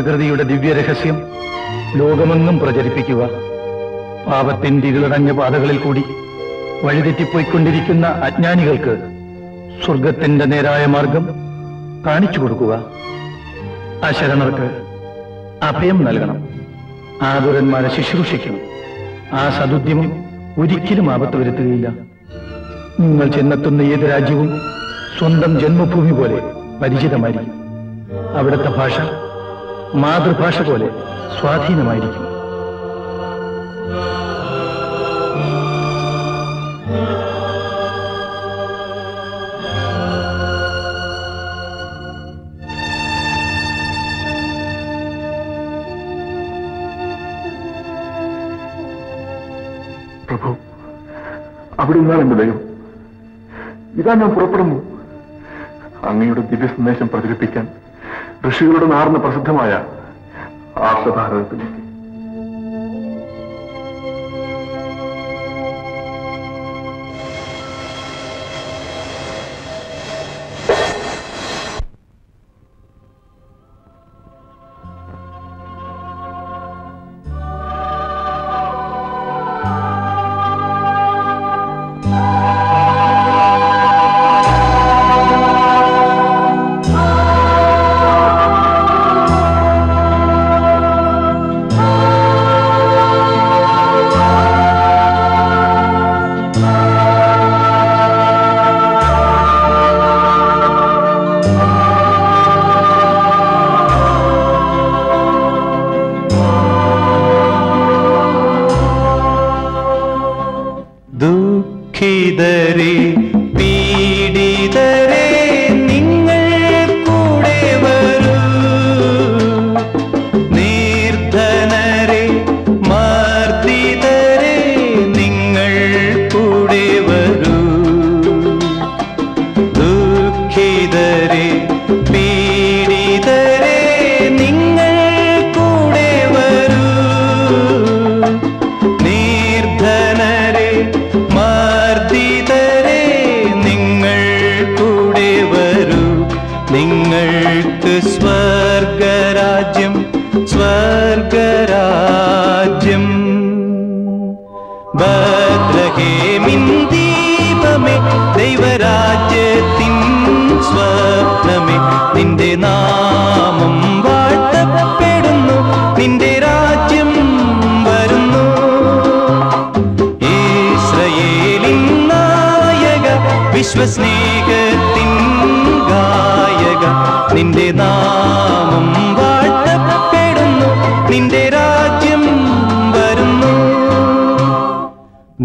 പ്രകൃതിയുടെ ദിവ്യരഹസ്യം ലോകമെന്നും പ്രചരിപ്പിക്കുക. പാപത്തിന്റെ ഇരുളടഞ്ഞ പാതകളിൽ കൂടി വഴിതെറ്റിപ്പോയിക്കൊണ്ടിരിക്കുന്ന അജ്ഞാനികൾക്ക് സ്വർഗത്തിന്റെ നേരായ മാർഗം കാണിച്ചു കൊടുക്കുക. അശരണർക്ക് അഭയം നൽകണം. ആതുരന്മാരെ ശുശ്രൂഷിക്കണം. ആ സതുദ്യമം ഒരിക്കലും ആപത്ത് വരുത്തുകയില്ല. നിങ്ങൾ ചെന്നെത്തുന്ന ഏത് രാജ്യവും സ്വന്തം ജന്മഭൂമി പോലെ പരിചിതമായിരിക്കും. അവിടുത്തെ ഭാഷ മാതൃഭാഷ പോലെ സ്വാധീനമായിരിക്കും. പ്രഭു അവിടെ നിന്നാണ് എന്റെ ദൈവം. ഇതാ ഞാൻ പുറപ്പെടുന്നു. അങ്ങയുടെ ദിവ്യ സന്ദേശം പ്രചരിപ്പിക്കാൻ ഋഷികളുടെ നാർന്ന് പ്രസിദ്ധമായ ആർഷഭാരതത്തിലേക്ക്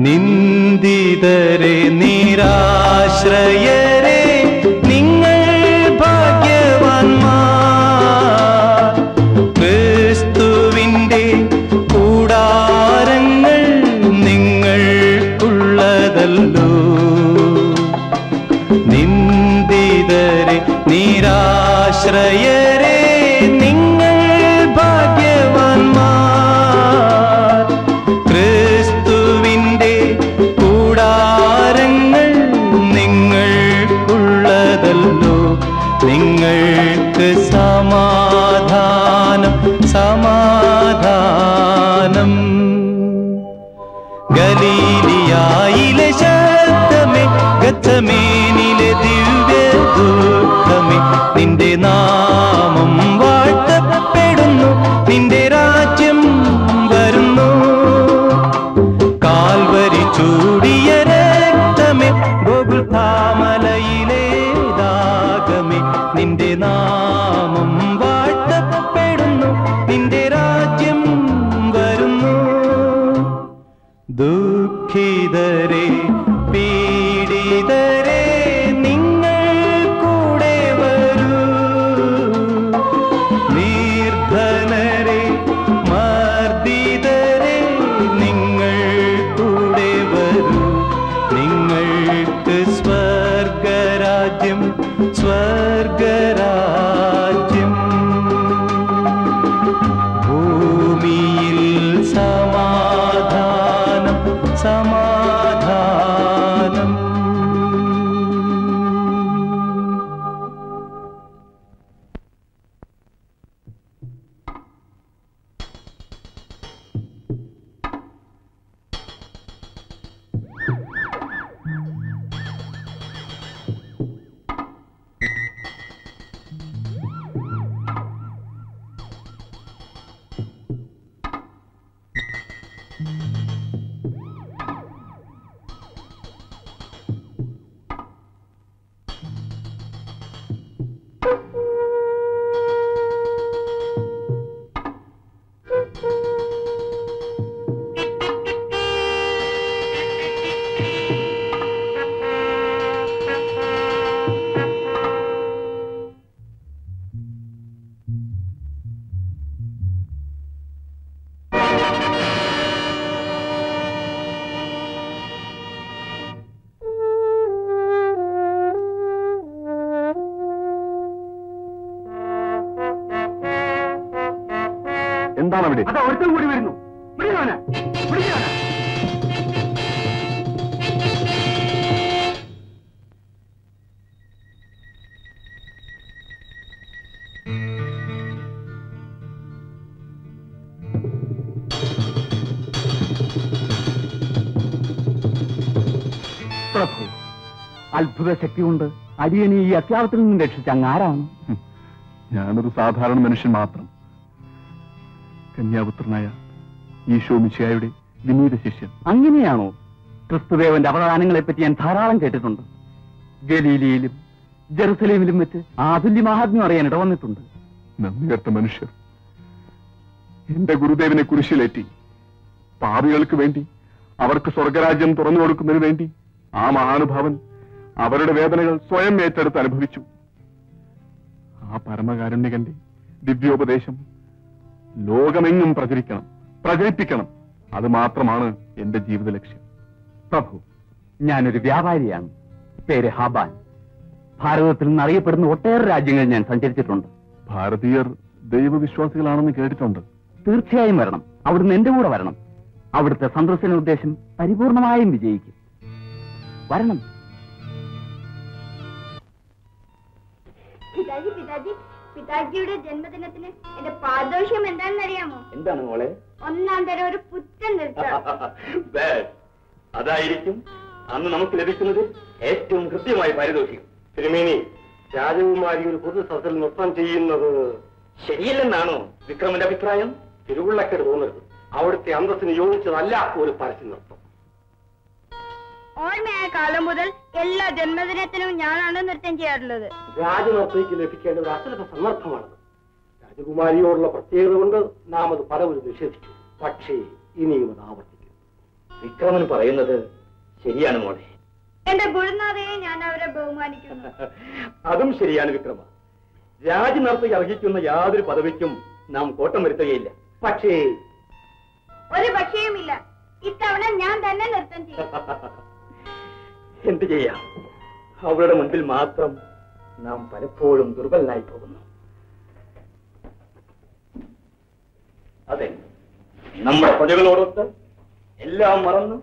निन्दितरे निराश्रय അത്യാവത്തിൽ നിന്നും രക്ഷിച്ച അങ്ങ് ആരാണ്? ഞാനൊരു സാധാരണ മനുഷ്യൻ മാത്രം. കന്യാപുത്രനായ ഈശോ മിശിയായുടെ വിനീത ശിഷ്യൻ. അങ്ങനെയാണോ? ക്രിസ്തുദേവന്റെ അവദാനങ്ങളെ പറ്റി ഞാൻ ധാരാളം കേട്ടിട്ടുണ്ട്. ഗലീലിയിലും ജെറുസലേമിലും വെച്ച് ആതുല്യ മഹാത്മ്യം അറിയാൻ ഇടവന്നിട്ടുണ്ട്. നന്ദികർത്ത മനുഷ്യർ. എന്റെ ഗുരുദേവനെ കുരിശിലേറ്റി പാപികൾക്ക് വേണ്ടി അവർക്ക് സ്വർഗരാജ്യം തുറന്നു കൊടുക്കുന്നതിന് വേണ്ടി ആ മഹാനുഭാവൻ അവരുടെ വേദനകൾ സ്വയം ഏറ്റെടുത്ത് അനുഭവിച്ചു. ആ പരമകാരുണ്യകന്റെ ദിവ്യോപദേശം ലോകമെങ്ങും പ്രചരിക്കണം പ്രചരിപ്പിക്കണം. അത് മാത്രമാണ് എന്റെ ജീവിത ലക്ഷ്യം. പ്രഭു ഞാനൊരു വ്യാപാരിയാണ്. പേര് ഹാബാൻ. ഭാരതത്തിൽ നിന്ന് അറിയപ്പെടുന്ന ഒട്ടേറെ രാജ്യങ്ങൾ ഞാൻ സഞ്ചരിച്ചിട്ടുണ്ട്. ഭാരതീയർ ദൈവവിശ്വാസികളാണെന്ന് കേട്ടിട്ടുണ്ട്. തീർച്ചയായും വരണം. അവിടുന്ന് എന്റെ കൂടെ വരണം. അവിടുത്തെ സന്ദർശന ഉദ്ദേശം പരിപൂർണമായും വിജയിക്കും. വരണം. പിതാജിയുടെ ജന്മദിനത്തിന് എന്റെ പാദോഷ്യം എന്താണെന്ന് അറിയാമോ എന്താണ് മോളെ? ഒന്നാം തരം ഒരു പുത്തൻ അതായിരിക്കും അന്ന് നമുക്ക് ലഭിക്കുന്നത് ഏറ്റവും കൃത്യമായ പാരിതോഷികം. തിരുമേനി രാജകുമാരി ഒരു പുതു സദസ്സിൽ നൃത്തം ചെയ്യുന്നത് ശരിയല്ലെന്നാണോ വിക്രമന്റെ അഭിപ്രായം? തിരുവുള്ളക്കേട് തോന്നരുത്. അവിടുത്തെ അന്തസ്സിന് യോജിച്ചതല്ല ഒരു പരസ്യ നൃത്തം. ഓർമ്മയായ കാലം മുതൽ എല്ലാ ജന്മദിനത്തിനും ഞാനാണ് നൃത്തം ചെയ്യാറുള്ളത്. രാജനർത്തയ്ക്ക് ലഭിക്കേണ്ട ഒരു അസുലഭ സന്ദർഭമാണ്. രാജകുമാരിയോടുള്ള പ്രത്യേകത കൊണ്ട് നാം അത് പലവരും നിഷേധിച്ചു പക്ഷേ ഇനിയും അത് ആവർത്തിക്കും. വിക്രമൻ പറയുന്നത് ശരിയാണ് മോളെ. എന്റെ ഗുരുനാഥയെ ഞാൻ അവരെ ബഹുമാനിക്കുന്നു. അതും ശരിയാണ് വിക്രമ. രാജനർത്തയ്ക്ക് അർഹിക്കുന്ന യാതൊരു പദവിക്കും നാം കോട്ടം വരുത്തുകയില്ല. പക്ഷേ ഒരു പക്ഷേയുമില്ല. ഇത്തവണ ഞാൻ തന്നെ നൃത്തം ചെയ്യും. എന്ത് ചെയ്യാം? അവരുടെ മുൻപിൽ മാത്രം നാം പലപ്പോഴും ദുർബലനായി പോകുന്നു. അതെ നമ്മുടെ പ്രജകളോടൊത്ത് എല്ലാം മറന്ന്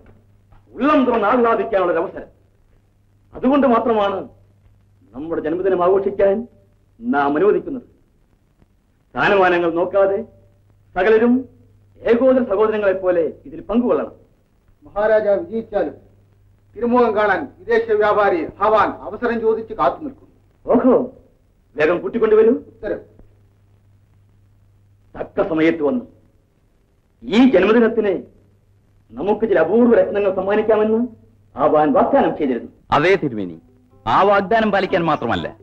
ഉള്ളം തുറന്ന് ആഹ്ലാദിക്കാനുള്ള അവസരം. അതുകൊണ്ട് മാത്രമാണ് നമ്മുടെ ജന്മദിനം ആഘോഷിക്കാൻ നാം അനുവദിക്കുന്നത്. സ്ഥാനമാനങ്ങൾ നോക്കാതെ സകലരും ഏകോദര സഹോദരങ്ങളെ പോലെ ഇതിൽ പങ്കുകൊള്ളണം. മഹാരാജ വിജയിച്ചാലും തിരുമുഖം കാണാൻ വിദേശ വ്യാപാരി ഹവാൻ അവസരം ചോദിച്ച് കാത്തു നിൽക്കുന്നു. ഓഹോ വേഗം കൂട്ടിക്കൊണ്ടുവരൂ. ഉത്തരം. തക്ക സമയത്ത് വന്നു. ഈ ജന്മദിനത്തിന് നമുക്ക് ചില അപൂർവ രത്നങ്ങൾ സമ്മാനിക്കാമെന്ന് ആവാൻ വാഗ്ദാനം ചെയ്തിരുന്നു. അതേ തിരുമേനി ആ വാഗ്ദാനം പാലിക്കാൻ മാത്രമല്ല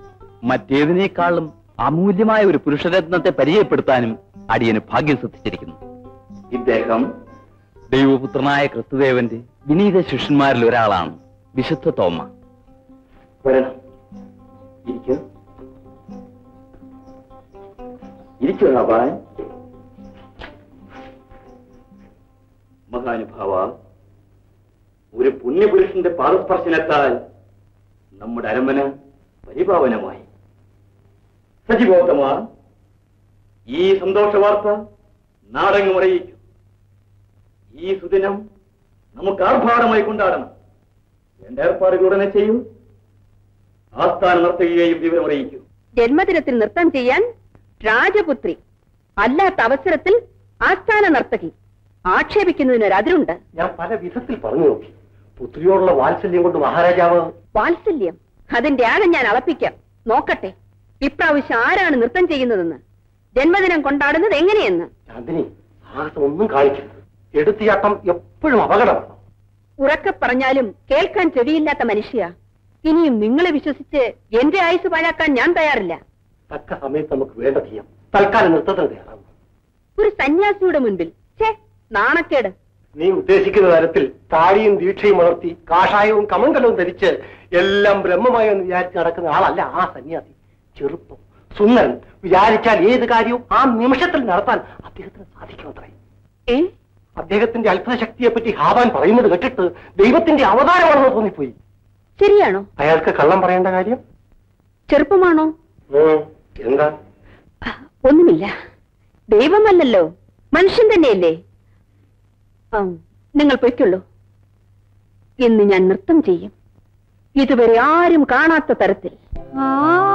മറ്റേതിനേക്കാളും അമൂല്യമായ ഒരു പുരുഷരത്നത്തെ പരിചയപ്പെടുത്താനും അടിയന് ഭാഗ്യം സിദ്ധിച്ചിരിക്കുന്നു. ഇദ്ദേഹം ദൈവപുത്രനായ ക്രിസ്തുദേവന്റെ വിനീത ശിഷ്യന്മാരിൽ ഒരാളാണ് വിശുദ്ധ തോമ. മഹാനുഭാവ ഒരു പുണ്യപുരുഷന്റെ പാദസ്പർശനത്താൽ നമ്മുടെ അരമന പരിപാവനമായി. സജീവോത്തമ ഈ സന്തോഷ വാർത്ത നാടെങ്ങും അറിയിക്കും. ഈ സുദിനം നമുക്ക് ആർഭാടമായി കൊണ്ടാടണം. വേണ്ട ഏർപ്പാടുകൾ ഉടനെ ചെയ്യൂ. ആസ്ഥാനം നടത്തുകയും വിവരം അറിയിക്കൂ. ജന്മദിനത്തിൽ നൃത്തം ചെയ്യാൻ രാജപുത്രി അല്ലാത്ത അവസരത്തിൽ ആസ്ഥാന നർത്തകി. ആക്ഷേപിക്കുന്നതിന് അതിരുണ്ട് ഞാൻ പല വിധത്തിൽ പറഞ്ഞു നോക്കി. പുത്രിയോടുള്ള വാത്സല്യം കൊണ്ട് മഹാരാജാവ്. വാത്സല്യം? അതിന്റെ ആഴം ഞാൻ അളപ്പിക്കാം. നോക്കട്ടെ ഇപ്രാവശ്യം ആരാണ് നൃത്തം ചെയ്യുന്നതെന്ന്? ജന്മദിനം കൊണ്ടാടുന്നത് എങ്ങനെയെന്ന്? ചാന്ദിനി സാഹസം ഒന്നും കാണിക്കരുത്. എടുത്തിയാട്ടം എപ്പോഴും അപകടമാണ്. ഉറക്കെ പറഞ്ഞാലും കേൾക്കാൻ ചെവിയില്ലാത്ത മനുഷ്യ. ഇനിയും നിങ്ങളെ വിശ്വസിച്ച് എന്റെ ആയുസ് പാഴാക്കാൻ ഞാൻ തയ്യാറില്ല. തക്ക സമയത്ത് നമുക്ക് വേണ്ട ചെയ്യാം തൽക്കാലം നൃത്തത്തിന് തയ്യാറാവും. ഒരു സന്യാസിയുടെ മുൻപിൽ. ഛേ നാണക്കേട്. നീ ഉദ്ദേശിക്കുന്ന തരത്തിൽ താടിയും ദീക്ഷയും വളർത്തി കാഷായവും കമങ്കലവും ധരിച്ച് എല്ലാം ബ്രഹ്മമായി എന്ന് വിചാരിച്ച് നടക്കുന്ന ആളല്ല ആ സന്യാസി. ചെറുപ്പം സുന്ദരൻ. വിചാരിച്ചാൽ ഏത് കാര്യവും ആ നിമിഷത്തിൽ നടത്താൻ അദ്ദേഹത്തിന് സാധിക്കുമത്രേ ഏ? അദ്ദേഹത്തിന്റെ അത്ഭുത ശക്തിയെ പറ്റി ഹാബാൻ പറയുന്നത് കേട്ടിട്ട് ദൈവത്തിന്റെ അവതാരമാണെന്ന് തോന്നിപ്പോയി. ശരിയാണോ? അയാൾക്ക് കള്ളം പറയേണ്ട കാര്യം? ചെറുപ്പമാണോ? എന്താ? ഒന്നുമില്ല. ദൈവമല്ലല്ലോ മനുഷ്യൻ തന്നെയല്ലേ? നിങ്ങൾ പൊയ്ക്കുള്ളൂ. ഇന്ന് ഞാൻ നൃത്തം ചെയ്യും. ഇതുവരെ ആരും കാണാത്ത തരത്തിൽ. ധും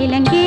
இலங்கை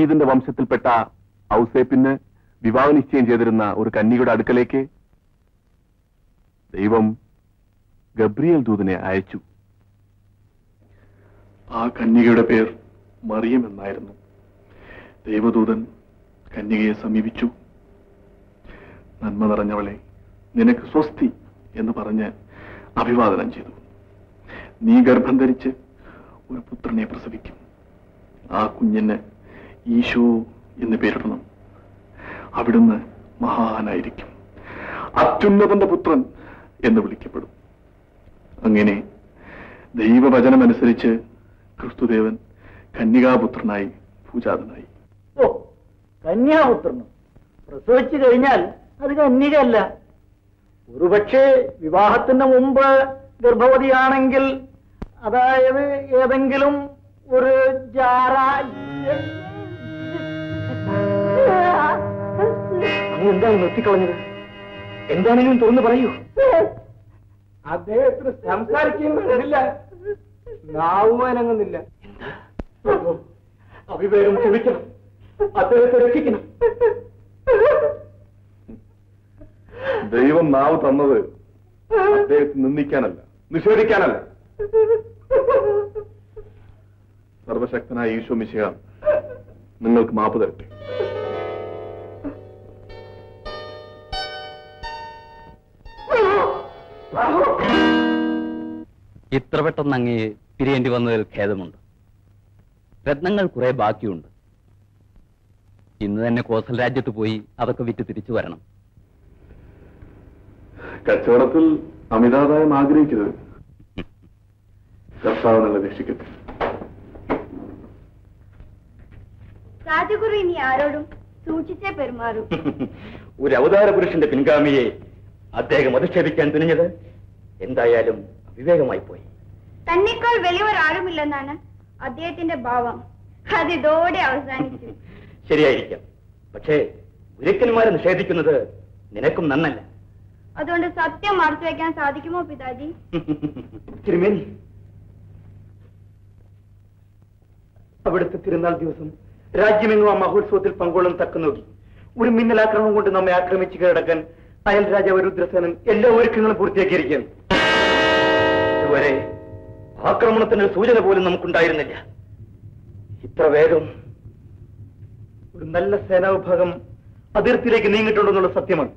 ദാവീദിന്റെ വംശത്തിൽപ്പെട്ട ഔസേപ്പിന് വിവാഹ നിശ്ചയം ചെയ്തിരുന്ന ഒരു കന്യകയുടെ അടുക്കലേക്ക് ദൈവം ഗബ്രിയൽ ദൂതനെ അയച്ചു. ആ കന്യകയുടെ പേർ മറിയം എന്നായിരുന്നു. ദൈവദൂതൻ കന്യകയെ സമീപിച്ചു. നന്മ നിറഞ്ഞവളെ നിനക്ക് സ്വസ്തി എന്ന് പറഞ്ഞ് അഭിവാദനം ചെയ്തു. നീ ഗർഭം ധരിച്ച് ഒരു പുത്രനെ പ്രസവിക്കും. ആ കുഞ്ഞിന് ഈശോ എന്ന് പേരിടണം. അവിടുന്ന് മഹാനായിരിക്കും. അത്യുന്നതന്റെ പുത്രൻ എന്ന് വിളിക്കപ്പെടും. അങ്ങനെ ദൈവവചനമനുസരിച്ച് ക്രിസ്തുദേവൻ കന്യകാപുത്രനായി പൂജാതനായി. ഓ കന്യാപുത്രനും. പ്രസവിച്ചു കഴിഞ്ഞാൽ അത് കന്യകയല്ല. ഒരുപക്ഷെ വിവാഹത്തിന് മുമ്പ് ഗർഭവതിയാണെങ്കിൽ അതായത് ഏതെങ്കിലും ഒരു ജാറ എന്താണ് നിർത്തിക്കളഞ്ഞത് എന്താണെങ്കിലും തുറന്നു പറയൂ. അദ്ദേഹത്തിന് സംസാരിക്കുന്നില്ല നാവും അനങ്ങുന്നില്ല അവിവേകം ക്ഷമിക്കണം. അദ്ദേഹത്തെ രക്ഷിക്കണം. ദൈവം നാവ് തന്നത് അദ്ദേഹത്തെ നിന്ദിക്കാനല്ല നിഷേധിക്കാനല്ല. സർവശക്തനായ ഈശോ മിശിഹ നിങ്ങൾക്ക് മാപ്പ് തരട്ടെ. ഇത്ര പെട്ടെന്ന് അങ്ങേ പിരിയേണ്ടി വന്നതിൽ ഖേദമുണ്ട്. രത്നങ്ങൾ കുറെ ബാക്കിയുണ്ട്. ഇന്ന് തന്നെ കോസൽ രാജ്യത്ത് പോയി അതൊക്കെ വിറ്റ് തിരിച്ചു വരണം. കച്ചവടത്തിൽ അമിതാദായം ആഗ്രഹിക്കരുത്. കർത്താവ് നല്ല രക്ഷിക്കട്ടെ രാജഗുരു ഇനി ആരോടും സൂക്ഷിച്ചേ പെരുമാറും. ഒരു അവതാര പുരുഷന്റെ പിൻഗാമിയെ അദ്ദേഹം അധിക്ഷേപിക്കാൻ തുനിഞ്ഞത് എന്തായാലും വിവേകമായി പോയി. തന്നെക്കാൾ വലിയൊരാളുമില്ലെന്നാണ് അദ്ദേഹത്തിന്റെ ഭാവം. അതിതോടെ അവസാനിച്ചു. ശരിയായിരിക്കാം. പക്ഷേ ഗുരുക്കന്മാരെ നിഷേധിക്കുന്നത് നിനക്കും നന്നല്ല. അതുകൊണ്ട് സത്യം മറച്ചു വെക്കാൻ സാധിക്കുമോ പിതാജി? തിരുമേനി. അവിടുത്തെ തിരുനാൾ ദിവസം രാജ്യമെങ്ങും ആ മഹോത്സവത്തിൽ പങ്കൊള്ളും തക്ക നോക്കി. ഒരു മിന്നലാക്രമണം കൊണ്ട് നമ്മെ ആക്രമിച്ചു കീഴടക്കാൻ അയൽ രാജാവ് രുദ്രസേനൻ എല്ലാ ഒരുക്കങ്ങളും പൂർത്തിയാക്കിയിരിക്കുന്നു. ഇതുവരെ ആക്രമണത്തിന് സൂചന പോലും നമുക്കുണ്ടായിരുന്നില്ല. ഇത്ര വേഗം ഒരു നല്ല സേനാവിഭാഗം അതിർത്തിയിലേക്ക് നീങ്ങിയിട്ടുണ്ടെന്നുള്ള സത്യമാണ്.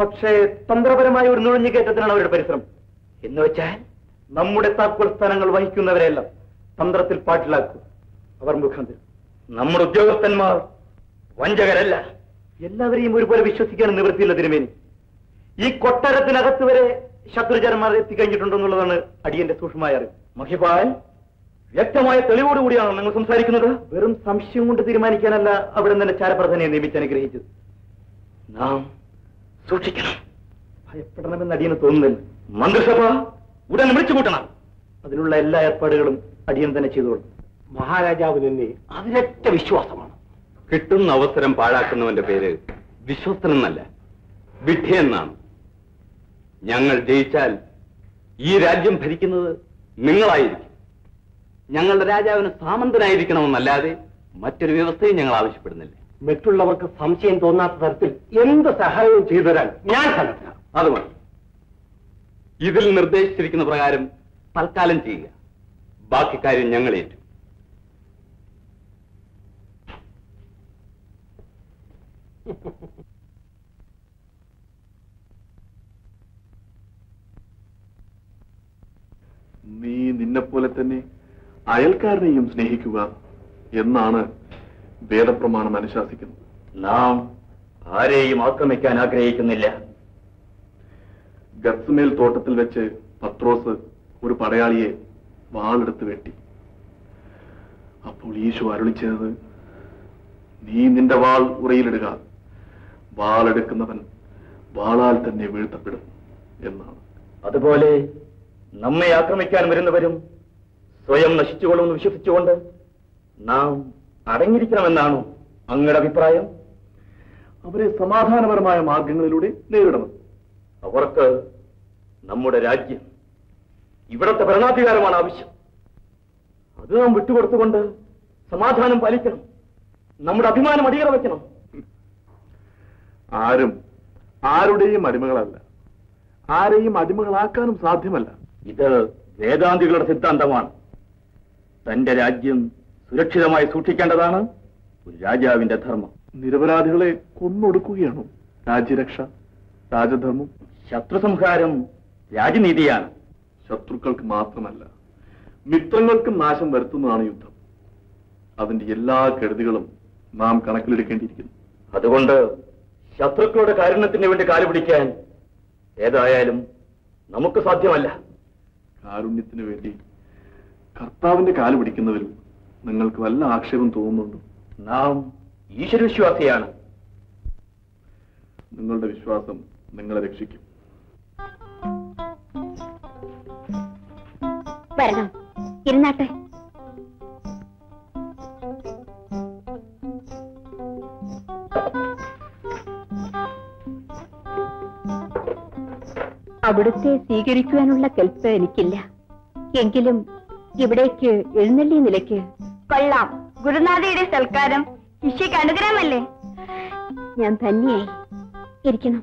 പക്ഷേ തന്ത്രപരമായ ഒരു നുഴഞ്ഞുകയറ്റത്തിനാണ് അവരുടെ പരിശ്രമം. എന്ന് വെച്ചാൽ നമ്മുടെ താക്കോൽ സ്ഥാനങ്ങൾ വഹിക്കുന്നവരെല്ലാം തന്ത്രത്തിൽ പാട്ടിലാക്കും. അവർ മുഖാന്തരം. നമ്മുടെ ഉദ്യോഗസ്ഥന്മാർ വഞ്ചകരല്ല. എല്ലാവരെയും ഒരുപോലെ വിശ്വസിക്കാൻ നിവൃത്തിയില്ല തിരുമേനി. ഈ കൊട്ടാരത്തിനകത്ത് വരെ ശത്രുചരന്മാർ എത്തിക്കഴിഞ്ഞിട്ടുണ്ടെന്നുള്ളതാണ് അടിയന്റെ സൂക്ഷ്മമായ അറിവ്. മഹിപാൽ വ്യക്തമായ തെളിവോടുകൂടിയാണോ നിങ്ങൾ സംസാരിക്കുന്നത്? വെറും സംശയം കൊണ്ട് തീരുമാനിക്കാനല്ല അവിടെ തന്നെ ചാരപ്രധാനെ നിയമിച്ച് അനുഗ്രഹിച്ചത് നാം സൂക്ഷിക്കണം. ഭയപ്പെടണമെന്ന് അടിയന് തോന്നുന്നില്ല. മന്ത്രിസഭ ഉടൻ വിളിച്ചു കൂട്ടണം. അതിനുള്ള എല്ലാ ഏർപ്പാടുകളും അടിയൻ തന്നെ ചെയ്തോളും. മഹാരാജാവ് നിന്നെ അതിരറ്റ വിശ്വാസമാണ്. കിട്ടുന്ന അവസരം പാഴാക്കുന്നവന്റെ പേര് വിശ്വസ്തനെന്നല്ല വിഡ്ഢിയെന്നാണ്. ഞങ്ങൾ ജയിച്ചാൽ ഈ രാജ്യം ഭരിക്കുന്നത് നിങ്ങളായിരിക്കും. ഞങ്ങളുടെ രാജാവിന് സാമന്തനായിരിക്കണമെന്നല്ലാതെ മറ്റൊരു വ്യവസ്ഥയും ഞങ്ങൾ ആവശ്യപ്പെടുന്നില്ല. മറ്റുള്ളവർക്ക് സംശയം തോന്നാത്ത തരത്തിൽ എന്ത് സഹായവും ചെയ്തു തരാൻ ഞാൻ സന്നദ്ധ അത് മതി. ഇതിൽ നിർദ്ദേശിച്ചിരിക്കുന്ന പ്രകാരം തൽക്കാലം ചെയ്യുക. ബാക്കി കാര്യം ഞങ്ങൾ നീ നിന്നെപ്പോലെ തന്നെ അയൽക്കാരനെയും സ്നേഹിക്കുക എന്നാണ് വേദപ്രമാണം അനുശാസിക്കുന്നത്. നാം ആരെയും ആക്രമിക്കാൻ ആഗ്രഹിക്കുന്നില്ല. ഗത്സുമേൽ തോട്ടത്തിൽ വെച്ച് പത്രോസ് ഒരു പടയാളിയെ വാളെടുത്ത് വെട്ടി. അപ്പോൾ ഈശോ അരുളിച്ചത് നീ നിന്റെ വാൾ ഉറയിലിടുക. വാളെടുക്കുന്നവൻ വാളാൽ തന്നെ വീഴ്ത്തപ്പെടും എന്നാണ്. അതുപോലെ നമ്മെ ആക്രമിക്കാൻ വരുന്നവരും സ്വയം നശിച്ചുകൊള്ളുമെന്ന് വിശ്വസിച്ചുകൊണ്ട് നാം അടങ്ങിയിരിക്കണമെന്നാണോ അങ്ങയുടെ അഭിപ്രായം? അവരെ സമാധാനപരമായ മാർഗങ്ങളിലൂടെ നേരിടണം. അവർക്ക് നമ്മുടെ രാജ്യം ഇവിടത്തെ ഭരണാധികാരമാണ് ആവശ്യം. അത് നാം വിട്ടുകൊടുത്തുകൊണ്ട് സമാധാനം പാലിക്കണം. നമ്മുടെ അഭിമാനം അടിയറ വെക്കണം ആരും ആരുടെയും അടിമകളല്ല. ആരെയും അടിമകളാക്കാനും സാധ്യമല്ല. ഇത് വേദാന്തികളുടെ സിദ്ധാന്തമാണ്. തന്റെ രാജ്യം സുരക്ഷിതമായി സൂക്ഷിക്കേണ്ടതാണ് ഒരു രാജാവിന്റെ ധർമ്മം. നിരപരാധികളെ കൊന്നൊടുക്കുകയാണോ രാജ്യരക്ഷ രാജധർമ്മം. ശത്രു സംഹാരം രാജനീതിയാണ് ശത്രുക്കൾക്ക് മാത്രമല്ല മിത്രങ്ങൾക്കും നാശം വരുത്തുന്നതാണ് യുദ്ധം. അതിന്റെ എല്ലാ കെടുതികളും നാം കണക്കിലെടുക്കേണ്ടിയിരിക്കുന്നു. അതുകൊണ്ട് ശത്രുക്കളുടെ കാരുണ്യത്തിന് വേണ്ടി കാലുപിടിക്കാൻ ഏതായാലും നമുക്ക് സാധ്യമല്ല. കാരുണ്യത്തിന് വേണ്ടി കർത്താവിന്റെ കാൽ പിടിക്കുന്നവരും നിങ്ങൾക്ക് വല്ല ആക്ഷേപം തോന്നുന്നുണ്ടോ? നാം ഈശ്വരവിശ്വാസിയാണ്. നിങ്ങളുടെ വിശ്വാസം നിങ്ങളെ രക്ഷിക്കും. വരണം. ഇരുന്നാട്ടെ. അവിടുത്തെ സ്വീകരിക്കുവാനുള്ള കെൽപ്പ് എനിക്കില്ല. എങ്കിലും ഇവിടേക്ക് എഴുന്നള്ളി നിലയ്ക്ക് കൊള്ളാം. ഗുരുനാഥയുടെ സൽക്കാരം ശിഷ്യക്ക് അനുഗ്രഹമല്ലേ? ഞാൻ ധന്യായി ഇരിക്കണം.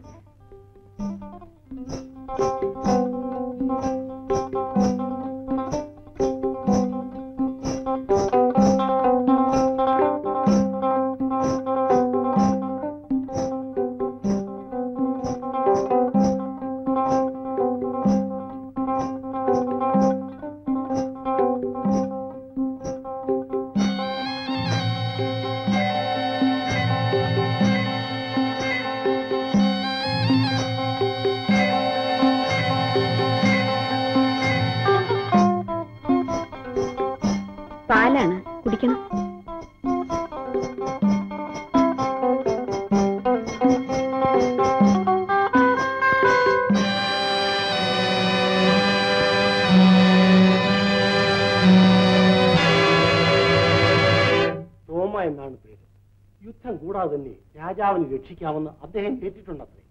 രാജാവിനെ രക്ഷിക്കാമെന്ന് അദ്ദേഹം കേട്ടിട്ടുണ്ടത്രേ.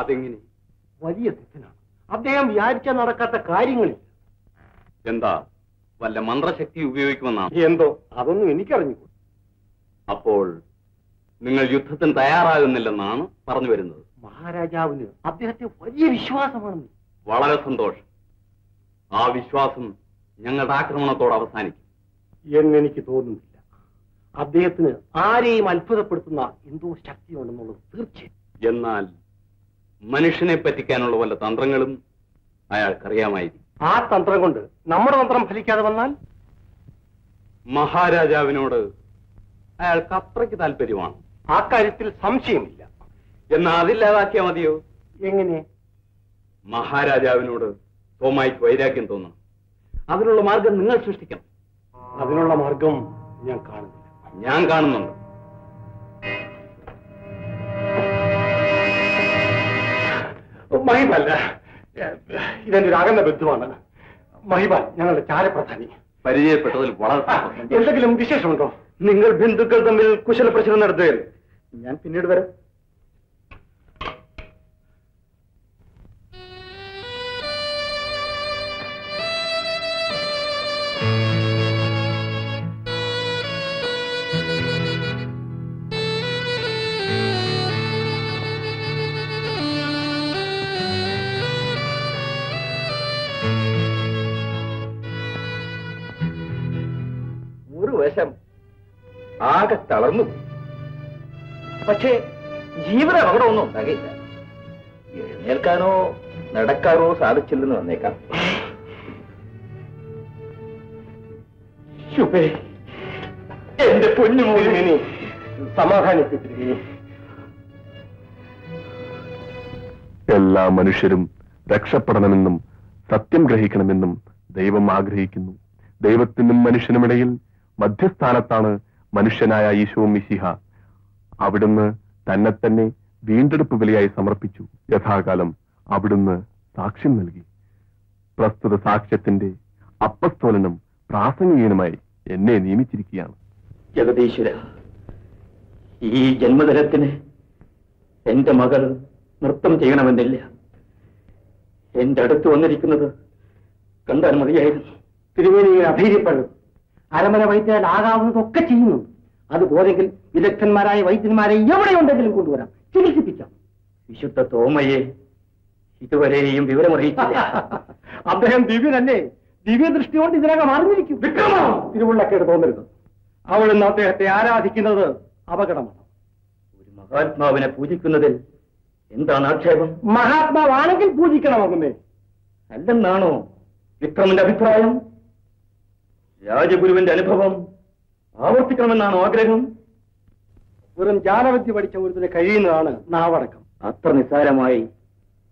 അതെങ്ങനെ? വലിയ തെറ്റിനാണ്. അദ്ദേഹം വിചാരിച്ച നടക്കാത്ത കാര്യങ്ങളിൽ എന്താ? വല്ല മന്ത്രശക്തി ഉപയോഗിക്കുമെന്നാണ് എന്തോ? അതൊന്നും എനിക്കറിഞ്ഞു അപ്പോൾ നിങ്ങൾ യുദ്ധത്തിന് തയ്യാറാകുന്നില്ലെന്നാണ് പറഞ്ഞു വരുന്നത്. മഹാരാജാവിന് അദ്ദേഹത്തെ വലിയ വിശ്വാസമാണെന്ന്. വളരെ സന്തോഷം. ആ വിശ്വാസം ഞങ്ങളുടെ ആക്രമണത്തോട് അവസാനിക്കും. എന്നെനിക്ക് തോന്നുന്നില്ല. അദ്ദേഹത്തിന് ആരെയും അത്ഭുതപ്പെടുത്തുന്ന എന്തോ ശക്തിയുണ്ടെന്നുള്ളത് തീർച്ചയായും. എന്നാൽ മനുഷ്യനെ പറ്റിക്കാനുള്ള വല്ല തന്ത്രങ്ങളും അയാൾക്കറിയാമായിരിക്കും. ആ തന്ത്രം കൊണ്ട് നമ്മുടെ തന്ത്രം ഫലിക്കാതെ വന്നാൽ? മഹാരാജാവിനോട് അയാൾക്ക് അത്രയ്ക്ക് താല്പര്യമാണ്. ആ കാര്യത്തിൽ സംശയമില്ല. എന്നാ അതില്ലാതാക്കിയാ മതിയോ? എങ്ങനെ? മഹാരാജാവിനോട് തോമായിക്ക് വൈരാഗ്യം തോന്നണം. അതിനുള്ള മാർഗം നിങ്ങൾ സൃഷ്ടിക്കണം. അതിനുള്ള മാർഗം ഞാൻ കാണുന്നില്ല ഞാൻ കാണുന്നുണ്ട്. മഹിബല്ല ഇതെന്റെ ഒരു അകന്ന ബന്ധുവാണ്. മഹിബാൽ ഞങ്ങളുടെ ചാരപ്രധാനി. പരിചയപ്പെട്ടതിൽ വളരെ എന്തെങ്കിലും വിശേഷമുണ്ടോ? നിങ്ങൾ ബന്ധുക്കൾ തമ്മിൽ കുശല പ്രശ്നം നടത്തുകയാണ് ഞാൻ പിന്നീട് വരാം. ആകെ തളർന്നു. പക്ഷേ ജീവന അപകടമൊന്നും ഉണ്ടാകില്ല. എഴുന്നേൽക്കാനോ നടക്കാനോ സാധിച്ചില്ലെന്ന് വന്നേക്കാം. എന്റെ എന്റെ പൊന്നുമോനി സമാധാനിപ്പിച്ചിരിക്കുന്നു. എല്ലാ മനുഷ്യരും രക്ഷപ്പെടണമെന്നും സത്യം ഗ്രഹിക്കണമെന്നും ദൈവം ആഗ്രഹിക്കുന്നു. ദൈവത്തിനും മനുഷ്യനുമിടയിൽ മധ്യസ്ഥാനത്താണ് മനുഷ്യനായ ഈശോ മിശിഹ അവിടുന്ന് തന്നെ തന്നെ വീണ്ടെടുപ്പ് വിലയായി സമർപ്പിച്ചു. യഥാകാലം അവിടുന്ന് സാക്ഷ്യം നൽകി. പ്രസ്തുത സാക്ഷ്യത്തിന്റെ അപ്പസ്തോലനും പ്രാസംഗികനുമായി എന്നെ നിയമിച്ചിരിക്കുകയാണ്. ജഗദീശ്വര ഈ ജന്മദിനത്തിന് എന്റെ മകൾ നൃത്തം ചെയ്യണമെന്നില്ല. എന്റെ അടുത്ത് വന്നിരിക്കുന്നത് കണ്ടാൽ മതിയായിരുന്നു. തിരുമേനി ഇങ്ങനെ അധൈര്യപ്പെടുന്നു അരമന ആകാവുന്നതൊക്കെ ചെയ്യുന്നു. അതുപോലെങ്കിൽ വിദഗ്ധന്മാരായ വൈദ്യന്മാരെ എവിടെയുണ്ടെങ്കിലും കൊണ്ടുവരാം. ചികിത്സിപ്പിക്കാം. വിശുദ്ധ തോമയെ ഇതുവരെയും വിവരമറിയിച്ചില്ല അദ്ദേഹം ദിവ്യനല്ലേ? ദിവ്യദൃഷ്ടി കൊണ്ട് ഇതിനകം അറിഞ്ഞിരിക്കും. തിരുവുള്ളക്കേട് തോന്നരുത്. അവൾ ഇന്ന് അദ്ദേഹത്തെ ആരാധിക്കുന്നത് അപകടമാണ്. ഒരു മഹാത്മാവിനെ പൂജിക്കുന്നതിൽ എന്താണ് ആക്ഷേപം? മഹാത്മാവാണെങ്കിൽ പൂജിക്കണമെന്നേ. അല്ലെന്നാണോ വിക്രമന്റെ അഭിപ്രായം? രാജഗുരുവിന്റെ അനുഭവം ആവർത്തിക്കണമെന്നാണ് ആഗ്രഹം? വെറും ജാലവിദ്യ പഠിച്ച ഒരുത്തിന് കഴിയുന്നതാണ് നാവടക്കം. അത്ര നിസ്സാരമായി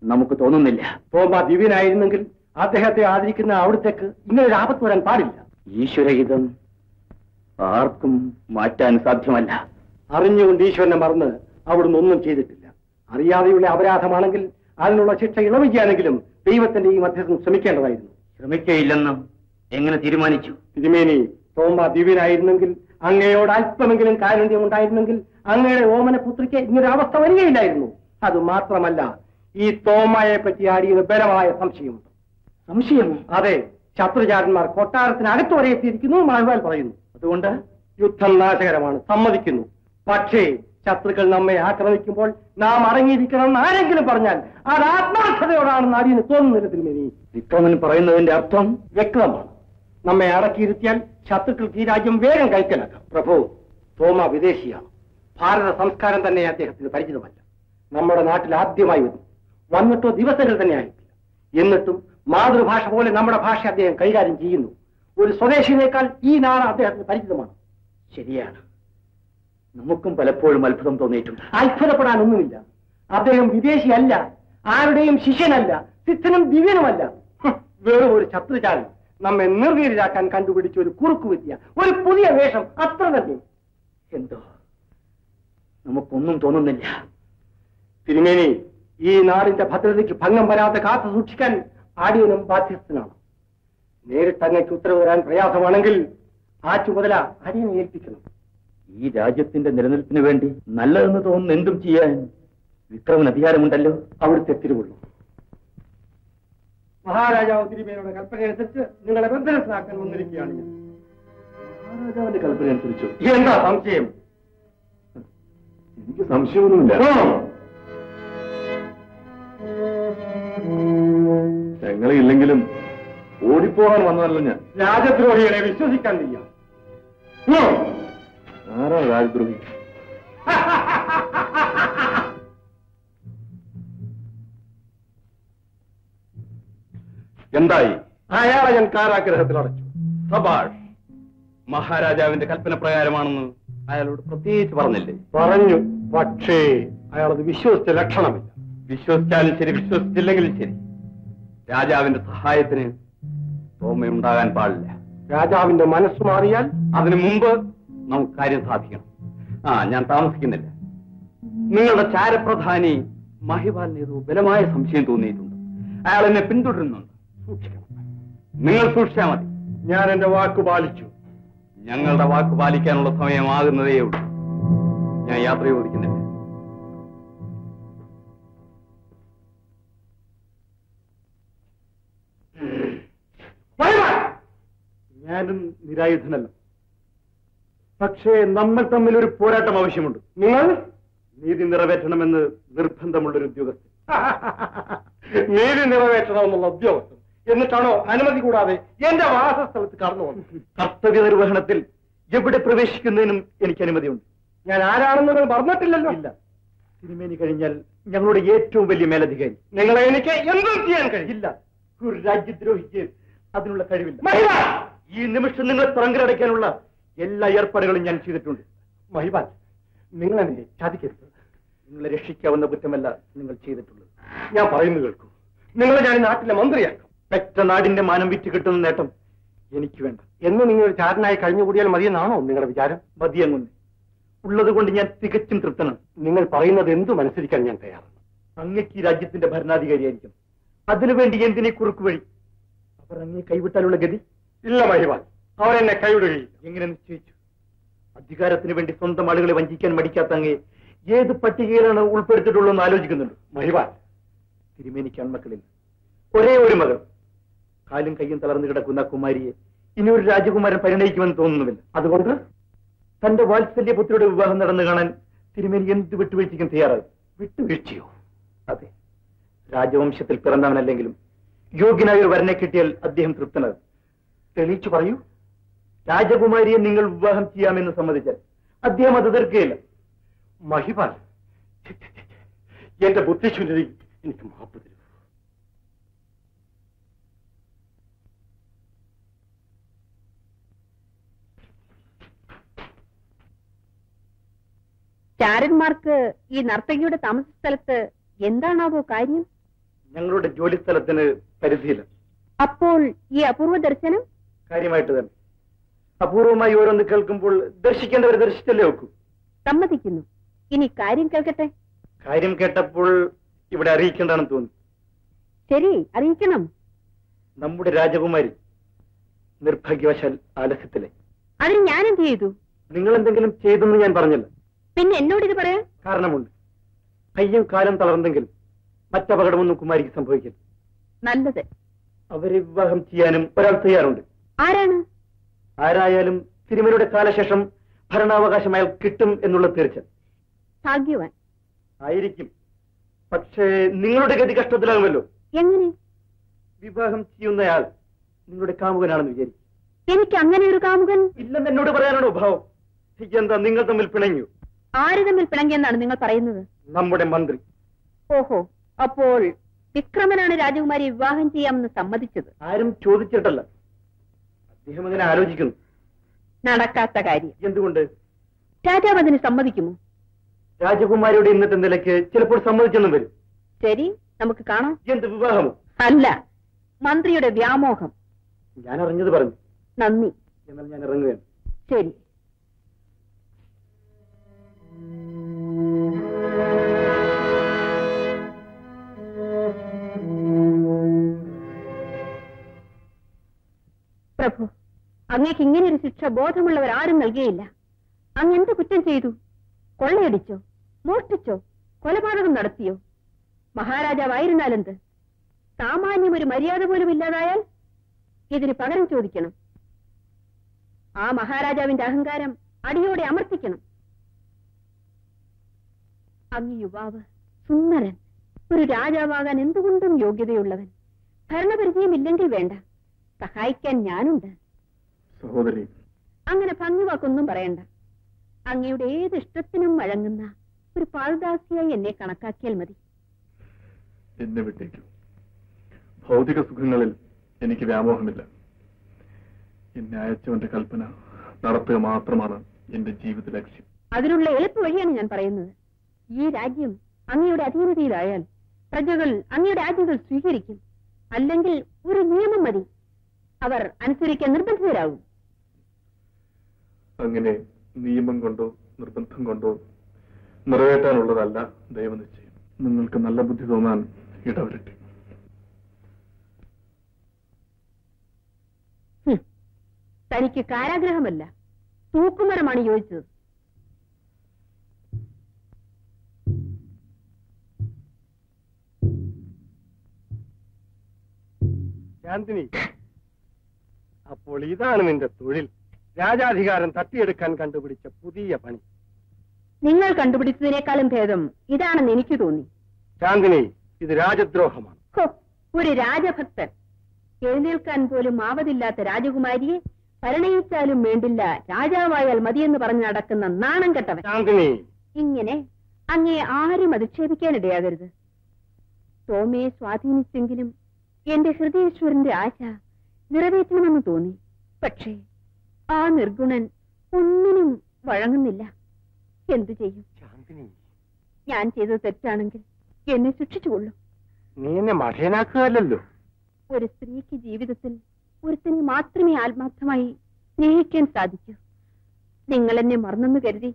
നമുക്ക് തോന്നുന്നില്ല. തോമ ദിവ്യനായിരുന്നെങ്കിൽ അദ്ദേഹത്തെ ആദരിക്കുന്ന അവിടത്തേക്ക് ഇങ്ങനെ ഒരു ആപത്ത് വരാൻ പാടില്ല. ഈശ്വരഹിതം ആർക്കും മാറ്റാൻ സാധ്യമല്ല. അറിഞ്ഞുകൊണ്ട് ഈശ്വരനെ മറന്ന് അവിടുന്ന് ഒന്നും ചെയ്തിട്ടില്ല. അറിയാതെയുള്ള അപരാധമാണെങ്കിൽ അതിനുള്ള ശിക്ഷ ഇളവിക്കാനെങ്കിലും ദൈവത്തിന്റെ ഈ മധ്യസ്ഥം ശ്രമിക്കേണ്ടതായിരുന്നു. ശ്രമിക്കയില്ലെന്ന് എങ്ങനെ തീരുമാനിച്ചു? തിരുമേനി തോമ ദിവ്യനായിരുന്നെങ്കിൽ അങ്ങയോട് അല്പമെങ്കിലും കാരുണ്യം ഉണ്ടായിരുന്നെങ്കിൽ അങ്ങയുടെ ഓമന പുത്രിക്ക് ഇങ്ങനൊരവസ്ഥ വരികയില്ലായിരുന്നു. അത് മാത്രമല്ല ഈ തോമയെ പറ്റി ആടിയത് ബലമായ സംശയമുണ്ട് സംശയമോ? അതെ ശത്രുചാരന്മാർ കൊട്ടാരത്തിനകത്ത് വരെ എത്തിയിരിക്കുന്നു മാഹ്വാൽ പറയുന്നു. അതുകൊണ്ട്? യുദ്ധം നാശകരമാണ് സമ്മതിക്കുന്നു. പക്ഷേ ശത്രുക്കൾ നമ്മെ ആക്രമിക്കുമ്പോൾ നാം അടങ്ങിയിരിക്കണം എന്ന് ആരെങ്കിലും പറഞ്ഞാൽ അത് ആത്മാർത്ഥതയോടാണെന്ന് അടിയന് തോന്നുന്നില്ല തിരുമേനി. വിക്രമൻ പറയുന്നതിന്റെ അർത്ഥം? വ്യക്തമാണ്. നമ്മെ അടക്കിയിരുത്തിയാൽ ശത്രുക്കൾക്ക് ഈ രാജ്യം വേഗം കൈക്കലാക്കാം പ്രഭു തോമ വിദേശിയാണ് ഭാരത സംസ്കാരം തന്നെ അദ്ദേഹത്തിന് പരിചിതമല്ല. നമ്മുടെ നാട്ടിൽ ആദ്യമായി വന്നു. വന്നിട്ടോ ദിവസങ്ങൾ തന്നെ ആയിട്ടില്ല. എന്നിട്ടും മാതൃഭാഷ പോലെ നമ്മുടെ ഭാഷ അദ്ദേഹം കൈകാര്യം ചെയ്യുന്നു. ഒരു സ്വദേശിനേക്കാൾ ഈ നാട് അദ്ദേഹത്തിന് പരിചിതമാണ്. ശരിയാണ്. നമുക്കും പലപ്പോഴും അത്ഭുതം തോന്നിയിട്ടുണ്ട്. അത്ഭുതപ്പെടാനൊന്നുമില്ല. അദ്ദേഹം വിദേശിയല്ല. ആരുടെയും ശിഷ്യനല്ല. സിദ്ധനും ദിവ്യനുമല്ല. വേറെ ഒരു ശത്രുചാരൻ. നമ്മെ നിർവീര്യരാക്കാൻ കണ്ടുപിടിച്ച ഒരു കുറുക്കുവിദ്യ ഒരു പുതിയ വേഷം അത്ര തന്നെ. എന്തോ? നമുക്കൊന്നും തോന്നുന്നില്ല. തിരുമേനി ഈ നാടിന്റെ ഭദ്രതയ്ക്ക് ഭംഗം വരാതെ കാത്തു സൂക്ഷിക്കാൻ ആടിയനും ബാധ്യസ്ഥനാണ്. നേരിട്ട് അങ്ങേക്ക് ഉത്തരവ് തരാൻ പ്രയാസമാണെങ്കിൽ ആ ചുമതല അടിയനെ ഏൽപ്പിക്കണം. ഈ രാജ്യത്തിന്റെ നിലനിൽപ്പിന് വേണ്ടി നല്ലതെന്ന് തോന്നുന്ന എന്തും ചെയ്യാൻ വിക്രമൻ അധികാരമുണ്ടല്ലോ? അവിടുത്തെ തിരുവുള്ളൂ. മഹാരാജാവ് തിരുമേനയുടെ കൽപ്പനയനുസരിച്ച് നിങ്ങളെ ബന്ധനത്തിലാക്കാൻ വന്നിരിക്കുകയാണ് ഞാൻ. മഹാരാജാവിന്റെ കൽപ്പന അനുസരിച്ചു? എന്താ സംശയം? എനിക്ക് സംശയമൊന്നുമില്ല. ഞങ്ങളെ ഇല്ലെങ്കിലും ഓടിപ്പോകാൻ വന്നതല്ല ഞാൻ. രാജദ്രോഹികളെ വിശ്വസിക്കാൻ വയ്യ. ഉം. ആരാ രാജദ്രോഹി? എന്തായി? അയാളെ ഞാൻ കാരാഗ്രഹത്തിൽ അടച്ചു സബാഷ് മഹാരാജാവിന്റെ കൽപ്പന പ്രകാരമാണെന്ന് അയാളോട് പ്രത്യേകിച്ച് പറഞ്ഞില്ലേ? പറഞ്ഞു. പക്ഷേ അയാളത് വിശ്വസിച്ച ലക്ഷണമില്ല. വിശ്വസിച്ചാലും ശരി വിശ്വസിച്ചില്ലെങ്കിലും ശരി. രാജാവിന്റെ സഹായത്തിന് തോമയുണ്ടാകാൻ പാടില്ല. രാജാവിന്റെ മനസ്സ് മാറിയാൽ അതിനു മുമ്പ് നമുക്ക് കാര്യം സാധിക്കണം. ആ ഞാൻ താമസിക്കുന്നില്ല. നിങ്ങളുടെ ചാരപ്രധാനി മഹിപാലിന് ഏതോ ബലമായ സംശയം തോന്നിയിട്ടുണ്ട്. അയാൾ എന്നെ പിന്തുടരുന്നുണ്ട്. സൂക്ഷിക്കണം. നിങ്ങൾ സൂക്ഷിച്ചാൽ മതി. ഞാൻ എന്റെ വാക്ക് പാലിച്ചു. ഞങ്ങളുടെ വാക്ക് പാലിക്കാനുള്ള സമയമാകുന്നതേ ഉള്ളൂ. ഞാൻ യാത്ര ചോദിക്കുന്നില്ല. ഞാനും നിരായുധനല്ല. പക്ഷേ നമ്മൾ തമ്മിൽ ഒരു പോരാട്ടം ആവശ്യമുണ്ട്. നിങ്ങൾ നീതി നിറവേറ്റണമെന്ന് നിർബന്ധമുള്ളൊരു ഉദ്യോഗസ്ഥൻ. നീതി നിറവേറ്റണമെന്നുള്ള ഉദ്യോഗസ്ഥൻ. എന്നിട്ടാണോ അനുമതി കൂടാതെ എന്റെ വാസസ്ഥലത്ത് കടന്നു വന്നത്? കർത്തവ്യ നിർവഹണത്തിൽ എവിടെ പ്രവേശിക്കുന്നതിനും എനിക്ക് അനുമതിയുണ്ട്. ഞാൻ ആരാണെന്ന് നിങ്ങൾ പറഞ്ഞിട്ടില്ലല്ലോ ഇല്ല. തിരുമേനി കഴിഞ്ഞാൽ ഞങ്ങളുടെ ഏറ്റവും വലിയ മേലധികാരി. നിങ്ങളെ എനിക്ക് എന്തും ചെയ്യാൻ കഴിയില്ല ഒരു രാജ്യദ്രോഹിക്ക് അതിനുള്ള കഴിവില്ല. ഈ നിമിഷം നിങ്ങളെ തറങ്കലടയ്ക്കാനുള്ള എല്ലാ ഏർപ്പാടുകളും ഞാൻ ചെയ്തിട്ടുണ്ട്. മഹിബാൽ നിങ്ങൾ എന്നെ ചതിക്കരുത്. നിങ്ങളെ രക്ഷിക്കാവുന്ന കുറ്റമല്ല നിങ്ങൾ ചെയ്തിട്ടുള്ളത്. ഞാൻ പറയുന്നു കേൾക്കൂ. നിങ്ങളെ ഞാൻ നാട്ടിലെ മന്ത്രിയാക്കും. പെറ്റ നാടിന്റെ മാനം വിറ്റ് കിട്ടുന്ന നേട്ടം എനിക്ക് വേണ്ട. എന്ന് നിങ്ങൾ ഒരു ചാരനായി കഴിഞ്ഞുകൂടിയാൽ മതിയെന്നാണോ നിങ്ങളുടെ വിചാരം? മതിയങ്ങുന്നു ഉള്ളത് കൊണ്ട് ഞാൻ തികച്ചും തൃപ്തനാണ്. നിങ്ങൾ പറയുന്നത് എന്തും അനുസരിക്കാൻ ഞാൻ തയ്യാറാണ്? അങ്ങക്ക് ഈ രാജ്യത്തിന്റെ ഭരണാധികാരിയായിരിക്കും. അതിനുവേണ്ടി എന്തിനെ കുറുക്ക് വഴി? അവർ അങ്ങേ കൈവിട്ടാലുള്ള ഗതി? ഇല്ല മഹിവാൻ അവരെന്നെ കൈവിടുകയില്ല. എങ്ങനെ നിശ്ചയിച്ചു? അധികാരത്തിന് വേണ്ടി സ്വന്തം ആളുകളെ വഞ്ചിക്കാൻ മടിക്കാത്ത അങ്ങേ ഏത് പട്ടികയിലാണ് ഉൾപ്പെടുത്തിയിട്ടുള്ളതെന്ന് ആലോചിക്കുന്നുണ്ട്? മഹിവാൻ തിരുമേനിക്ക് മക്കളിൽ ഒരേ ഒരു മകൾ. കാലും കയ്യും തളർന്നു കിടക്കുന്ന കുമാരിയെ ഇനി ഒരു രാജകുമാരൻ പരിണയിക്കുമെന്ന് തോന്നുന്നുമില്ല. അതുകൊണ്ട് തന്റെ വാത്സല്യ പുത്രിയുടെ വിവാഹം നടന്നു കാണാൻ തിരുമേനി എന്ത് വിട്ടുവീഴ്ചയ്ക്കും തയ്യാറായി? വിട്ടുവീഴ്ചയോ? അതെ. രാജവംശത്തിൽ പിറന്നവനല്ലെങ്കിലും യോഗ്യനായ ഒരു വരനെ കിട്ടിയാൽ അദ്ദേഹം തൃപ്തനാകും. തെളിയിച്ചു പറയൂ. രാജകുമാരിയെ നിങ്ങൾ വിവാഹം ചെയ്യാമെന്ന് സമ്മതിച്ചാൽ അദ്ദേഹം അത് തീർക്കുകയില്ല മഹിപാൽ. എന്റെ ബുദ്ധിശൂന്യത എനിക്ക് മാപ്പ് തരൂ ചാരന്മാർക്ക് ഈ നർത്തകിയുടെ താമസ സ്ഥലത്ത് എന്താണാവോ കാര്യം? ഞങ്ങളുടെ ജോലി സ്ഥലത്തിന് പരിധിയില്ല. അപ്പോൾ ഈ അപൂർവ ദർശനം? കാര്യമായിട്ട് തന്നെ. അപൂർവമായി ഓരോന്ന് കേൾക്കുമ്പോൾ ദർശിക്കേണ്ടവർ ദർശിച്ചല്ലേ വെക്കൂ സമ്മതിക്കുന്നു. ഇനി കാര്യം കേൾക്കട്ടെ? കാര്യം കേട്ടപ്പോൾ ഇവിടെ അറിയിക്കേണ്ടെന്ന് തോന്നി. ശരി അറിയിക്കണം. നമ്മുടെ രാജകുമാരി നിർഭാഗ്യവശാൽ ആലസ്യത്തിലെ അതിന് ഞാൻ എന്ത് ചെയ്തു? നിങ്ങൾ എന്തെങ്കിലും ചെയ്തെന്ന് ഞാൻ പറഞ്ഞില്ല. പിന്നെ എന്നോട് ഇത് പറയാൻ? കാരണമുണ്ട്. കയ്യും കാലം തളർന്നെങ്കിലും മറ്റപകടമൊന്നും കുമാരിക്ക് സംഭവിക്കില്ല. നല്ലത്. അവരെ വിവാഹം ചെയ്യാനും ഒരാൾ തയ്യാറുണ്ട്. ആരാണ്? ആരായാലും സിനിമയുടെ കാലശേഷം ഭരണാവകാശം അയാൾ കിട്ടും എന്നുള്ള തീർച്ച ഭാഗ്യവാൻ. ആയിരിക്കും. പക്ഷേ നിങ്ങളുടെ ഗതി കഷ്ടത്തിലാകുമല്ലോ. എങ്ങനെ? വിവാഹം ചെയ്യുന്നയാൾ നിങ്ങളുടെ കാമുകനാണെന്ന് വിചാരിക്കും. എനിക്ക് അങ്ങനെ ഒരു കാമുകൻ ഇല്ലെന്ന് എന്നോട് പറയാനാണോ ഭാവം? എന്താ നിങ്ങൾ തമ്മിൽ പിണങ്ങിയോ? ആര് തമ്മിൽ പിണങ്ങിയെന്നാണ് നിങ്ങൾ പറയുന്നത്? നമ്മുടെ മന്ത്രി. ഓഹോ അപ്പോൾ വിക്രമനാണ് രാജകുമാരി വിവാഹം ചെയ്യാമെന്ന് സമ്മതിച്ചത്? ആരും ചോദിച്ചിട്ടല്ല. അദ്ദേഹം അങ്ങനെ ആലോചിക്കുന്നു. നടക്കാത്ത കാര്യം. എന്തുകൊണ്ട്? രാജാവ് അതിന് സമ്മതിക്കുമോ? രാജകുമാരിയുടെ ഇന്നത്തെ നിലയ്ക്ക് ചിലപ്പോൾ സമ്മതിച്ചെന്നും വരും. ശരി നമുക്ക് കാണാം. എന്ത് വിവാഹമോ? അല്ല മന്ത്രിയുടെ വ്യാമോഹം. ഞാൻ അറിഞ്ഞത് പറഞ്ഞു. നന്ദി. എന്നാൽ ഞാൻ ഇറങ്ങുകയാണ്. ശരി. പ്രഭു അങ്ങേക്ക് ഇങ്ങനെ ഒരു ശിക്ഷ ബോധമുള്ളവർ ആരും നൽകിയില്ല. അങ്ങ് എന്ത് കുറ്റം ചെയ്തു? കൊള്ളയടിച്ചോ? മോഷ്ടിച്ചോ കൊലപാതകം നടത്തിയോ? മഹാരാജാവായിരുന്നാലെന്ത്? സാമാന്യം ഒരു മര്യാദ പോലും ഇല്ലാതായാൽ ഇതിന് പകരം ചോദിക്കണം. ആ മഹാരാജാവിന്റെ അഹങ്കാരം അടിയോടെ അമർത്തിക്കണം. അങ്ങ് യുവാവ്. സുന്ദരൻ. ഒരു രാജാവാകാൻ എന്തുകൊണ്ടും യോഗ്യതയുള്ളവൻ. ഭരണപരിചയമില്ലെങ്കിൽ വേണ്ട. സഹായിക്കാൻ ഞാനുണ്ട്. സഹോദരി. അങ്ങനെ ഭംഗിവാക്കൊന്നും പറയണ്ട. അങ്ങയുടെ ഏത് ഇഷ്ടത്തിനും വഴങ്ങുന്ന ഒരു പാൽദാസിയായി എന്നെ കണക്കാക്കിയാൽ മതി. എന്നെ വിട്ടേക്കൂ. ഭൗതിക സുഖങ്ങളിൽ എനിക്ക് വ്യാമോഹമില്ല. എന്നെ അയച്ചവന്റെ കൽപ്പന നടത്തുക മാത്രമാണ് എന്റെ ജീവിത ലക്ഷ്യം അതിനുള്ള എളുപ്പ വഴിയാണ് ഞാൻ പറയുന്നത്. ഈ രാജ്യം അങ്ങയുടെ അധീനതയിലായാൽ പ്രജകൾ അങ്ങയുടെ ആജ്ഞകൾ സ്വീകരിക്കും. അല്ലെങ്കിൽ ഒരു നിയമം മതി. അവർ അനുസരിക്കാൻ നിർബന്ധിതരാകും. അങ്ങനെ നിയമം കൊണ്ടോ നിർബന്ധം കൊണ്ടോ നിറവേറ്റാനുള്ളതല്ല ദൈവനിശ്ചയം. നിങ്ങൾക്ക് നല്ല ബുദ്ധി തോന്നാൻ ഇടവരട്ടെ. തനിക്ക് കാരാഗ്രഹമല്ല. തൂക്കുമരമാണ് യോജിച്ചത്. ശാന്തിനി അപ്പോൾ ഇതാണ് നിന്റെ തൊഴിൽ. രാജാധികാരം തട്ടിയെടുക്കാൻ കണ്ടുപിടിച്ച പുതിയ പണി. നിങ്ങൾ കണ്ടുപിടിച്ചതിനേക്കാളും ഭേദം ഇതാണെന്ന് എനിക്ക് തോന്നി. ശാന്തിനി ഇത് രാജദ്രോഹമാണ് ഒരു രാജഭക്തൻ. എഴുന്നേൽക്കാൻ പോലും ആവതില്ലാത്ത രാജകുമാരിയെ പരിണയിച്ചാലും വേണ്ടില്ല രാജാവായാൽ മതിയെന്ന് പറഞ്ഞ് നടക്കുന്ന നാണം കെട്ടവൻ. ഇങ്ങനെ അങ്ങേ ആരും അധിക്ഷേപിക്കാനിടയാകരുത് തോമയെ സ്വാധീനിച്ചെങ്കിലും എന്റെ ഹൃദയേശ്വരന്റെ ആശ നിറവേറ്റണമെന്ന് തോന്നി. പക്ഷേ ആ നിർഗുണൻ ഒന്നിനും വഴങ്ങുന്നില്ല. എന്തു ചെയ്യും? ഞാൻ ചെയ്തത് തെറ്റാണെങ്കിൽ എന്നെ ശിക്ഷിച്ചുകൊള്ളൂ നീ എന്നെ മഠേനാക്കുകയല്ലോ ഒരു സ്ത്രീക്ക് ജീവിതത്തിൽ ഒരുത്തിന് മാത്രമേ ആത്മാർത്ഥമായി സ്നേഹിക്കാൻ സാധിക്കൂ. നിങ്ങൾ എന്നെ മറന്നെന്ന് കരുതി.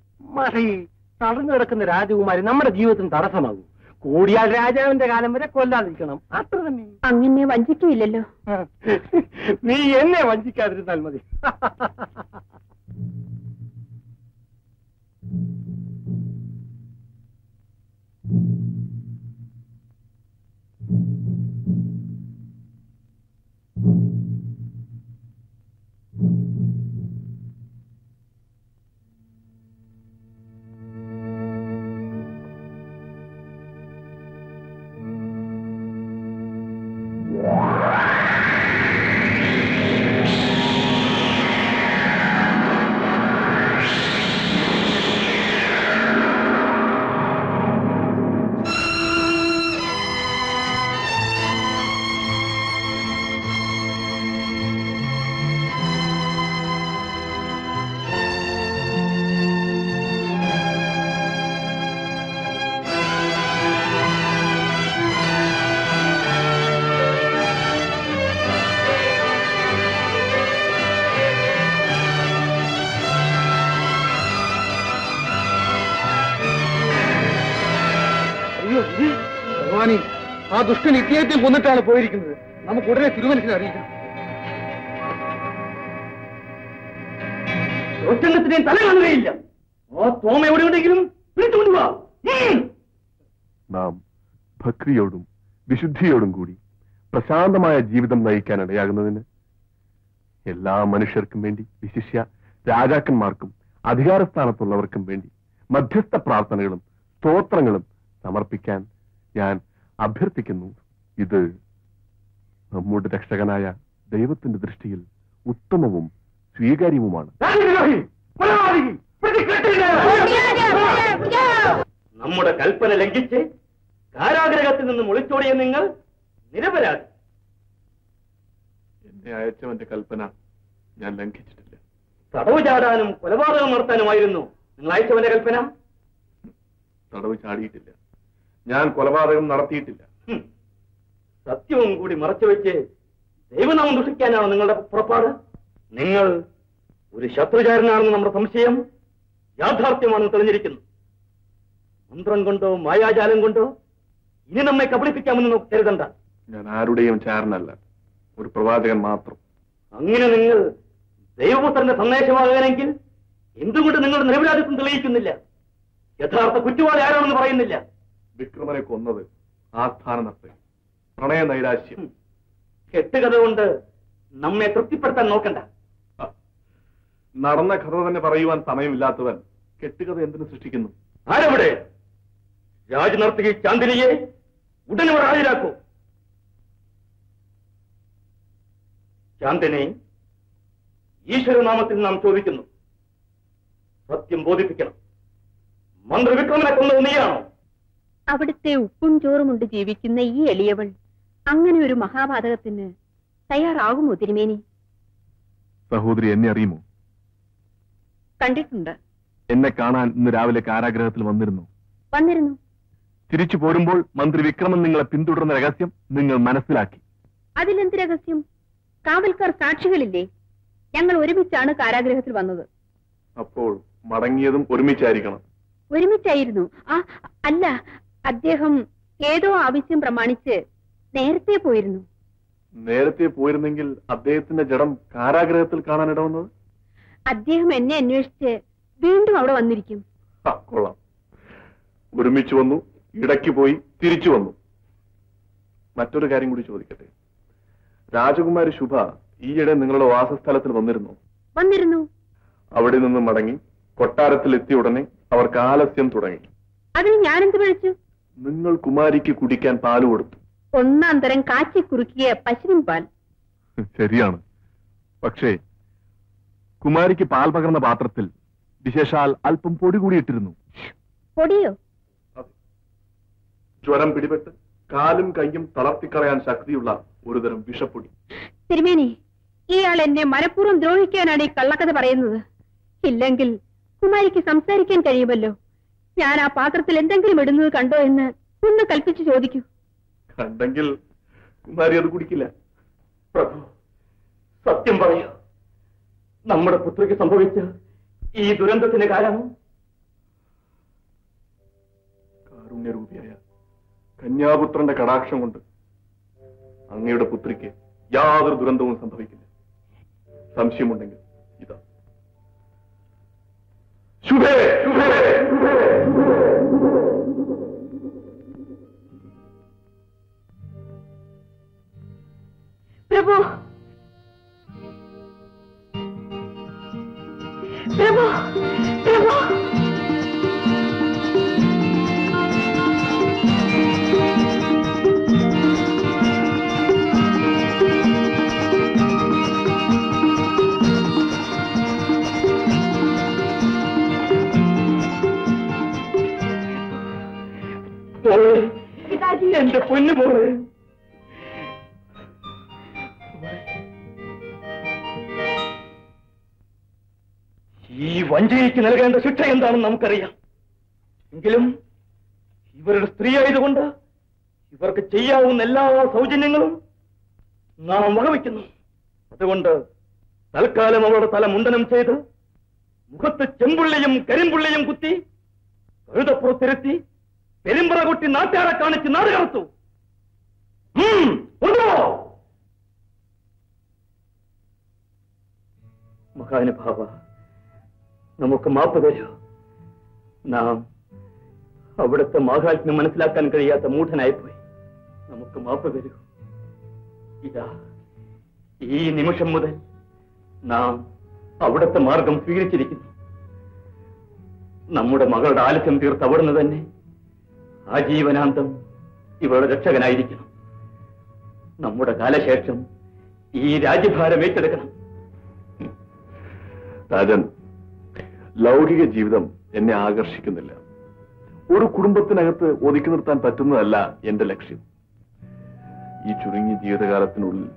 തടഞ്ഞു കിടക്കുന്ന രാജകുമാരി നമ്മുടെ ജീവിതത്തിന് തടസ്സമാകും. കൂടിയാൽ രാജാവിന്റെ കാലം വരെ കൊല്ലാതിരിക്കണം. അത്ര തന്നെ. അങ്ങനെ വഞ്ചിക്കില്ലല്ലോ. നീ എന്നെ വഞ്ചിക്കാതിരുന്നാൽ മതി. ദുഷ്ടൻ ഇദ്ദേഹത്തെയും കൊന്നിട്ടാണ് പോയിരിക്കുന്നത്. നമുക്ക് ഉടനെ തിരുമനസിനെ അറിയിക്കണം രോച്ചംഗത്തിനെയും തല കാണുകയില്ല. ആ തോമ എവിടെയുണ്ടെങ്കിലും വിളിച്ചുകൊണ്ടുവാ നാം ഭക്തിയോടും വിശുദ്ധിയോടും കൂടി പ്രശാന്തമായ ജീവിതം നയിക്കാൻ ഇടയാകുന്നതിന് എല്ലാ മനുഷ്യർക്കും വേണ്ടി വിശിഷ്യ രാജാക്കന്മാർക്കും അധികാരസ്ഥാനത്തുള്ളവർക്കും വേണ്ടി മധ്യസ്ഥ പ്രാർത്ഥനകളും സ്തോത്രങ്ങളും സമർപ്പിക്കാൻ ഞാൻ അഭ്യർത്ഥിക്കുന്നു. ഇത് നമ്മുടെ രക്ഷകനായ ദൈവത്തിന്റെ ദൃഷ്ടിയിൽ ഉത്തമവും സ്വീകാര്യവുമാണ്. നമ്മുടെ കൽപ്പന ലംഘിച്ച് കാരാഗ്രഹത്തിൽ നിന്ന് ഒളിച്ചോടിയ നിങ്ങൾ നിരപരാധി. എന്നെ അയച്ചവന്റെ കൽപ്പന ഞാൻ ലംഘിച്ചിട്ടില്ല. തടവ് ചാടാനും കൊലപാതകം നടത്താനുമായിരുന്നു. നിങ്ങൾ അയച്ചവന്റെ കൽപ്പന? തടവ് ചാടിയിട്ടില്ല. ഞാൻ കൊലപാതകം നടത്തിയിട്ടില്ല. സത്യവും കൂടി മറച്ചുവെച്ച് ദൈവനാമം ദുഷിക്കാനാണ് നിങ്ങളുടെ പുറപ്പാട്? നിങ്ങൾ ഒരു ശത്രുചാരനാണെന്ന് നമ്മുടെ സംശയം യാഥാർത്ഥ്യമാണെന്ന് തെളിഞ്ഞിരിക്കുന്നു. മന്ത്രം കൊണ്ടോ മായാജാലം കൊണ്ടോ ഇനി നമ്മെ കബളിപ്പിക്കാമെന്ന് നമുക്ക് കരുതണ്ട. ഞാൻ ആരുടെയും ചാരനല്ല ഒരു പ്രവാചകൻ മാത്രം. അങ്ങനെ നിങ്ങൾ ദൈവപുത്രന്റെ സന്ദേശമാകാനെങ്കിൽ എന്തുകൊണ്ട് നിങ്ങൾ നിരപരാധിത്വം തെളിയിക്കുന്നില്ല? യഥാർത്ഥ കുറ്റവാളി ആരാണെന്ന് പറയുന്നില്ല. വിക്രമനെ കൊന്നത് ആസ്ഥാന നഷ്ടം പ്രണയ നൈരാശ്യം. കെട്ടുകഥ കൊണ്ട് നമ്മെ തൃപ്തിപ്പെടുത്താൻ നോക്കണ്ട. നടന്ന കഥ തന്നെ പറയുവാൻ സമയമില്ലാത്തവൻ കെട്ടുകഥ എന്തിനു സൃഷ്ടിക്കുന്നു? ആരവിടെ? രാജനർത്തകി ചാന്ദിനിയെ ഉടനെ ഇവിടെ ഹാജരാക്കൂ. ചാന്ദിനി ഈശ്വരനാമത്തിൽ നാം ചോദിക്കുന്നു. സത്യം ബോധിപ്പിക്കണം. മന്ത്രി വിക്രമനെ കൊന്നത് നീയാണോ? അവിടുത്തെ ഉപ്പും ചോറുമുണ്ട് ജീവിക്കുന്ന ഈ എളിയവൾ അങ്ങനെ ഒരു മഹാപാതകത്തിന് തയ്യാറാകുമോ തിരുമേനി? സഹോദരി എന്നെ അറിയുമോ? കണ്ടിട്ടുണ്ട്. എന്നെ കാണാൻ ഇന്ന് രാവിലെ കാരാഗ്രഹത്തിൽ വന്നിരുന്നു. വന്നിരുന്നു. തിരിച്ചു പോരുമ്പോൾ മന്ത്രി വിക്രമൻ നിങ്ങളെ പിന്തുടർന്ന രഹസ്യം നിങ്ങൾ മനസ്സിലാക്കി. അതിലെന്ത് രഹസ്യം? കാവൽക്കാർ സാക്ഷികളില്ലേ? ഞങ്ങൾ ഒരുമിച്ചാണ് കാരാഗ്രഹത്തിൽ വന്നത്. അപ്പോൾ മടങ്ങിയതും ഒരുമിച്ചായിരിക്കണം. ഒരുമിച്ചായിരുന്നു. ആ അല്ല അദ്ദേഹം ഏതോ ആവശ്യം പ്രമാണിച്ച് നേരത്തെ പോയിരുന്നു. നേരത്തെ പോയിരുന്നെങ്കിൽ അദ്ദേഹത്തിന്റെ ജഡം കാരാഗ്രഹത്തിൽ കാണാൻ ഇടവന്നത്? അദ്ദേഹം എന്നെ അന്വേഷിച്ച് വീണ്ടും അവിടെ വന്നിരിക്കും. കൊള്ളാം. ഒരുമിച്ച് വന്നു ഇടയ്ക്ക് പോയി തിരിച്ചു വന്നു. മറ്റൊരു കാര്യം കൂടി ചോദിക്കട്ടെ. രാജകുമാരി ശുഭ ഈയിടെ നിങ്ങളുടെ വാസസ്ഥലത്തിൽ വന്നിരുന്നു? വന്നിരുന്നു. അവിടെ നിന്ന് മടങ്ങി കൊട്ടാരത്തിൽ എത്തിയ ഉടനെ അവർക്ക് ആലസ്യം തുടങ്ങി. അതിന് ഞാനെന്ത് പഴിച്ചു? നിങ്ങൾ കുമാരിക്ക് കുടിക്കാൻ പാൽ കൊടുത്തു. ഒന്നാം തരം കാച്ചി കുറുക്കിയ പശുവിൻ പാൽ. ശരിയാണ്. പക്ഷേ കുമാരിക്ക് പാൽ പകർന്ന പാത്രത്തിൽ വിശേഷാൽ അല്പം പൊടി കൂടി ഇട്ടിരുന്നു. പൊടിയോ? ജ്വരം പിടിപെട്ട് കാലും കൈയും തളർത്തിക്കളയാൻ ശക്തിയുള്ള ഒരുതരം വിഷപ്പൊടി. തിരുമേനി ഇയാൾ എന്നെ മനഃപൂർവം ദ്രോഹിക്കാനാണ് ഈ കള്ളക്കഥ പറയുന്നത്. ഇല്ലെങ്കിൽ കുമാരിക്ക് സംസാരിക്കാൻ കഴിയുമല്ലോ. ഞാൻ ആ പാത്രത്തിൽ എന്തെങ്കിലും ഇടുന്നത് കണ്ടോ എന്ന് ഒന്ന് കൽപ്പിച്ചു ചോദിക്കൂ. കണ്ടെങ്കിൽ കുമാരി അത് കുടിക്കില്ല. പ്രഭു സത്യം പറയൂ നമ്മുടെ പുത്രിക്ക് സംഭവിച്ച ഈ ദുരന്തത്തിന് കാരണം? കാരുണ്യരൂപിയായ കന്യാപുത്രന്റെ കടാക്ഷം കൊണ്ട് അങ്ങയുടെ പുത്രിക്ക് യാതൊരു ദുരന്തവും സംഭവിക്കില്ല. സംശയമുണ്ടെങ്കിൽ ശുഭേ ശുഭേ ശുഭേ പ്രഭു പ്രഭു എന്റെ പൊന്നു പോലെ ഈ വഞ്ചനയ്ക്ക് നൽകേണ്ട ശിക്ഷ എന്താണെന്ന് നമുക്കറിയാം. എങ്കിലും ഇവരുടെ സ്ത്രീ ആയതുകൊണ്ട് ഇവർക്ക് ചെയ്യാവുന്ന എല്ലാ സൗജന്യങ്ങളും നാം വകവയ്ക്കുന്നു അതുകൊണ്ട് തൽക്കാലം അവരുടെ തല മുണ്ടനം ചെയ്ത് മുഖത്ത് ചെമ്പുള്ളിയും കരിമ്പുള്ളിയും കുത്തി കഴുതപ്പുറത്തിരുത്തി പെരുമ്പറ കുട്ടി നാട്ടുകാരെ കാണിച്ച് നാട് കടത്തു. മഹാനുഭാവ നമുക്ക് മാപ്പ് തരൂ. നാം അവിടുത്തെ മാഹാത്മ്യം മനസ്സിലാക്കാൻ കഴിയാത്ത മൂഢനായിപ്പോയി. നമുക്ക് മാപ്പ് തരൂ. ഇതാ ഈ നിമിഷം മുതൽ നാം അവിടുത്തെ മാർഗം സ്വീകരിച്ചിരിക്കുന്നു. നമ്മുടെ മകളുടെ ആലസ്യം തീർത്ത് അവിടുന്ന് തന്നെ ആജീവനാന്തം ഇവളുടെ രക്ഷകനായിരിക്കണം. നമ്മുടെ കാലശേഷം ഈ രാജ്യഭാരം ഏറ്റെടുക്കണം. രാജൻ ലൗകിക ജീവിതം എന്നെ ആകർഷിക്കുന്നില്ല. ഒരു കുടുംബത്തിനകത്ത് ഒതുക്കി നിർത്താൻ പറ്റുന്നതല്ല എന്റെ ലക്ഷ്യം. ഈ ചുരുങ്ങിയ ജീവിതകാലത്തിനുള്ളിൽ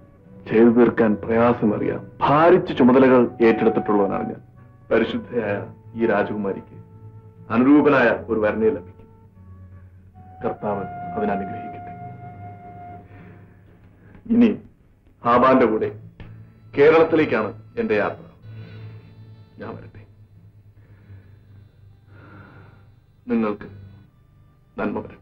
ചെയ്തു തീർക്കാൻ പ്രയാസമറിയാം ഭാരിച്ച ചുമതലകൾ ഏറ്റെടുത്തിട്ടുള്ളവനാണ് ഞാൻ. പരിശുദ്ധയായ ഈ രാജകുമാരിക്ക് അനുരൂപനായ ഒരു വരനെ ലഭിക്കും. കർത്താവ് അതിനനുഗ്രഹിക്കട്ടെ ഇനി ഹാബാന്റെ കൂടെ കേരളത്തിലേക്കാണ് എന്റെ യാത്ര. ഞാൻ വരട്ടെ. നിങ്ങൾക്ക് നന്മ വരട്ടെ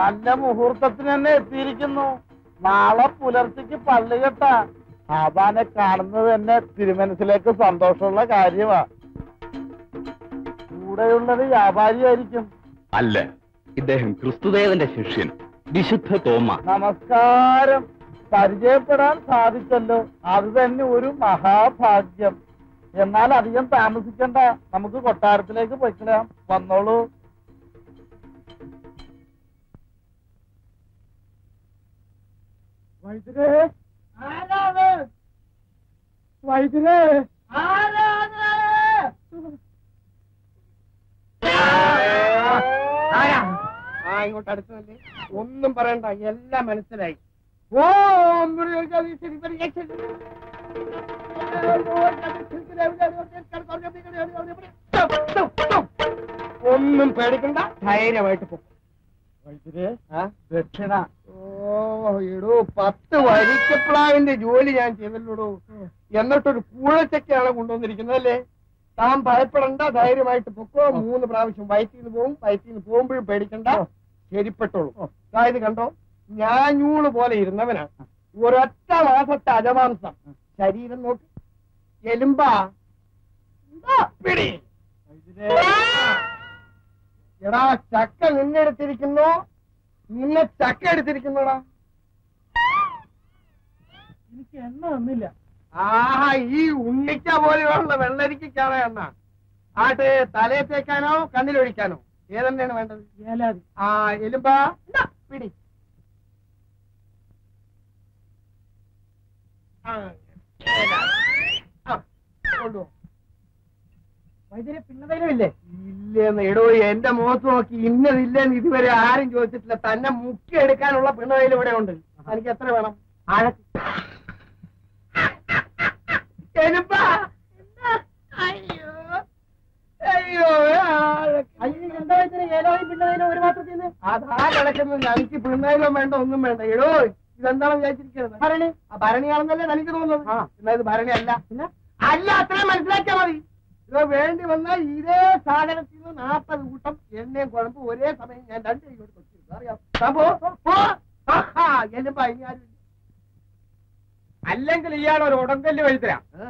നല്ല മുഹൂർത്തത്തിന് തന്നെ എത്തിയിരിക്കുന്നു. നാളെ പുലർച്ചയ്ക്ക് പള്ളി കെട്ട. ആബാനെ കാണുന്നത് തന്നെ തിരുമനസിലേക്ക് സന്തോഷമുള്ള കാര്യമാ. കൂടെയുള്ളത് വ്യാപാരിയായിരിക്കും. അല്ല ഇദ്ദേഹം ക്രിസ്തുദേവന്റെ ശിഷ്യൻ വിശുദ്ധ തോമ. നമസ്കാരം. പരിചയപ്പെടാൻ സാധിച്ചല്ലോ. അത് തന്നെ ഒരു മഹാഭാഗ്യം. എന്നാൽ അധികം താമസിക്കണ്ട. നമുക്ക് കൊട്ടാരത്തിലേക്ക് പോയിക്കളയാം. വന്നോളൂ. ഇങ്ങോട്ട് അടുത്തതല്ലേ ഒന്നും പറയണ്ട എല്ലാം മനസ്സിലായി. ഓ ഒന്നും പേടിക്കണ്ട ധൈര്യമായിട്ട് പോകും ദക്ഷിണ. ഓ എടോ പത്ത് വരിക്കപ്ലാവിന്റെ ജോലി ഞാൻ ചെയ്തല്ലോടോ. എന്നിട്ടൊരു കൂഴച്ചക്കയാണ് കൊണ്ടുവന്നിരിക്കുന്നത് അല്ലേ താൻ ഭയപ്പെടണ്ട ധൈര്യമായിട്ട് പൊക്കോ. മൂന്ന് പ്രാവശ്യം വയറ്റിന്ന് പോകും വയറ്റിന്ന് പോകുമ്പോഴും പേടിക്കണ്ട. ശരിപ്പെട്ടോളൂ. അതായത് കണ്ടോ? ഞാഞ്ഞൂൾ പോലെ ഇരുന്നവനാണ് ഒരൊറ്റ മാസത്തെ അജമാംസം. ശരീരം നോക്കി. എലുമ്പാ. പിടി? എടാ ചക്ക നിന്നെടുത്തിരിക്കുന്നു? നിന്നെ ചക്ക എടുത്തിരിക്കുന്നോടാ. എനിക്ക് എണ്ണ ഒന്നില്ല ആഹാ ഈ ഉണ്ണിക്ക പോലെയുള്ള വെള്ളരിക്കാണ് എണ്ണ ആട്ട് തലയെ തേക്കാനോ കണ്ണിലൊഴിക്കാനോ? ഏതെണ്ണയാണ് വേണ്ടത്? ഏലാതി. ആ എലുമ്പാ. പിടി. ആ, കൊണ്ടുപോ. വൈദ്യരെ പിന്നതയിലുമില്ലേ ഇല്ലെന്ന്. എടോ എന്റെ മുഖത്ത് നോക്കി ഇന്നതില്ലെന്ന് ഇതുവരെ ആരും ചോദിച്ചിട്ടില്ല. തന്നെ മുക്കി എടുക്കാനുള്ള പിണവയിൽ ഇവിടെ ഉണ്ട്. എനിക്ക് എത്ര വേണം? ഒരു അതാ കിടക്കുന്നത് എനിക്ക് പിണ്ണയിലും വേണ്ട ഒന്നും വേണ്ട. എടോ ഇതെന്താണ് വിചാരിച്ചിരിക്കുന്നത്? ഭരണി. ആ ഭരണിയാണെന്നല്ലേ തനിക്ക് തോന്നുന്നത്? എന്നാ ഇത് ഭരണി അല്ല. പിന്നെ? അല്ല അത്രയും മനസ്സിലാക്കിയാ മതി. ഇത് വേണ്ടി വന്നാൽ ഇതേ സാധനത്തിൽ നിന്ന് നാൽപ്പത് കൂട്ടം എണ്ണയും കുഴമ്പ് ഒരേ സമയം ഞാൻ രണ്ട് അറിയാം? എല്ലുമ്പോ ഇനി ആരും ഇല്ല. അല്ലെങ്കിൽ ഇയാൾ ഒരു ഉടങ്കല്ല് ആ,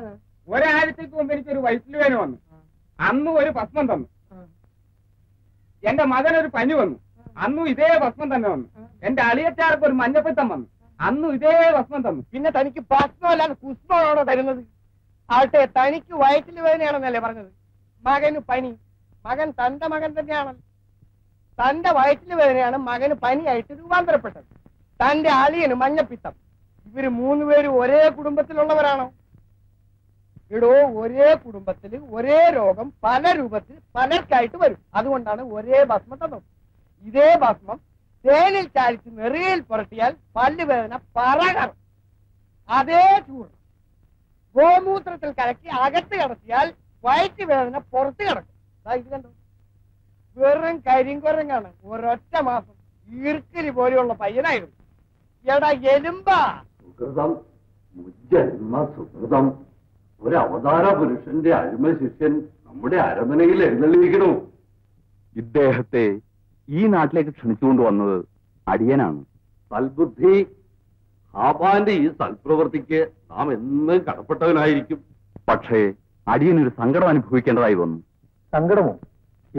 ഒരാഴ്ചക്ക് മുമ്പ് എനിക്ക് ഒരു വയസ്സിൽ വേന വന്നു. അന്നും ഒരു ഭസ്മം തന്നു. എന്റെ മകൻ ഒരു പനി വന്നു. അന്നും ഇതേ ഭസ്മം തന്നെ വന്നു. എന്റെ അളിയച്ചാർക്ക് ഒരു മഞ്ഞപ്പിത്തം വന്നു. അന്നും ഇതേ ഭസ്മം തന്നു. പിന്നെ തനിക്ക് ഭസ്മല്ലാതെ കുസ്മമാണോ തരുന്നത്? ആട്ടെ തനിക്ക് വയറ്റിൽ വേദനയാണെന്നല്ലേ പറഞ്ഞത്? മകന് പനി. മകൻ തന്റെ മകൻ തന്നെയാണല്ലോ തന്റെ വയറ്റിൽ വേദനയാണ് മകന് പനിയായിട്ട് രൂപാന്തരപ്പെട്ടത്. തന്റെ അളിയന് മഞ്ഞപ്പിത്തം. ഇവർ മൂന്നുപേരും ഒരേ കുടുംബത്തിലുള്ളവരാണോ? ഇടോ ഒരേ കുടുംബത്തിൽ ഒരേ രോഗം പല രൂപത്തിൽ പലർക്കായിട്ട് വരും. അതുകൊണ്ടാണ് ഒരേ ഭസ്മം തന്നത്. ഇതേ ഭസ്മം തേനിൽ ചാലിച്ച് നെറിയിൽ പുരട്ടിയാൽ പല്ലുവേദന പറകറും. അതേ ചൂർണം ഗോമൂത്രത്തിൽ കലക്കി അകത്ത് കിടത്തിയാൽ വയറ്റ് വേദന പുറത്ത് കിടക്കും. ഇത് കണ്ടോ? വെറും കരിങ്കുരങ്ങാണ് ഒരൊറ്റ മാസം ഈർക്കലി പോലെയുള്ള പയ്യനായിരുന്നു. എടാ എലുമ്പാ. സുഹൃതം ജന്മ സുഹൃതം. ഒരു അവതാര പുരുഷന്റെ അഴിമ ശിഷ്യൻ നമ്മുടെ അരമനയിൽ എഴുന്നള്ളിയിരിക്കണു ഇദ്ദേഹത്തെ ഈ നാട്ടിലേക്ക് ക്ഷണിച്ചുകൊണ്ട് വന്നത് അടിയനാണ്. സൽബുദ്ധി ഹാപ്പാന്റെ ഈ സൽപ്രവൃത്തിക്ക് നാം എന്ന് കടപ്പെട്ടവനായിരിക്കും. പക്ഷേ അടിയനൊരു സങ്കടം അനുഭവിക്കേണ്ടതായി വന്നു. സങ്കടമോ?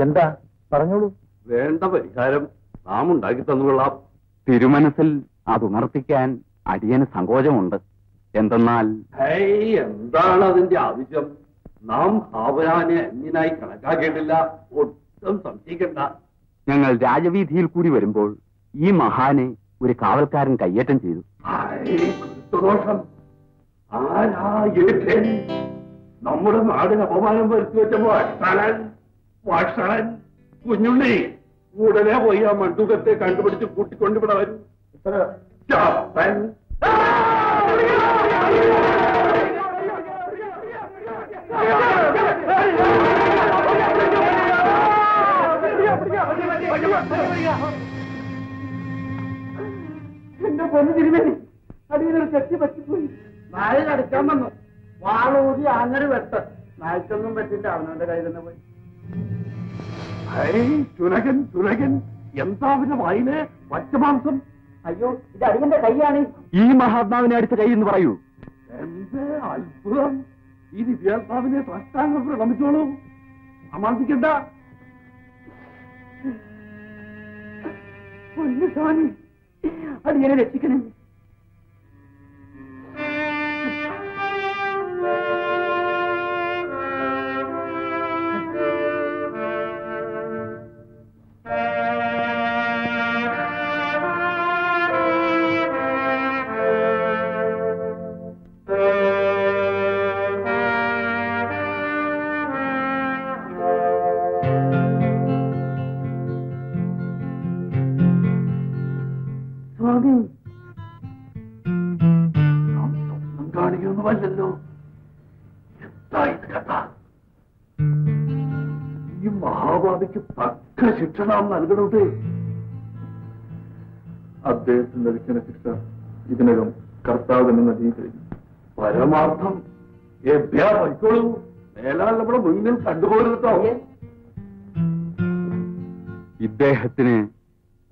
എന്താ? പറഞ്ഞോളൂ. വേണ്ട പരിഹാരം നാം ഉണ്ടാക്കി തന്നുകൊള്ളാം. തിരുമനസിൽ അതുണർത്തിക്കാൻ അടിയന് സങ്കോചമുണ്ട്. എന്തെന്നാൽ എന്താണ് അതിന്റെ ആവശ്യം? നാം ഭാവനാനെ അന്യനായി കണക്കാക്കേണ്ടില്ല. ഒട്ടും സംശയിക്കണ്ട. ഞങ്ങൾ രാജവീതിയിൽ കൂടി വരുമ്പോൾ ഈ മഹാനെ ഒരു കാവൽക്കാരൻ കയ്യേറ്റം ചെയ്തു നമ്മുടെ നാടിന് അപമാനം വരുത്തി വെച്ച വാക്ഷണൻ വാക്ഷണൻ കുഞ്ഞുണ്ണി ഉടനെ പോയി ആ മണ്ടുകത്തെ കണ്ടുപിടിച്ച് കൂട്ടിക്കൊണ്ടുവിടെ വരും എന്റെ പൊന്നു തിരുമേനി. അടിയിലൊരു തെറ്റി പറ്റിപ്പോയി. നായ കടിക്കാൻ വന്നു. വാളൂതി അങ്ങനെ വെട്ട. നായ്ക്കൊന്നും പറ്റില്ല. അവനവന്റെ കയ്യിൽ തന്നെ പോയി. ഹേയ്, ചുനകൻ ചുനകൻ എന്താ അവന്റെ വായിൽ പച്ചമാംസം അയ്യോ ഇത് അടിയന്റെ കൈയാണ്. ഈ മഹാത്മാവിനെ അടുത്ത കൈ എന്ന് പറയൂ. എന്ത് അത്ഭുതം. ഈ ദിവ്യാത്മാവിനെ സാഷ്ടാംഗം പ്രണമിച്ചോളൂ അമാന്തിക്കണ്ട. പൊന്നു സ്വാമി. അടിയനെ രക്ഷിക്കണേ സ്വാമി നൽകണത് അദ്ദേഹത്തിന് ലഭിക്കുന്ന ശിക്ഷ ഇതിനകം കർത്താവ് തന്നെ നൽകി കഴിഞ്ഞു. പരമാർത്ഥം എഭ്യാ പൊയ്ക്കോളൂ. മേലാൽ നമ്മുടെ മുന്നിൽ കണ്ടുപോരുട്ടോ ഇദ്ദേഹത്തിന്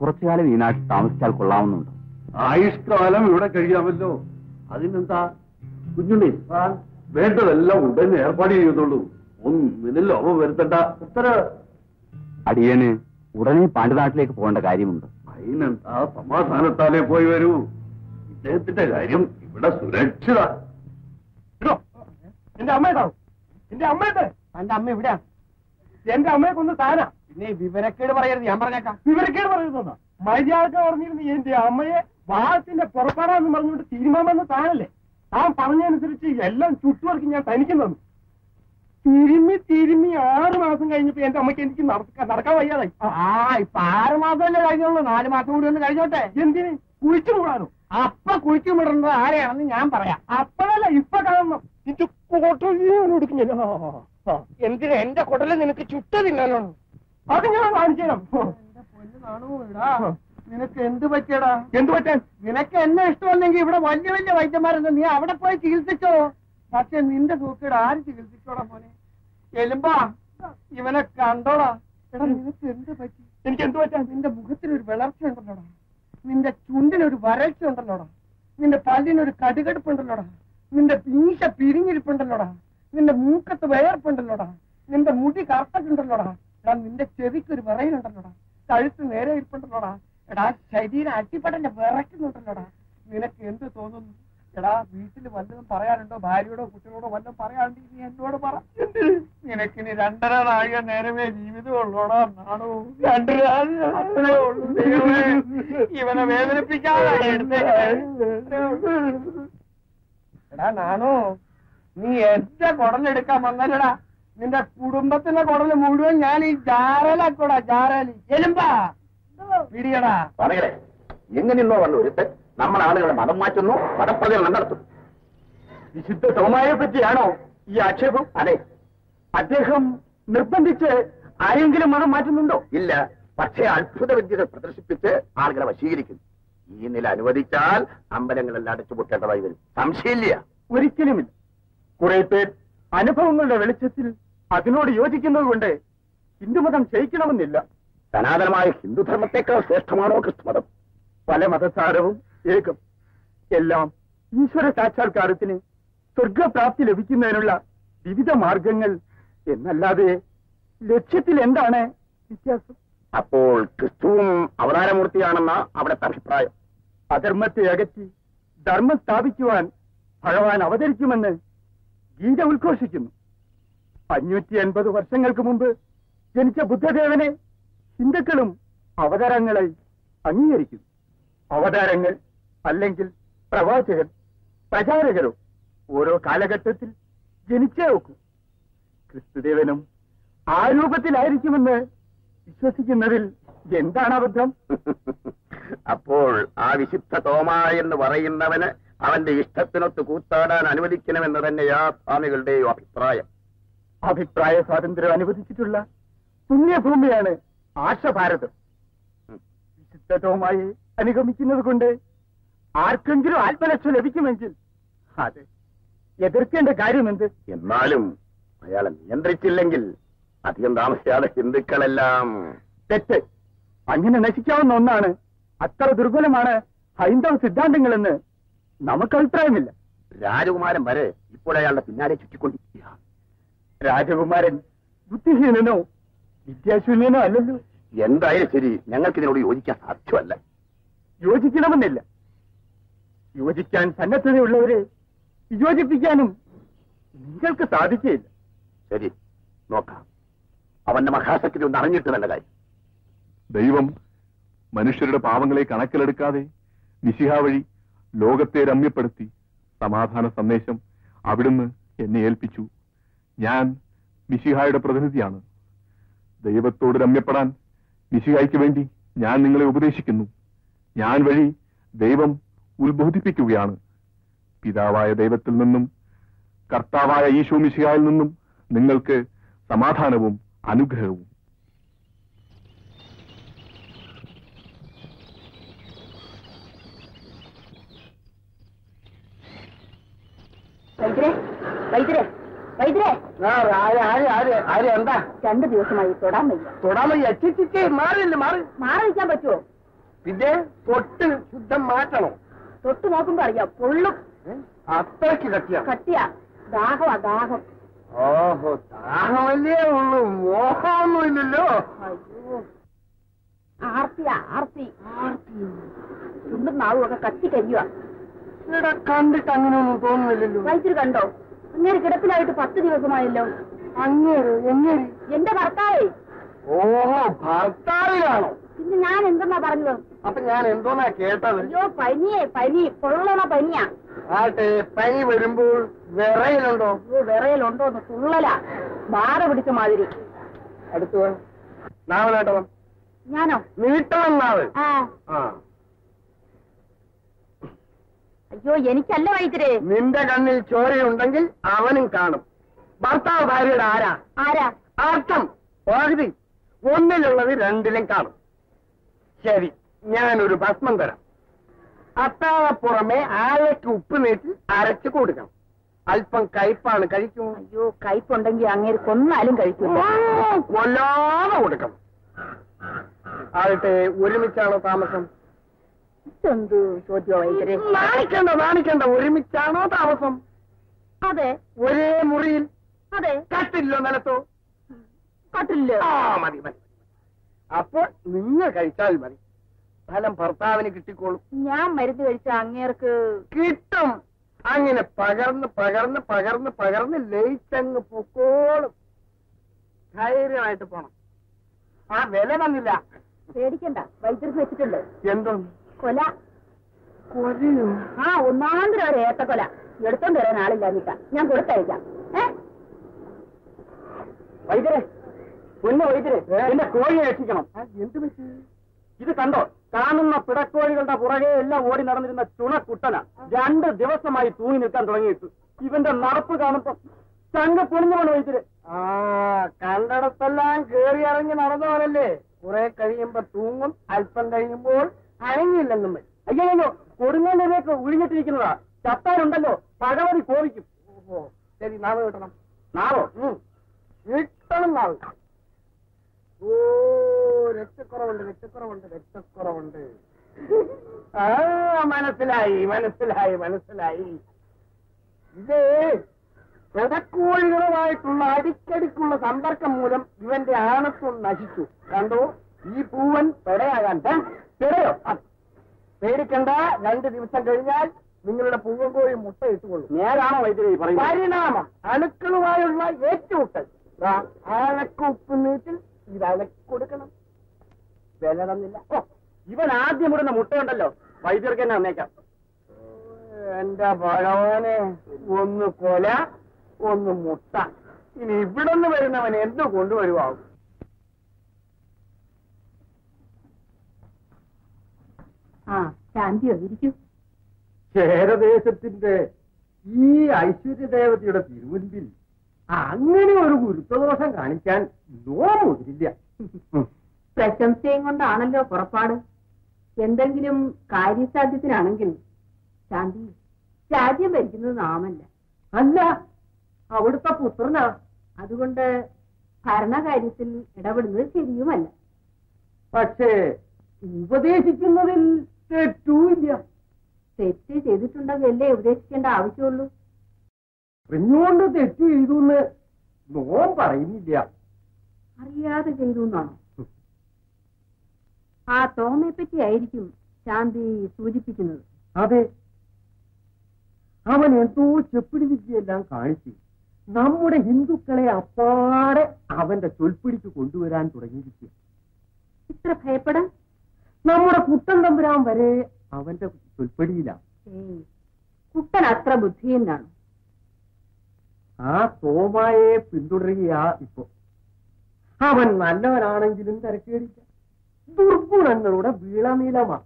കുറച്ചുകാലം ഈ നാട്ടിൽ താമസിച്ചാൽ കൊള്ളാവുന്നുണ്ട്? ആയുഷ്കാലം ഇവിടെ കഴിയാമല്ലോ. അതിനെന്താ? കുഞ്ഞുണ്ണി വേണ്ടതെല്ലാം ഉടനെ ഏർപ്പാട് ചെയ്തോളൂ. ഒന്നിനും ലോപം വരുത്തണ്ട. അടിയന് ഉടനെ പാണ്ഡുനാട്ടിലേക്ക് പോകേണ്ട കാര്യമുണ്ട്. അതിനെന്താ സമാധാനത്താലേ പോയി വരൂ? ഇദ്ദേഹത്തിന്റെ കാര്യം ഇവിടെ സുരക്ഷിത. എന്റെ അമ്മ ഉണ്ടാവും എന്റെ അമ്മയുണ്ട് എന്റെ അമ്മ ഇവിടെ എന്റെ അമ്മയെ കൊന്ന് താനാ. പിന്നെ വിവരക്കേട് പറയരുത് ഞാൻ പറഞ്ഞേക്കാം. വിവരക്കേട് പറയരുതെന്നാ? മര്യാദ പറഞ്ഞിരുന്നു എന്റെ അമ്മയെ വാഹത്തിന്റെ പുറപ്പെടാന്ന് പറഞ്ഞുകൊണ്ട് തീരുമാനം താനല്ലേ? താൻ പറഞ്ഞതനുസരിച്ച് എല്ലാം ചുറ്റുവർക്ക് ഞാൻ തനിക്ക് തന്നു. തിരുമ്മി തിരുമ്മി ആറ് മാസം കഴിഞ്ഞപ്പോ എന്റെ അമ്മയ്ക്ക് എനിക്ക് നടക്കാൻ നടക്കാൻ വയ്യാതായി. ആ ഇപ്പൊ ആറ് മാസമല്ലേ കഴിഞ്ഞുള്ളൂ. നാല് മാസം കൂടി ഒന്ന് കഴിഞ്ഞോട്ടെ? എന്തിന്? കുഴിച്ചു മൂടാനോ അപ്പ കുഴിച്ചു വിടുന്നത് ആരെയാണെന്ന് ഞാൻ പറയാം. അപ്പഴല്ല ഇപ്പൊ കാണണം. കൊട്ടലിടുക്കും ഞാൻ എന്തിനാ എന്റെ കൊടൽ നിനക്ക് ചുട്ട തിന്നാനോ? അത് ഞാൻ കാണിച്ചു തരാം നിനക്ക് എന്ത് പറ്റിയടാ? എന്ത് പറ്റാൻ നിനക്ക് എന്നെ ഇഷ്ടമല്ലെങ്കിൽ ഇവിടെ വലിയ വലിയ വൈദ്യന്മാരുണ്ട്. നീ അവിടെ പോയി ചികിത്സിച്ചോ? പക്ഷെ നിന്റെ സൂക്കേട് ആര് ചികിത്സിച്ചോടാ മോനെ? എലുമ്പാ ഇവനെ കണ്ടോടാ. എടാ നിനക്ക് എന്ത് പറ്റി? എനിക്ക് എന്ത് പറ്റാ? നിന്റെ മുഖത്തിനൊരു വിളർച്ച ഉണ്ടല്ലോടാ. നിന്റെ ചുണ്ടിനൊരു വരൾച്ച ഉണ്ടല്ലോടാ. നിന്റെ പല്ലിനൊരു കടുകടുപ്പുണ്ടല്ലോടാ. നിന്റെ മീശ പിരിഞ്ഞിരിപ്പുണ്ടല്ലോടാ. നിന്റെ മൂക്കത്ത് വയർപ്പുണ്ടല്ലോടാ നിന്റെ മുടി കറുത്തിട്ടുണ്ടല്ലോടാ എടാ നിന്റെ ചെവിക്ക് ഒരു വിറയിലുണ്ടല്ലോടാ. കഴുത്ത് നേരെ ഇരിപ്പുണ്ടല്ലോടാ. എടാ ശരീരം അട്ടിപ്പടന്റെ വിറയ്ക്കുന്നുണ്ടല്ലോടാ. നിനക്ക് എന്ത് തോന്നുന്നു? എടാ വീട്ടിൽ വല്ലതും പറയാനുണ്ടോ? ഭാര്യയോടോ കുട്ടികളോടോ വല്ലതും പറയാനുണ്ട്? നീ എന്നോട് പറ? നിനക്കിനി രണ്ടര നാഴിക നേരമേ ജീവിതം ഉള്ളോടാ നാണോ. രണ്ടര ഇവനെ വേദനിപ്പിക്കാതെ എടാ നാണോ നീ എന്റെ കുടലെടുക്കാൻ വന്നല്ലടാ. നിന്റെ കുടുംബത്തിന്റെ കുടൽ മുഴുവൻ ഞാൻ ഈ ജാരലാക്കോടാ ജാരലി എലുമ്പാ. പിടിയടാ. എങ്ങനെയുള്ളോ വല്ല നമ്മുടെ ആളുകളെ മതം മാറ്റുന്നു മതപ്രചരണം നടത്തുന്നു. വിശുദ്ധ തോമായെ പറ്റിയാണോ ഈ ആക്ഷേപം? അതെ. അദ്ദേഹം നിർബന്ധിച്ച് ആരെങ്കിലും മതം മാറ്റുന്നുണ്ടോ? ഇല്ല. പക്ഷേ അത്ഭുത വിദ്യകൾ പ്രദർശിപ്പിച്ച് ആളുകളെ വശീകരിക്കുന്നു. ഈ നില അനുവദിച്ചാൽ അമ്പലങ്ങളെല്ലാം അടച്ചുപൊട്ടേണ്ടതായി വരും. സംശയമില്ല. ഒരിക്കലുമില്ല. കുറെ പേർ അനുഭവങ്ങളുടെ വെളിച്ചത്തിൽ അതിനോട് യോജിക്കുന്നത് കൊണ്ട് ഹിന്ദുമതം ക്ഷയിക്കണമെന്നില്ല. സനാതനമായ ഹിന്ദുധർമ്മത്തെക്കാൾ ശ്രേഷ്ഠമാണോ ക്രിസ്തുമതം? പല മതസാരവും ഏകം. എല്ലാം ഈശ്വര സാക്ഷാത്കാരത്തിന് സ്വർഗപ്രാപ്തി ലഭിക്കുന്നതിനുള്ള വിവിധ മാർഗങ്ങൾ എന്നല്ലാതെ ലക്ഷ്യത്തിൽ എന്താണ് വ്യത്യാസം? അപ്പോൾ ക്രിസ്തുവും അവതാരമൂർത്തിയാണെന്ന അവിടുത്തെ അഭിപ്രായം. അധർമ്മത്തെ അകറ്റി ധർമ്മം സ്ഥാപിക്കുവാൻ ഭഗവാൻ അവതരിക്കുമെന്ന് ഗീത ഉദ്ഘോഷിക്കുന്നു. അഞ്ഞൂറ്റി എൺപത് വർഷങ്ങൾക്ക് മുമ്പ് ജനിച്ച ബുദ്ധദേവനെ ഹിന്ദുക്കളും അവതാരങ്ങളായി അംഗീകരിക്കുന്നു. അവതാരങ്ങൾ അല്ലെങ്കിൽ പ്രവാചകൻ പ്രചാരകരോ ഓരോ കാലഘട്ടത്തിൽ ജനിച്ചേ ഒക്കൂ. ക്രിസ്തുദേവനും ആ രൂപത്തിലായിരിക്കുമെന്ന് വിശ്വസിക്കുന്നതിൽ എന്താണ് അബദ്ധം? അപ്പോൾ ആ വിശുദ്ധ തോമ എന്ന് പറയുന്നവന് അവന്റെ ഇഷ്ടത്തിനൊത്ത് കൂത്താടാൻ അനുവദിക്കണമെന്ന് തന്നെയാ സ്വാമികളുടെയും അഭിപ്രായം. അഭിപ്രായ സ്വാതന്ത്ര്യം അനുവദിച്ചിട്ടുള്ള പുണ്യഭൂമിയാണ് ആശഭാരതം. വിശുദ്ധവുമായി അനുഗമിക്കുന്നത് കൊണ്ട് ആർക്കെങ്കിലും ആത്മരക്ഷ ലഭിക്കുമെങ്കിൽ അതെ എതിർക്കേണ്ട കാര്യമെന്ത്? എന്നാലും അയാളെ നിയന്ത്രിച്ചില്ലെങ്കിൽ അധികം താമസിയാതെ ഹിന്ദുക്കളെല്ലാം. തെറ്റ്. അങ്ങനെ നശിക്കാവുന്ന ഒന്നാണ് അത്ര ദുർബലമാണ് ഹൈന്ദവ സിദ്ധാന്തങ്ങളെന്ന് നമുക്ക് അഭിപ്രായമില്ല. രാജകുമാരൻ വരെ ഇപ്പോൾ അയാളുടെ പിന്നാലെ ചുറ്റിക്കൊണ്ടിരിക്കുക രാജകുമാരൻ ബുദ്ധിഹീനനോ വിദ്യാശൂന്യനോ അല്ലല്ലോ. എന്തായാലും ശരി ഞങ്ങൾക്ക് ഇതിനോട് യോജിക്കാൻ സാധ്യമല്ല. യോജിക്കണമെന്നില്ല. യോജിക്കാൻ സന്നദ്ധതയുള്ളവരെ യോജിപ്പിക്കാനും നിങ്ങൾക്ക് സാധിക്കില്ല ശരി നോക്കാം. അവന്റെ മഹാശക്തി ഒന്ന് അറിഞ്ഞിട്ട് നല്ല കാര്യം. ദൈവം മനുഷ്യരുടെ പാവങ്ങളെ കണക്കിലെടുക്കാതെ മിശിഹ വഴി ലോകത്തെ രമ്യപ്പെടുത്തി സമാധാന സന്ദേശം അവിടുന്ന് എന്നെ ഏൽപ്പിച്ചു. ഞാൻ മിശിഹായുടെ പ്രതിനിധിയാണ്. ദൈവത്തോട് രമ്യപ്പെടാൻ മിശിഹായ്ക്ക് വേണ്ടി ഞാൻ നിങ്ങളെ ഉപദേശിക്കുന്നു. ഞാൻ വഴി ദൈവം ഉത്ബോധിപ്പിക്കുകയാണ്. പിതാവായ ദൈവത്തിൽ നിന്നും കർത്താവായ ഈശോ മിശിഹായിൽ നിന്നും നിങ്ങൾക്ക് സമാധാനവും അനുഗ്രഹവും. എന്താ? രണ്ടു ദിവസമായി തൊടാൻ വയ്യ. തൊടാൻ വയ്യ. മാറില്ല മാറി. മാറി നിൽക്കാൻ പറ്റുമോ? പിന്നെ തൊട്ട് ശുദ്ധം മാറ്റണം. തൊട്ട് നോക്കുമ്പോ അറിയാം. പൊള്ളും. അത്രയ്ക്ക് കട്ടിയാ? കട്ടിയാ. ദാഹമാ ദാഹം. ഓഹോ ദാഹമല്ലേ ഉള്ളൂ. മോഹമൊന്നും ഇല്ലല്ലോ ആർത്തിയാ ആർത്തി. ചുണ്ടും നാവും ഒക്കെ കത്തി കരിയുക കണ്ടിട്ട് അങ്ങനെയൊന്നും തോന്നുന്നില്ലല്ലോ. വൈദ്യുതി കണ്ടോ? അങ്ങനെ കിടപ്പിലായിട്ട് പത്ത് ദിവസമായല്ലോ. അങ്ങേര് എങ്ങേര്? എന്റെ ഭർത്താവേ. ഓഹോ ഭർത്താവിലാണോ? പിന്നെ ഞാൻ എന്തെന്നാ പറഞ്ഞത്? അപ്പൊ ഞാൻ എന്തോന്നാ കേട്ടത്? അയ്യോ പനിയെ പനി. പൊള്ളണ പനിയാ. ആട്ടെ പനി വരുമ്പോൾ വിറയിലുണ്ടോ? വിറയിലുണ്ടോ തുള്ളലാ. ബാധ പിടിച്ച മാതിരി. അടുത്തു നാവ് നേട്ടണം ഞാനോ? നീട്ടണം നാവ്. അയ്യോ എനിക്കല്ല വൈദ്യരെ. നിന്റെ കണ്ണിൽ ചോരയുണ്ടെങ്കിൽ അവനും കാണും. ഭർത്താവ് ഭാര്യയുടെ ആരാ? ആരാ? അർത്ഥം പകുതി. ഒന്നിലുള്ളത് രണ്ടിലും കാണും. ശരി ഞാനൊരു ഭസ്മം തരാം. അത്താഴപ്പുറമെ ആലയ്ക്ക് ആഴയ്ക്ക് ഉപ്പ് നീട്ടി അരച്ചു കൊടുക്കണം. അല്പം കയ്പാണ് കഴിക്കും. അയ്യോ കയ്പുണ്ടെങ്കിൽ അങ്ങേര് കൊന്നാലും കഴിക്കും കൊല്ലാതെ കൊടുക്കണം. ആകട്ടെ ഒരുമിച്ചാണോ താമസം? ഇതെന്തു നാണിക്കണ്ട നാണിക്കണ്ട ഒരുമിച്ചാണോ താമസം? അതെ. ഒരേ മുറിയിൽ അതെ. കട്ടില്ലോ നിലത്തോ? കട്ടില്ല? ആ മതി മതി. അപ്പോൾ നിങ്ങൾ കഴിച്ചാൽ മതി. ഫലം ഭർത്താവിന് കിട്ടിക്കോളും. ഞാൻ മരുന്ന് കഴിച്ച അങ്ങേർക്ക് കിട്ടും. അങ്ങനെ പകർന്ന് പകർന്ന് പകർന്ന് പകർന്ന് ലയിച്ചങ്ങ് പൊക്കോളും. ധൈര്യമായിട്ട് പോണം. ആ വില വന്നില്ല. പേടിക്കണ്ട. വൈദ്യർക്ക് വെച്ചിട്ടുണ്ട്. എന്തോ? കൊല. കൊലയോ? ആ ഒന്നാന്തരം ഒരു ഏത്തക്കൊല. എടുത്തോണ്ട് വരാൻ ആളില്ലാഞ്ഞിട്ടാ. ഞാൻ കൊടുത്തയക്കാം. ഏ? വൈദ്യരെ പൊന്നു വൈദ്യരെ എന്റെ കോഴിയെ രക്ഷിക്കണം. എന്ത് പറ്റി? ഇത് കണ്ടോ? കാണുന്ന പിടക്കോഴികളുടെ പുറകെ എല്ലാം ഓടി നടന്നിരുന്ന ചുണക്കുട്ടന. രണ്ട് ദിവസമായി തൂങ്ങി നിൽക്കാൻ തുടങ്ങിയിട്ട്. ഇവന്റെ നടപ്പ് കാണുമ്പോ ചങ്ക പൊളിഞ്ഞു പോണ വൈദ്യര്. ആ കണ്ടടത്തെല്ലാം കേറി ഇറങ്ങി നടന്നവനല്ലേ? കുറെ കഴിയുമ്പോ തൂങ്ങും അല്പം കഴിയുമ്പോൾ അനങ്ങിയില്ലെന്നും വരും. അയ്യോ കൊടുങ്ങലിലേക്ക് ഒഴിഞ്ഞിട്ടിരിക്കുന്നതാ. ചത്താനുണ്ടല്ലോ പഴവതി കോപിക്കും. ശരി നാളെ കിട്ടണം. നാളോ. കിട്ടണം നാളെ ഓ രക്തക്കുറവുണ്ട് രക്തക്കുറവുണ്ട് രക്തക്കുറവുണ്ട്. ആ മനസ്സിലായി മനസ്സിലായി മനസ്സിലായി. ഇത് പെടക്കോഴികളുമായിട്ടുള്ള അടിക്കടിക്കുള്ള സമ്പർക്കം മൂലം ഇവന്റെ ആണത്വം നശിച്ചു. കണ്ടോ? ഈ പൂവൻ പെടയാകാൻ. പെടയോ? പേടിക്കണ്ട. രണ്ട് ദിവസം കഴിഞ്ഞാൽ നിങ്ങളുടെ പൂവൻ കോഴി മുട്ട ഇട്ടുകൊള്ളും. നേരാണോ വൈദ്യുതി പരിണാമം. അണുക്കളുമായുള്ള ഏറ്റുമുട്ടൽ. ആഴക്കുപ്പ് നീറ്റിൽ നീട്ടിൽ ഇത് കൊടുക്കണം. വില തന്നില്ല. ഓ ഇവൻ ആദ്യം ഇടുന്ന മുട്ടയുണ്ടല്ലോ വൈദ്യർക്ക് തന്നെ വന്നേക്കാം എന്റെ ഭഗവാനെ ഒന്ന് കൊല ഒന്ന് മുട്ട. ഇനി ഇവിടെ നിന്ന് വരുന്നവൻ എന്ത് കൊണ്ടുവരുവാകും ആ ശാന്തിയോ ഇരിക്കൂ. ക്ഷേരദേശത്തിന്റെ ഈ ഐശ്വര്യദേവതയുടെ തിരുമുൻപിൽ അങ്ങനെ ഒരു ഗുരുത്വദോഷം കാണിക്കാൻ നോ മുതിരില്ല. പ്രശംസയും കൊണ്ടാണല്ലോ പുറപ്പാട്. എന്തെങ്കിലും കാര്യസാധ്യത്തിനാണെങ്കിൽ ശാന്തി രാജ്യം ഭരിക്കുന്നത് നാമല്ല. അല്ല അവിടുത്തെ പുത്രനാ. അതുകൊണ്ട് ഭരണകാര്യത്തിൽ ഇടപെടുന്നത് ശരിയുമല്ല. പക്ഷേ ഉപദേശിക്കുന്നതിൽ തെറ്റൂല്ല. തെറ്റ് ചെയ്തിട്ടുണ്ടെങ്കിലല്ലേ ഉപദേശിക്കേണ്ട ആവശ്യമുള്ളൂ? അറിഞ്ഞുകൊണ്ട് തെറ്റ് ചെയ്തു എന്ന് നോൻ പറയുന്നില്ല. അറിയാതെ ചെയ്തു എന്നാണോ ആ തോമയെ പറ്റിയായിരിക്കും ശാന്തി സൂചിപ്പിക്കുന്നത്. അതെ. അവൻ എന്തോ ചെപ്പിടി വിദ്യയെല്ലാം കാണിച്ചു നമ്മുടെ ഹിന്ദുക്കളെ അപ്പാടെ അവന്റെ ചൊൽപ്പിടിക്ക് കൊണ്ടുവരാൻ തുടങ്ങിയിരിക്കുക. ഇത്ര ഭയപ്പെടാൻ? നമ്മുടെ കുട്ടൻ തമ്പുരാൻ വരെ അവന്റെ ചൊൽപ്പടിയിലാണ് കുട്ടൻ അത്ര ബുദ്ധിയെന്നാണ് ആ തോമായെ പിന്തുടരുകയാ ഇപ്പൊ. അവൻ നല്ലവനാണെങ്കിലും തിരക്കേടില്ല. ദുർഗുണങ്ങളുടെ വീളനീളമാ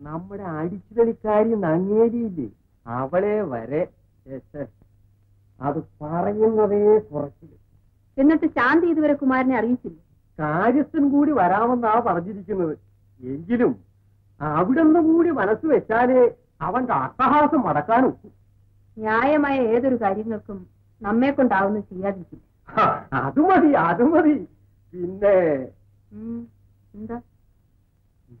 നമ്മുടെ അടിച്ചുതളിക്കാരി നങ്ങേരിയില്ലേ? അവളെ വരെ. അത് പറയുന്നതേ കുറച്ചില്ല എന്നിട്ട് ശാന്തി ഇതുവരെ കുമാരനെ അറിയിച്ചില്ല? കാര്യസ്ഥൻ കൂടി വരാമെന്നാ പറഞ്ഞിരിക്കുന്നത്. എങ്കിലും അവിടുന്ന് കൂടി മനസ്സ് വെച്ചാലേ അവന്റെ അട്ടഹാസം മടക്കാനും ന്യായമായ ഏതൊരു കാര്യങ്ങൾക്കും നമ്മെ കൊണ്ടാവുന്ന ചെയ്യാതിരിക്കും. അത് മതി അത് മതി. പിന്നെ എന്താ?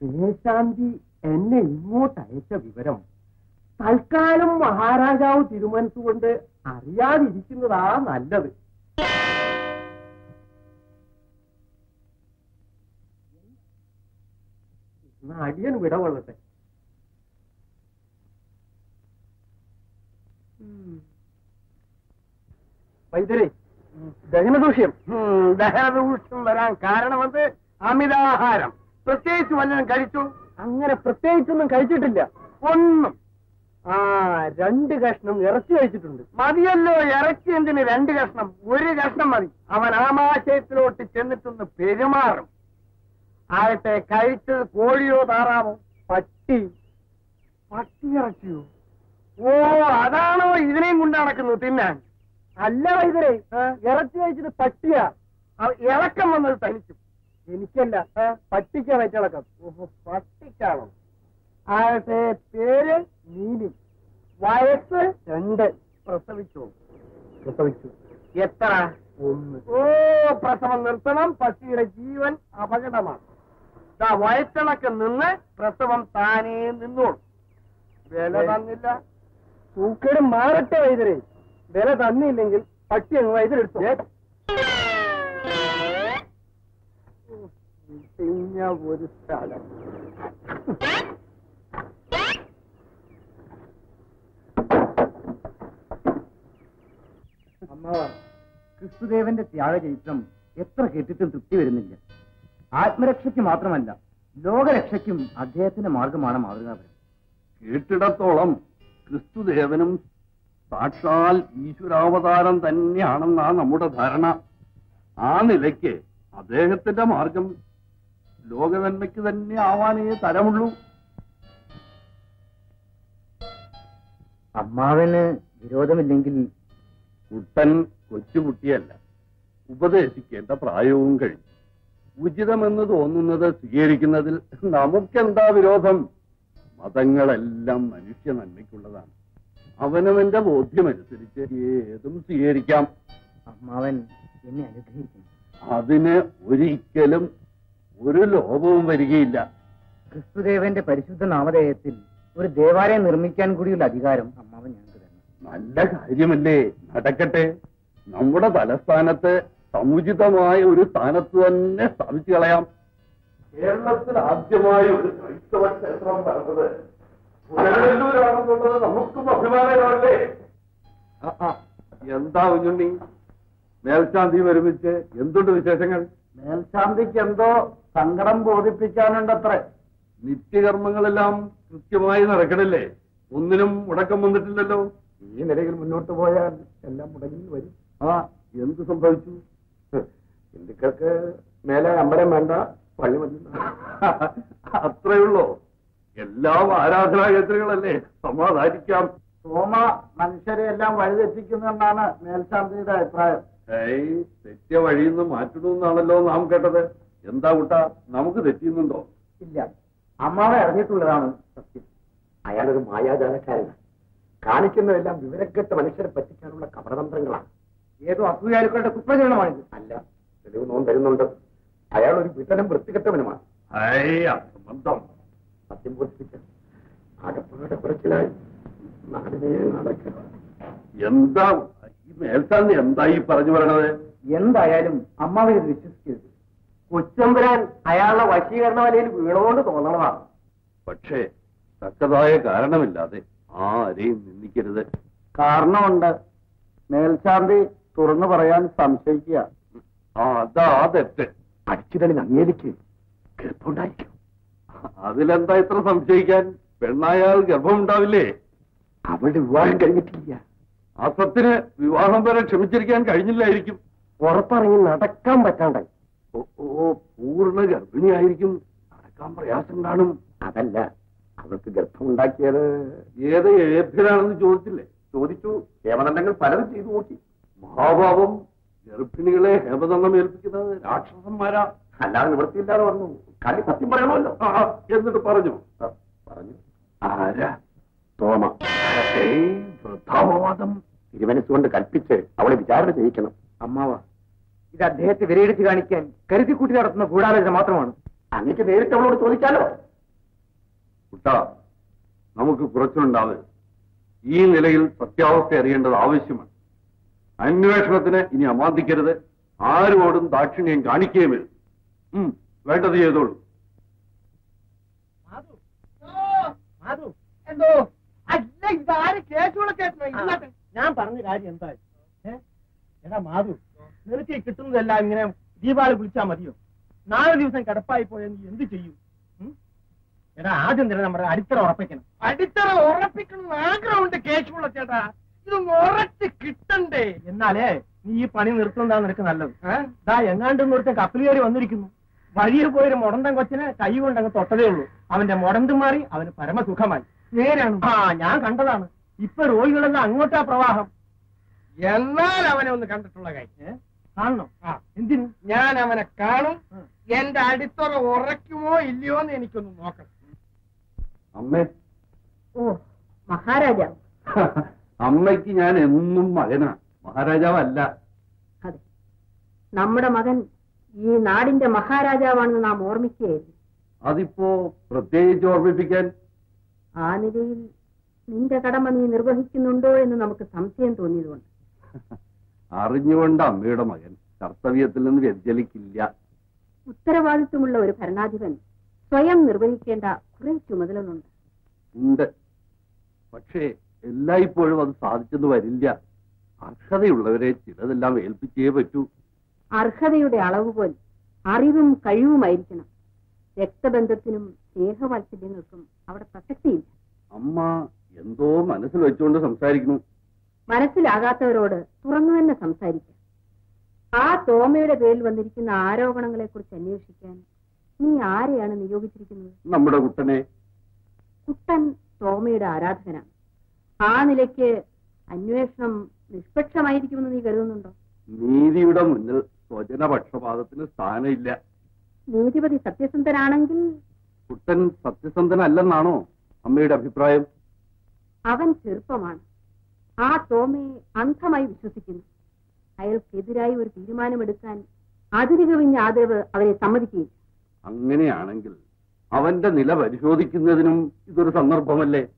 ദേശാന്തി എന്നെ ഇങ്ങോട്ട് അയച്ച വിവരം തൽക്കാലം മഹാരാജാവ് തിരുമനസുകൊണ്ട് അറിയാതിരിക്കുന്നതാ നല്ലത്. അടിയൻ വിടകൊള്ളട്ടെ വൈദ്യരെ ദഹനദൂഷ്യം. ദഹനദൂഷ്യം വരാൻ കാരണമെന്ത് അമിതാഹാരം. പ്രത്യേകിച്ച് വല്ലതും കഴിച്ചു? അങ്ങനെ പ്രത്യേകിച്ചൊന്നും കഴിച്ചിട്ടില്ല. ഒന്നും. ആ രണ്ട് കഷ്ണം ഇറച്ചി കഴിച്ചിട്ടുണ്ട്. മതിയല്ലോ ഇറച്ചി എന്തിന്? രണ്ട് കഷ്ണം. ഒരു കഷ്ണം മതി. അവൻ ആമാശയത്തിലോട്ട് ചെന്നിട്ടൊന്ന് പെരുമാറും. ആകട്ടെ കഴിച്ചത് കോഴിയോ താറാവോ? പട്ടി. പട്ടി ഇറച്ചിയോ? ഓ അതാണോ ഇതിനെയും കൊണ്ട് നടക്കുന്നത്? തിന്നാൻ. അല്ല വൈദ്യരെ ഇറച്ചി കഴിച്ചിട്ട് പട്ടിയാ. ഇളക്കം വന്നത് തനിക്കും. എനിക്കല്ല പട്ടിക്ക വയറ്റിളക്കം. ഓഹോ പട്ടിക്കാണോ? ആകട്ടെ പേര്? നീലി. വയസ്സ്? രണ്ട്. പ്രസവിച്ചു. പ്രസവിച്ചു. എത്ര? ഒന്ന്. ഓ പ്രസവം നിർത്തണം. പട്ടിയുടെ ജീവൻ അപകടമാണ്. വയറ്റിളക്കം നിന്ന് പ്രസവം താനേ നിന്നോളും. വില തന്നില്ല. സൂക്കേട് മാറട്ടെ വൈദ്യരെ. വില തന്നില്ലെങ്കിൽ പട്ടി അങ്ങ് വൈദ്യരെടുത്തു ഒരു സ്ഥലം. അമ്മാവ ക്രിസ്തുദേവന്റെ ത്യാഗചരിത്രം എത്ര കേട്ടിട്ടും തൃപ്തി വരുന്നില്ല. ആത്മരക്ഷയ്ക്ക് മാത്രമല്ല ലോകരക്ഷയ്ക്കും അദ്ദേഹത്തിന്റെ മാർഗമാണ് മാതൃകാപരം. കേട്ടിടത്തോളം ക്രിസ്തുദേവനും സാക്ഷാൽ ഈശ്വരാവതാരം തന്നെയാണെന്നാ നമ്മുടെ ധാരണ. ആ നിലയ്ക്ക് അദ്ദേഹത്തിന്റെ മാർഗം ലോകനന്മയ്ക്ക് തന്നെ ആവാനേ തരമുള്ളൂ. അമ്മാവന് വിരോധമില്ലെങ്കിൽ കുട്ടൻ കൊച്ചുകുട്ടിയല്ല. ഉപദേശിക്കേണ്ട പ്രായവും കഴിഞ്ഞു. ഉചിതമെന്ന് തോന്നുന്നത് സ്വീകരിക്കുന്നതിൽ നമുക്കെന്താ വിരോധം? മതങ്ങളെല്ലാം മനുഷ്യ നന്മയ്ക്കുള്ളതാണ്. അവനവന്റെ ബോധ്യമനുസരിച്ച് ഏതും സ്വീകരിക്കാം. അമ്മാവൻ എന്നെ അനുഗ്രഹിക്കും അതിന് ഒരിക്കലും ഒരു ലോപവും വരികയില്ല. ക്രിസ്തുദേവന്റെ പരിശുദ്ധ നാമധേയത്തിൽ ഒരു ദേവാലയം നിർമ്മിക്കാൻ കൂടിയുള്ള അധികാരം അമ്മാവൻ ഞങ്ങൾക്ക് തന്നെ. നല്ല കാര്യമല്ലേ? നടക്കട്ടെ. നമ്മുടെ തലസ്ഥാനത്ത് സമുചിതമായ ഒരു സ്ഥാനത്ത് തന്നെ സ്ഥാപിച്ചു കളയാം. കേരളത്തിൽ ആദ്യമായി ഒരു ക്രൈസ്തവ ക്ഷേത്രം പറഞ്ഞത് പുനലൂരാണെന്നുള്ളത് നമുക്കും അഭിമാനമല്ലേ എന്താ കുഞ്ഞുണ്ണി? മേൽശാന്തി ഒരുമിച്ച് എന്തുണ്ട് വിശേഷങ്ങൾ? മേൽശാന്തിക്ക് എന്തോ സങ്കടം ബോധിപ്പിക്കാനുണ്ടത്രേ. നിത്യകർമ്മങ്ങളെല്ലാം കൃത്യമായി നടക്കണില്ലേ? ഒന്നിനും മുടക്കം വന്നിട്ടില്ലല്ലോ? ഈ നിലയിൽ മുന്നോട്ട് പോയാൽ എല്ലാം മുടങ്ങി വരും. ആ എന്ത് സംഭവിച്ചു? ഹിന്ദുക്കൾക്ക് മേലെ അമ്പലം വേണ്ട. അത്രയുള്ളോ എല്ലാം ആരാധനാകേന്ദ്രങ്ങളല്ലേ. സമാധാനിക്കാം. സോമ മനുഷ്യരെ എല്ലാം വഴിതെറ്റിക്കുന്നെന്നാണ് മേൽശാന്തിയുടെ അഭിപ്രായം. ഏയ് തെറ്റിയ വഴിയിൽ നിന്ന് മാറ്റണമെന്നാണല്ലോ നാം കേട്ടത്. എന്താ കൂട്ട നമുക്ക് തെറ്റിയുന്നുണ്ടോ? ഇല്ല. അമ്മാവെ അറിഞ്ഞിട്ടുള്ളതാണ് സത്യം. അയാളൊരു മായാജാലക്കാരനാണ്. കാണിക്കുന്നതെല്ലാം വിവരക്കെട്ട് മനുഷ്യരെ പറ്റിക്കാനുള്ള കപടതന്ത്രങ്ങളാണ്. ഏതോ അസൂയാലുക്കളുടെ കുപ്രചരണമാണിത്. അല്ല തെളിവ് നോൻ തരുന്നുണ്ട്. അയാൾ ഒരു വിട്ടനും വൃത്തികെട്ടവനുമാണ്. സത്യം ബോധിപ്പിച്ച ആകപ്പാടെ കുറച്ചിലായി നാടിനെ നടക്കുക. എന്താ? ഈ മേൽശാന്തി എന്താ ഈ പറഞ്ഞു പറയണത് എന്തായാലും അമ്മാവൻ ഇത് വിശ്വസിക്കരുത്. കൊച്ചമ്പുരാൻ അയാളുടെ വശീകരണ വലയിൽ വീണുകൊണ്ട് തോന്നണതാണ്. പക്ഷേ തക്കതായ കാരണമില്ലാതെ ആരെയും നിന്ദിക്കരുത്. കാരണമുണ്ട്. മേൽശാന്തി തുറന്നു പറയാൻ സംശയിക്കുക. അതാ തെറ്റ്. അടിച്ചുതളി അങ്ങേലിക്ക് ഗർഭമുണ്ടായിരിക്കും. അതിലെന്താ ഇത്ര സംശയിക്കാൻ? പെണ്ണായാൽ ഗർഭമുണ്ടാവില്ലേ? അവളുടെ വിവാഹം കഴിഞ്ഞിട്ടില്ല. അസത്തിന് വിവാഹം വരെ ക്ഷമിച്ചിരിക്കാൻ കഴിഞ്ഞില്ലായിരിക്കും. പുറത്തിറങ്ങി നടക്കാൻ പറ്റാണ്ടായി. ഓ പൂർണ ഗർഭിണിയായിരിക്കും. നടക്കാൻ പ്രയാസം കാണും. അതല്ല അവൾക്ക് ഗർഭമുണ്ടാക്കിയത്. ഏത് ഏഭ്യനാണെന്ന് ചോദിച്ചില്ലേ? ചോദിച്ചു. ഹേമദണ്ഡങ്ങൾ പലതും ചെയ്തു നോക്കി. മഹാഭാവം ഗർഭിണികളെ ഹേമതണ്ണം ഏൽപ്പിക്കുന്നത് രാക്ഷസന്മാരാ. അല്ലാതെ നിവൃത്തിയില്ലാതെ പറഞ്ഞു കളി സത്യം പറയണമല്ലോ. എന്നിട്ട് പറഞ്ഞു. പറഞ്ഞു. ആരാ? തോമ. വൃദ്ധാപവാദം. തിരുമനസ്സുകൊണ്ട് കൽപ്പിച്ച് അവളെ വിചാരണ ചെയ്യിക്കണം. അമ്മാവ ഇത് അദ്ദേഹത്തെ വിലയിരുത്തി കാണിക്കാൻ കരുതി കൂട്ടി നടത്തുന്ന ഗൂഢാലോചന മാത്രമാണ്. അങ്ങക്ക് നേരിട്ട് അവളോട് ചോദിച്ചാലോ? കുട്ടാ നമുക്ക് കുറച്ചുണ്ടാവരുത് ഈ നിലയിൽ സത്യാവസ്ഥ അറിയേണ്ടത് ആവശ്യമാണ്. അന്വേഷണത്തിന് ഇനി അമാന്തിക്കരുത്. ആരോടും ദാക്ഷിണ്യം കാണിക്കുകയുമില്ല ഉം, വേണ്ടത് ചെയ്തോളൂ. മാധു. എന്തോ? ഞാൻ പറഞ്ഞ കാര്യം എന്താ? എടാ മാധു നിനക്ക് കിട്ടുന്നതെല്ലാം ഇങ്ങനെ ദീപാവലി വിളിച്ചാ മതിയോ? നാല് ദിവസം കിടപ്പായി നീ എന്ത് ചെയ്യും? എടാ ആദ്യം തന്നെ നമ്മുടെ അടിത്തറ ഉറപ്പിക്കണം. അടിത്തറ ഉറപ്പിക്കണം ആഗ്രഹമുണ്ട് കേശുള്ള ചേട്ടാ. ഇതൊന്ന് ഉറച്ച് കിട്ടണ്ടേ? എന്നാലേ നീ ഈ പണി നിർത്തുന്നതാ നിനക്ക് നല്ലത്. ദാ എങ്ങാണ്ടും ഒരുത്തൻ കപ്പൽ കയറി വന്നിരിക്കുന്നു. വഴിയിൽ പോയൊരു മുടന്തൻ കൊച്ചിനെ കൈ കൊണ്ട് അങ്ങ് തൊട്ടതേ ഉള്ളൂ. അവന്റെ മുടന്ത് മാറി അവന് പരമസുഖമായി. നേരാണ്. ആ ഞാൻ കണ്ടതാണ്. ഇപ്പൊ രോഗികളെല്ലാം അങ്ങോട്ടാ പ്രവാഹം. എന്നാൽ അവനെ ഒന്ന് കണ്ടിട്ടുള്ള കാര്യം. കാണണം? ആ എന്തിനു? ഞാൻ അവനെ കാണും. എന്റെ അടിത്തറ ഉറയ്ക്കുമോ ഇല്ലയോ എന്ന് എനിക്കൊന്ന് നോക്കണം. അമ്മേ. ഓ മഹാരാജാവ് അമ്മയ്ക്ക് ഞാൻ എന്നും മകനാ. മഹാരാജാവല്ല. അതെ. നമ്മുടെ മകൻ ഈ നാടിന്റെ മഹാരാജാവാണെന്ന് നാം ഓർമ്മിക്കുകയായിരുന്നു. അതിപ്പോ പ്രത്യേകിച്ച് ഓർമ്മിപ്പിക്കാൻ? ആ നിലയിൽ നിന്റെ കടമ നീ നിർവഹിക്കുന്നുണ്ടോ എന്ന് നമുക്ക് സംശയം തോന്നിയതുകൊണ്ട്. അറിഞ്ഞുകൊണ്ട് അമ്മയുടെ മകൻ കർത്തവ്യത്തിൽ നിന്ന് വ്യതിചലിക്കില്ല ഉത്തരവാദിത്വമുള്ള ഒരു ഭരണാധിപൻ സ്വയം നിർവഹിക്കേണ്ട കുറെ ചുമതലകളുണ്ട്. ഉണ്ട്. പക്ഷേ എല്ലായ്പ്പോഴും അത് സാധിച്ചെന്ന് വരില്ല. അർഹതയുള്ളവരെ ചിലതെല്ലാം ഏൽപ്പിച്ചേ പറ്റൂ. അർഹതയുടെ അളവ് പോലെ അറിവും കഴിവുമായിരിക്കണം. രക്തബന്ധത്തിനും സ്നേഹവാത്സല്യങ്ങൾക്കും അവിടെ പ്രസക്തിയില്ല. അമ്മ എന്തോ മനസ്സിൽ വെച്ചുകൊണ്ട് സംസാരിക്കുന്നു. മനസ്സിലാകാത്തവരോട് തുറന്നു തന്നെ സംസാരിക്കാം. ആ തോമയുടെ പേരിൽ വന്നിരിക്കുന്ന ആരോപണങ്ങളെ കുറിച്ച് അന്വേഷിക്കാൻ നീ ആരെയാണ് നിയോഗിച്ചിരിക്കുന്നത്? നമ്മുടെ കുട്ടനെ. കുട്ടൻ തോമയുടെ ആരാധകനാണ്. ആ നിലയ്ക്ക് അന്വേഷണം നിഷ്പക്ഷമായിരിക്കുമെന്ന് നീ കരുതുന്നുണ്ടോ? നീതിയുടെ മുന്നിൽ സ്വജനപക്ഷപാതത്തിന് സ്ഥാനമില്ല. നീതിപതി സത്യസന്ധനാണെങ്കിൽ? കുട്ടൻ സത്യസന്ധനല്ലെന്നാണോ അമ്മയുടെ അഭിപ്രായം? അവൻ ചെറുപ്പമാണ്. ആ തോമയെ അന്ധമായി വിശ്വസിക്കുന്നു. അയാൾക്കെതിരായി ഒരു തീരുമാനമെടുക്കാൻ അതിരുകവിഞ്ഞ ആദരവ് അവരെ സമ്മതിക്കുകയില്ല. അങ്ങനെയാണെങ്കിൽ അവന്റെ നില പരിശോധിക്കുന്നതിനും ഇതൊരു സന്ദർഭമല്ലേ?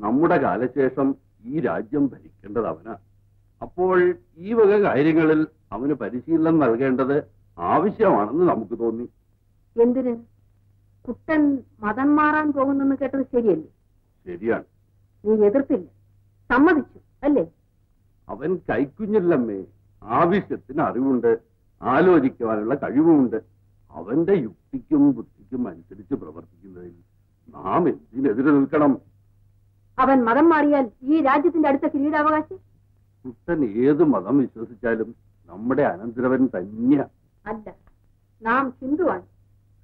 നമ്മുടെ കാലശേഷം ഈ രാജ്യം ഭരിക്കേണ്ടത് അവനാ. അപ്പോൾ ഈ വക കാര്യങ്ങളിൽ അവന് പരിശീലനം നൽകേണ്ടത് ആവശ്യമാണെന്ന് നമുക്ക് തോന്നി. എന്തിന്? കുട്ടൻ മതം മാറാൻ പോകുന്നെന്ന് കേട്ടത് ശരിയല്ലേ? ശരിയാണ്. നീ എതിർത്തില്ല. സമ്മതിച്ചു അല്ലേ? അവൻ കൈക്കുഞ്ഞില്ലമ്മേ. ആവശ്യത്തിന് അറിവുണ്ട്. ആലോചിക്കുവാനുള്ള കഴിവുമുണ്ട്. അവന്റെ യുക്തിക്കും ബുദ്ധിക്കും അനുസരിച്ച് പ്രവർത്തിക്കുന്നതിൽ നാം എന്തിനെതിരെ നിൽക്കണം? അവൻ മതം മാറിയാൽ ഈ രാജ്യത്തിന്റെ അടുത്ത കിരീടാവകാശി? പുത്തൻ ഏത് മതം വിശ്വസിച്ചാലും നമ്മുടെ അനന്തരവൻ തന്നെയാ. അല്ല നാം ഹിന്ദുവാണ്.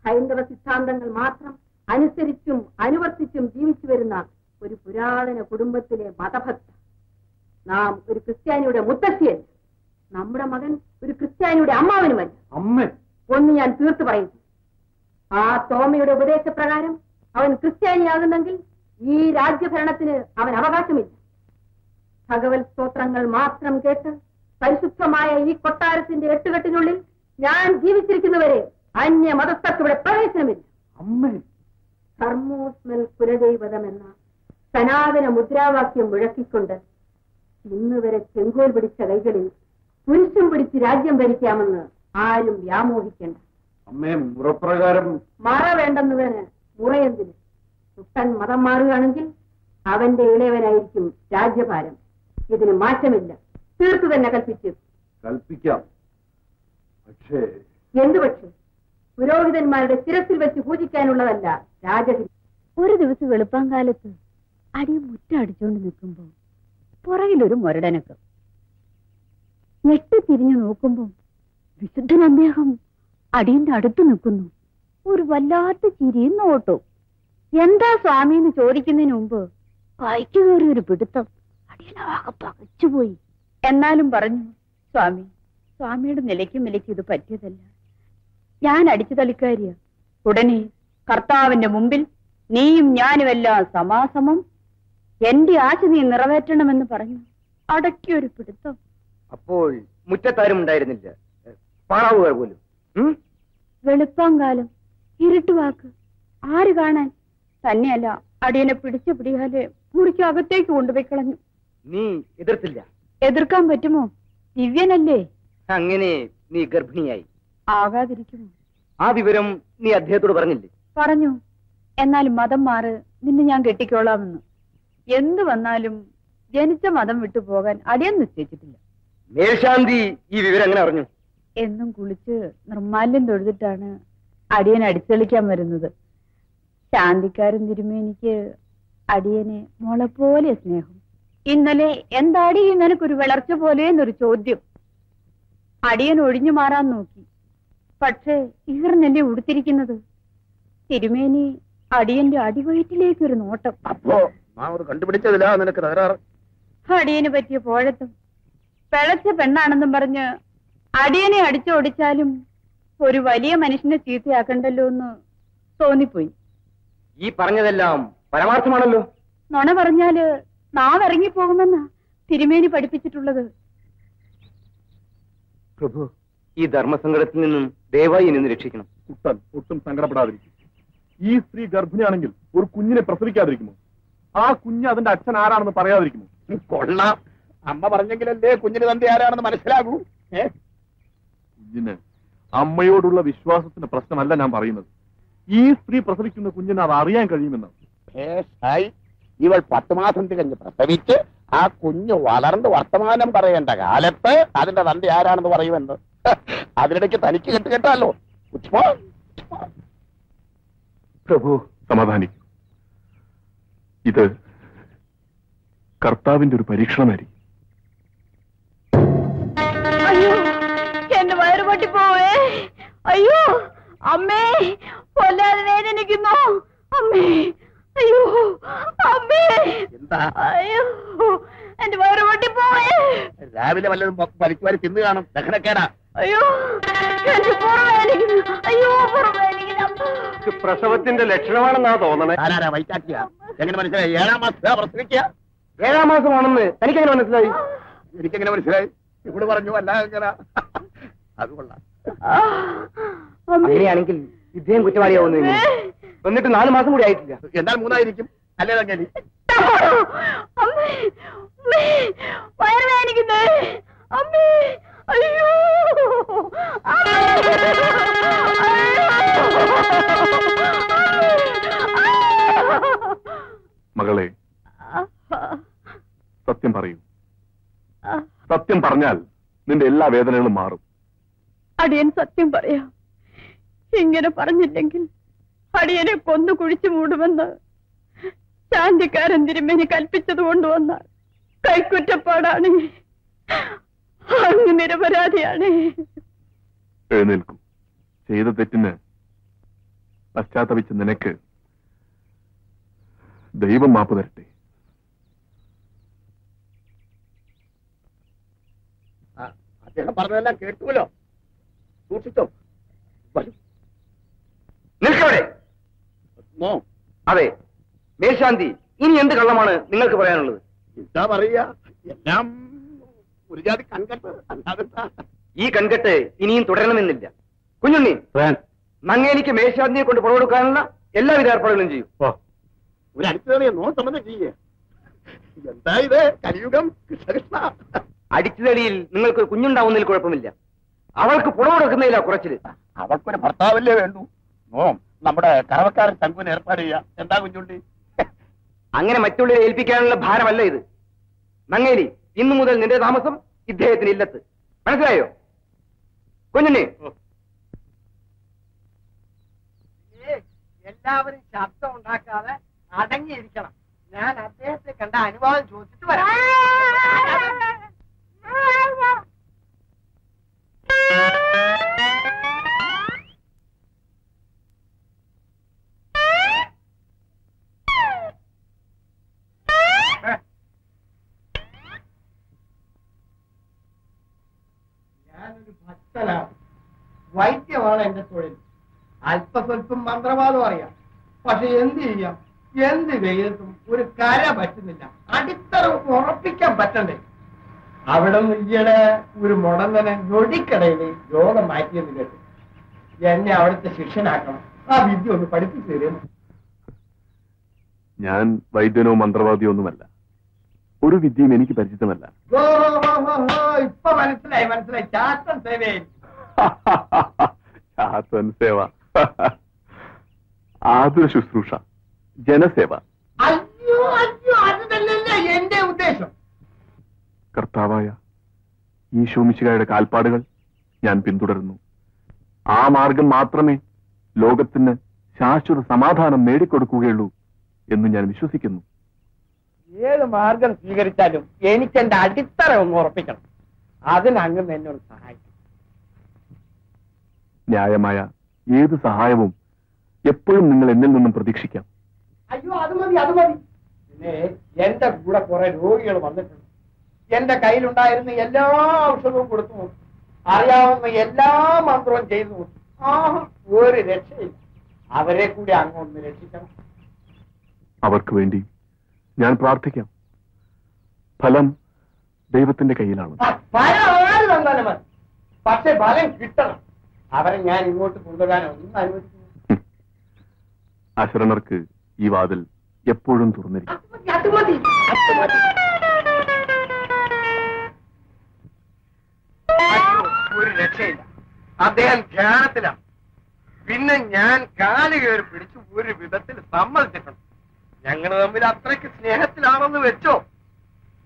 ഹൈന്ദവ സിദ്ധാന്തങ്ങൾ മാത്രം അനുസരിച്ചും അനുവർത്തിച്ചും ജീവിച്ചു വരുന്ന ഒരു പുരാതന കുടുംബത്തിലെ മതഭക്ത. നാം ഒരു ക്രിസ്ത്യാനിയുടെ മുത്തശ്ശിയല്ല. നമ്മുടെ മകൻ ഒരു ക്രിസ്ത്യാനിയുടെ അമ്മാവനുമല്ല. അമ്മ. ഒന്ന് ഞാൻ തീർത്തു പറയുന്നു. ആ തോമയുടെ ഉപദേശപ്രകാരം അവൻ ക്രിസ്ത്യാനിയാകുന്നെങ്കിൽ ഈ രാജ്യഭരണത്തിന് അവൻ അവകാശമില്ല. ഭഗവത് സ്തോത്രങ്ങൾ മാത്രം കേട്ട് പരിശുദ്ധമായ ഈ കൊട്ടാരത്തിന്റെ എട്ടുകെട്ടിനുള്ളിൽ ഞാൻ ജീവിച്ചിരിക്കുന്നവരെ അന്യ മതസ്ഥർക്ക് ഇവിടെ പ്രവേശനമില്ല. അമ്മേ. ധർമ്മോസ്മൽ കുലദൈവതം എന്ന സനാതന മുദ്രാവാക്യം മുഴക്കിക്കൊണ്ട് ഇന്ന് വരെ ചെങ്കോൽ പിടിച്ച കൈകളിൽ പുരുഷം പിടിച്ച് രാജ്യം ഭരിക്കാമെന്ന് ആരും വ്യാമോഹിക്കേണ്ട. അമ്മേ മുറപ്രകാരം മറ വേണ്ടെന്നവന് മുറയെന്തിന്? കുട്ടൻ മതം മാറുകയാണെങ്കിൽ അവന്റെ ഇളയവനായിരിക്കും രാജ്യഭാരം. ഇതിന് മാറ്റമില്ല. തീർത്തു തന്നെ കൽപ്പിച്ചു. കൽപ്പിക്കാം. പക്ഷേ എന്തു പക്ഷേ? പുരോഹിതന്മാരുടെ ശിരസിൽ വെച്ച് പൂജിക്കാനുള്ളതല്ല രാജഗിരി. ഒരു ദിവസം വെളുപ്പാങ്കാലത്ത് അടിയും മുറ്റ അടിച്ചുകൊണ്ട് നിൽക്കുമ്പോ പുറകിലൊരു മുരടനക്കം. ഞെട്ടി തിരിഞ്ഞു നോക്കുമ്പോ വിശുദ്ധൻ അദ്ദേഹം അടിയന്റെ അടുത്ത് നിൽക്കുന്നു. ഒരു വല്ലാത്ത ചിരിയും നോട്ടു എന്താ സ്വാമി എന്ന് ചോദിക്കുന്നതിന് മുമ്പ് കൈക്ക് കയറി ഒരു പിടുത്തം അടിയനാകെ പകച്ചുപോയി എന്നാലും പറഞ്ഞു സ്വാമി സ്വാമിയുടെ നിലയ്ക്കും നിലയ്ക്കും ഇത് പറ്റിയതല്ല. ഞാൻ അടിച്ചു തളിക്കാരിയ. ഉടനെ കർത്താവിന്റെ മുമ്പിൽ നീയും ഞാനുമെല്ലാം സമാസമം എന്റെ ആശ നീ നിറവേറ്റണമെന്ന് പറഞ്ഞു. അടക്കിയൊരു പിടുത്തം. അപ്പോൾ മുറ്റത്താരും ഉണ്ടായിരുന്നില്ല. പാറാവുകാർ പോലും. വെളുപ്പം കാലം. ഇരുട്ടുവാക്ക് ആര് കാണാൻ? തന്നെയല്ല. അടിയനെ പിടിച്ചു പിടിയാൽ മുറിക്ക് അകത്തേക്ക് കൊണ്ടുപോയി കളഞ്ഞു. നീ എതിർത്തില്ല. എതിർക്കാൻ പറ്റുമോ? ദിവ്യനല്ലേ? അങ്ങനെ നീ ഗർഭിണിയായി. ആകാതിരിക്കുമോ? ആ വിവരം നീ അദ്ദേഹത്തോട് പറഞ്ഞില്ലേ? പറഞ്ഞു. എന്നാൽ മതം മാറ് നിന്നെ ഞാൻ കെട്ടിക്കോളാമെന്ന്. എന്തു വന്നാലും ജനിച്ച മതം വിട്ടു പോകാൻ അടിയൻ നിശ്ചയിച്ചിട്ടില്ല. മേൽശാന്തി ഈ വിവരം എങ്ങനെ അറിഞ്ഞു? എന്നും കുളിച്ച് നിർമാല്യം തൊഴുതിട്ടാണ് അടിയൻ അടിച്ചളിക്കാൻ വരുന്നത്. ശാന്തിക്കാരൻ തിരുമേനിക്ക് അടിയനെ മോളെ പോലെ സ്നേഹം. ഇന്നലെ എന്താടി നിനക്കൊരു വിളർച്ച പോലെ എന്നൊരു ചോദ്യം. അടിയൻ ഒഴിഞ്ഞു മാറാൻ നോക്കി. പക്ഷേ ഈറിനല്ലേ ഉടുത്തിരിക്കുന്നത്. തിരുമേനി അടിയന്റെ അടിവയറ്റിലേക്ക് ഒരു നോട്ടം. അപ്പോ കണ്ടുപിടിച്ചതിലാ നിനക്ക് തകരാറ്? അടിയന് പറ്റിയ പോഴത്തും. പിഴച്ച പെണ്ണാണെന്നും പറഞ്ഞ് അടിയനെ അടിച്ചോടിച്ചാലും ഒരു വലിയ മനുഷ്യനെ ചീത്തയാക്കണ്ടല്ലോ എന്ന് തോന്നിപ്പോയി. ഈ പറഞ്ഞതെല്ലാം പരമാർത്ഥമാണല്ലോ. നുണ പറഞ്ഞാൽ നാം ഇറങ്ങിപ്പോകുമെന്നാ തിരുമേനി പഠിപ്പിച്ചിട്ടുള്ളത്. പ്രഭു. ഈ ധർമ്മസങ്കടത്തിൽ നിന്നും ദയവായി നിന്ന് രക്ഷിക്കണം. കുട്ടൻ ഒട്ടും സങ്കടപ്പെടാതിരിക്കും. ഈ സ്ത്രീ ഗർഭിണിയാണെങ്കിൽ ഒരു കുഞ്ഞിനെ പ്രസവിക്കാതിരിക്കുമോ? ആ കുഞ്ഞ് അതിന്റെ അച്ഛൻ ആരാണെന്ന് പറയാതിരിക്കുമോ? കൊള്ളാം. അമ്മ പറഞ്ഞെങ്കിലല്ലേ കുഞ്ഞിന് തന്റെ ആരാണെന്ന് മനസ്സിലാകൂ. കുഞ്ഞിന് അമ്മയോടുള്ള വിശ്വാസത്തിന്റെ പ്രശ്നമല്ല ഞാൻ പറയുന്നത്. ഈ സ്ത്രീ പ്രസവിക്കുന്ന കുഞ്ഞിന് അത് അറിയാൻ കഴിയുമെന്ന്. ഭേഷായി ഇവൾ പത്ത് മാസം തികഞ്ഞ് പ്രസവിച്ച് ആ കുഞ്ഞ് വളർന്ന് വർത്തമാനം പറയേണ്ട കാലത്ത് അതിന്റെ തന്റെ ആരാണെന്ന് പറയുമെന്ന്. അതിനിടയ്ക്ക് തനിക്ക് കെട്ട് കേട്ടാലോ. പ്രഭു സമാധാനിക്കും. ഇത് കർത്താവിന്റെ ഒരു പരീക്ഷണമായി അയ്യോ എന്റെ വയറ് പൊട്ടിപ്പോവേ. അയ്യോ അമ്മേ കൊല്ലാതെ വേദനിക്കുന്നു. അമ്മേ അയ്യോ അമ്മേ. എന്താ? അയ്യോ എന്റെ വയറ് പൊട്ടിപ്പോയേ. രാവിലെ വല്ലതും പരിക്കുവാരി തിന്നു കാണും. ദഹനക്കേടാ. അയ്യോ എന്റെ പുറവേലിക്കുന്നു അയ്യോ പുറവേലിക്കുന്നു പ്രസവത്തിന്റെ ലക്ഷണമാണെന്നാ തോന്നണേ. ആരാരാ വൈറ്റാക്കിയ? എങ്ങനെ മനസ്സിലായി? ഏഴാം മാസം പ്രസവിക്കുക. ഏഴാം മാസമാണെന്ന് തനിക്കെങ്ങനെ മനസ്സിലായി? എനിക്കെങ്ങനെ മനസ്സിലായി? ഇവിടെ പറഞ്ഞു അല്ല എങ്ങനെ? അത് കൊള്ളാം. അങ്ങനെയാണെങ്കിൽ ഇദ്ദേഹം കുറ്റവാളിയാവുന്നു? എന്നിട്ട് നാല് മാസം കൂടി ആയിട്ടില്ല. എന്നാൽ മൂന്നായിരിക്കും. അല്ലേ തങ്ങേലി അമ്മേ അമ്മേ വയറ് വേദനിക്കുന്നേ അമ്മേ അയ്യോ. മകളെ സത്യം പറയൂ. സത്യം പറഞ്ഞാൽ നിന്റെ എല്ലാ വേദനകളും മാറും. അടിയൻ സത്യം പറയാം. ഇങ്ങനെ പറഞ്ഞില്ലെങ്കിൽ അടിയനെ കൊന്നു കുഴിച്ചു മൂടുമെന്ന് ശാന്തിക്കാരൻ തിരുമേനി കൽപ്പിച്ചത് കൊണ്ടുവന്ന കൈക്കുറ്റപ്പാടാണ്. അങ്ങ് നിരപരാധിയാണ്. എഴുന്നേൽക്കൂ. ചെയ്ത തെറ്റിന് പശ്ചാത്തപിച്ച നിനക്ക് ദൈവം മാപ്പ് തരട്ടെ. അദ്ദേഹം പറഞ്ഞതെല്ലാം കേട്ടുമല്ലോ സൂക്ഷിച്ചോ. വരൂ. നിൽക്കവിടെ. അതെ. മേശാന്തി ഇനി എന്ത് കള്ളമാണ് നിങ്ങൾക്ക് പറയാനുള്ളത്? എന്താ പറയുക? എല്ലാം ഒരു ജാതി കൺകെട്ട്. അല്ലാതെന്താ ഈ കൺകെട്ട് ഇനിയും തുടരണമെന്നില്ല. കുഞ്ഞുണ്ണി നങ്ങേലിക്ക് മേശാന്തിയെ കൊണ്ട് പുറം കൊടുക്കാനുള്ള എല്ലാവിധ ഏർപ്പാടുകളും ചെയ്യും. ഒരു അടുത്ത നോ സംബന്ധം ചെയ്യേ. എന്താ ഇത്? കലിയുഗം കൃഷ്ണകൃഷ്ണ. അടിച്ചുതടിയിൽ നിങ്ങൾക്ക് കുഞ്ഞുണ്ടാവുന്നതിൽ കുഴപ്പമില്ല. അവൾക്ക് പുറം കൊടുക്കുന്നതിലാ കുറച്ചിൽ. അവൾക്കൊരു ഭർത്താവല്ലേ വേണ്ടു. നോ നമ്മുടെ കറവക്കാരൻ ശങ്കുവിന് ഏർപ്പാട് ചെയ്യാം എന്താ കുഞ്ഞുണ്ടി അങ്ങനെ മറ്റുള്ളവരെ ഏൽപ്പിക്കാനുള്ള ഭാരമല്ല ഇത് നങ്ങേലി ഇന്നു മുതൽ നിന്റെ താമസം ഇദ്ദേഹത്തിന് ഇല്ലത്ത് മനസ്സിലായോ കുഞ്ഞുണ്ണി എല്ലാവരും ശബ്ദം ഉണ്ടാക്കാതെ അടങ്ങിയിരിക്കണം ഞാൻ അദ്ദേഹത്തെ കണ്ട അനുവാദം ചോദിച്ചിട്ട് വരാം വൈദ്യമാണ് എന്റെ തൊഴിൽ. അല്പസ്വല്പം മന്ത്രവാദം അറിയാം. പക്ഷെ എന്ത് ചെയ്യാം? എന്ത് വെയിലത്തും ഒരു കര പറ്റുന്നില്ല. അടിത്തറ ഉറപ്പിക്കാൻ പറ്റണ്ടേ? അവിടെ ഈയിടെ ഒരു മുടന്തനെ ഞൊടിക്കടയിൽ രോഗം മാറ്റിയെന്ന് കേട്ടു. എന്നെ അവിടുത്തെ ശിഷ്യനാക്കണം. ആ വിദ്യ ഒന്ന് പഠിപ്പിച്ചു തരുന്നു ഞാൻ വൈദ്യനോ മന്ത്രവാദിയോ ഒന്നുമല്ല. ഒരു വിദ്യയും എനിക്ക് പരിചിതമല്ല. ഇപ്പൊ മനസ്സിലായി മനസ്സിലായി. ചാത്തൻ സേവയായി ശാസൻ സേവ ആതുര ശുശ്രൂഷ ജനസേവ. അയ്യോ അയ്യോ അത് തന്നെയല്ല എന്റെ ഉദ്ദേശം. കർത്താവായ ഈശോമിശികായുടെ കാൽപ്പാടുകൾ ഞാൻ പിന്തുടരുന്നു. ആ മാർഗം മാത്രമേ ലോകത്തിന് ശാശ്വത സമാധാനം നേടിക്കൊടുക്കുകയുള്ളൂ എന്ന് ഞാൻ വിശ്വസിക്കുന്നു. ഏത് മാർഗം സ്വീകരിച്ചാലും എനിക്ക് എന്റെ അടിത്തറ ഒന്ന് ഉറപ്പിക്കണം. അതിനങ്ങ് എന്നോട് സഹായിക്കും. ന്യായമായ ഏത് സഹായവും എപ്പോഴും നിങ്ങൾ എന്നിൽ നിന്നും പ്രതീക്ഷിക്കാം. അയ്യോ അത് മതി അത് മതി. പിന്നെ എന്റെ കൂടെ കുറെ രോഗികൾ വന്നിട്ടുണ്ട്. എന്റെ കയ്യിലുണ്ടായിരുന്ന എല്ലാ ഔഷധവും കൊടുത്തു അറിയാവുന്ന എല്ലാ മന്ത്രവും ചെയ്തു ആ ഒരു രക്ഷയില്ല. അവരെ കൂടി അങ്ങൊന്ന് രക്ഷിക്കണം. അവർക്ക് വേണ്ടി ഞാൻ പ്രാർത്ഥിക്കാം. ഫലം ദൈവത്തിന്റെ കയ്യിലാണ്. പക്ഷെ ഫലം കിട്ടണം. അവരെ ഞാൻ ഇങ്ങോട്ട് കൊണ്ടുവരാനോ? ഒന്നും അനുവദിക്കുന്നു അശരണർക്ക് ഈ വാതിൽ എപ്പോഴും തുറന്നിരിക്കും. ഒരു രക്ഷയില്ല. അദ്ദേഹം ധ്യാനത്തിലാണ് പിന്നെ ഞാൻ കാൽ കയറി പിടിച്ച് ഒരു വിധത്തിൽ സമ്മതിച്ചിട്ടുണ്ട്. ഞങ്ങൾ തമ്മിൽ അത്രയ്ക്ക് സ്നേഹത്തിലാണെന്ന് വെച്ചോ?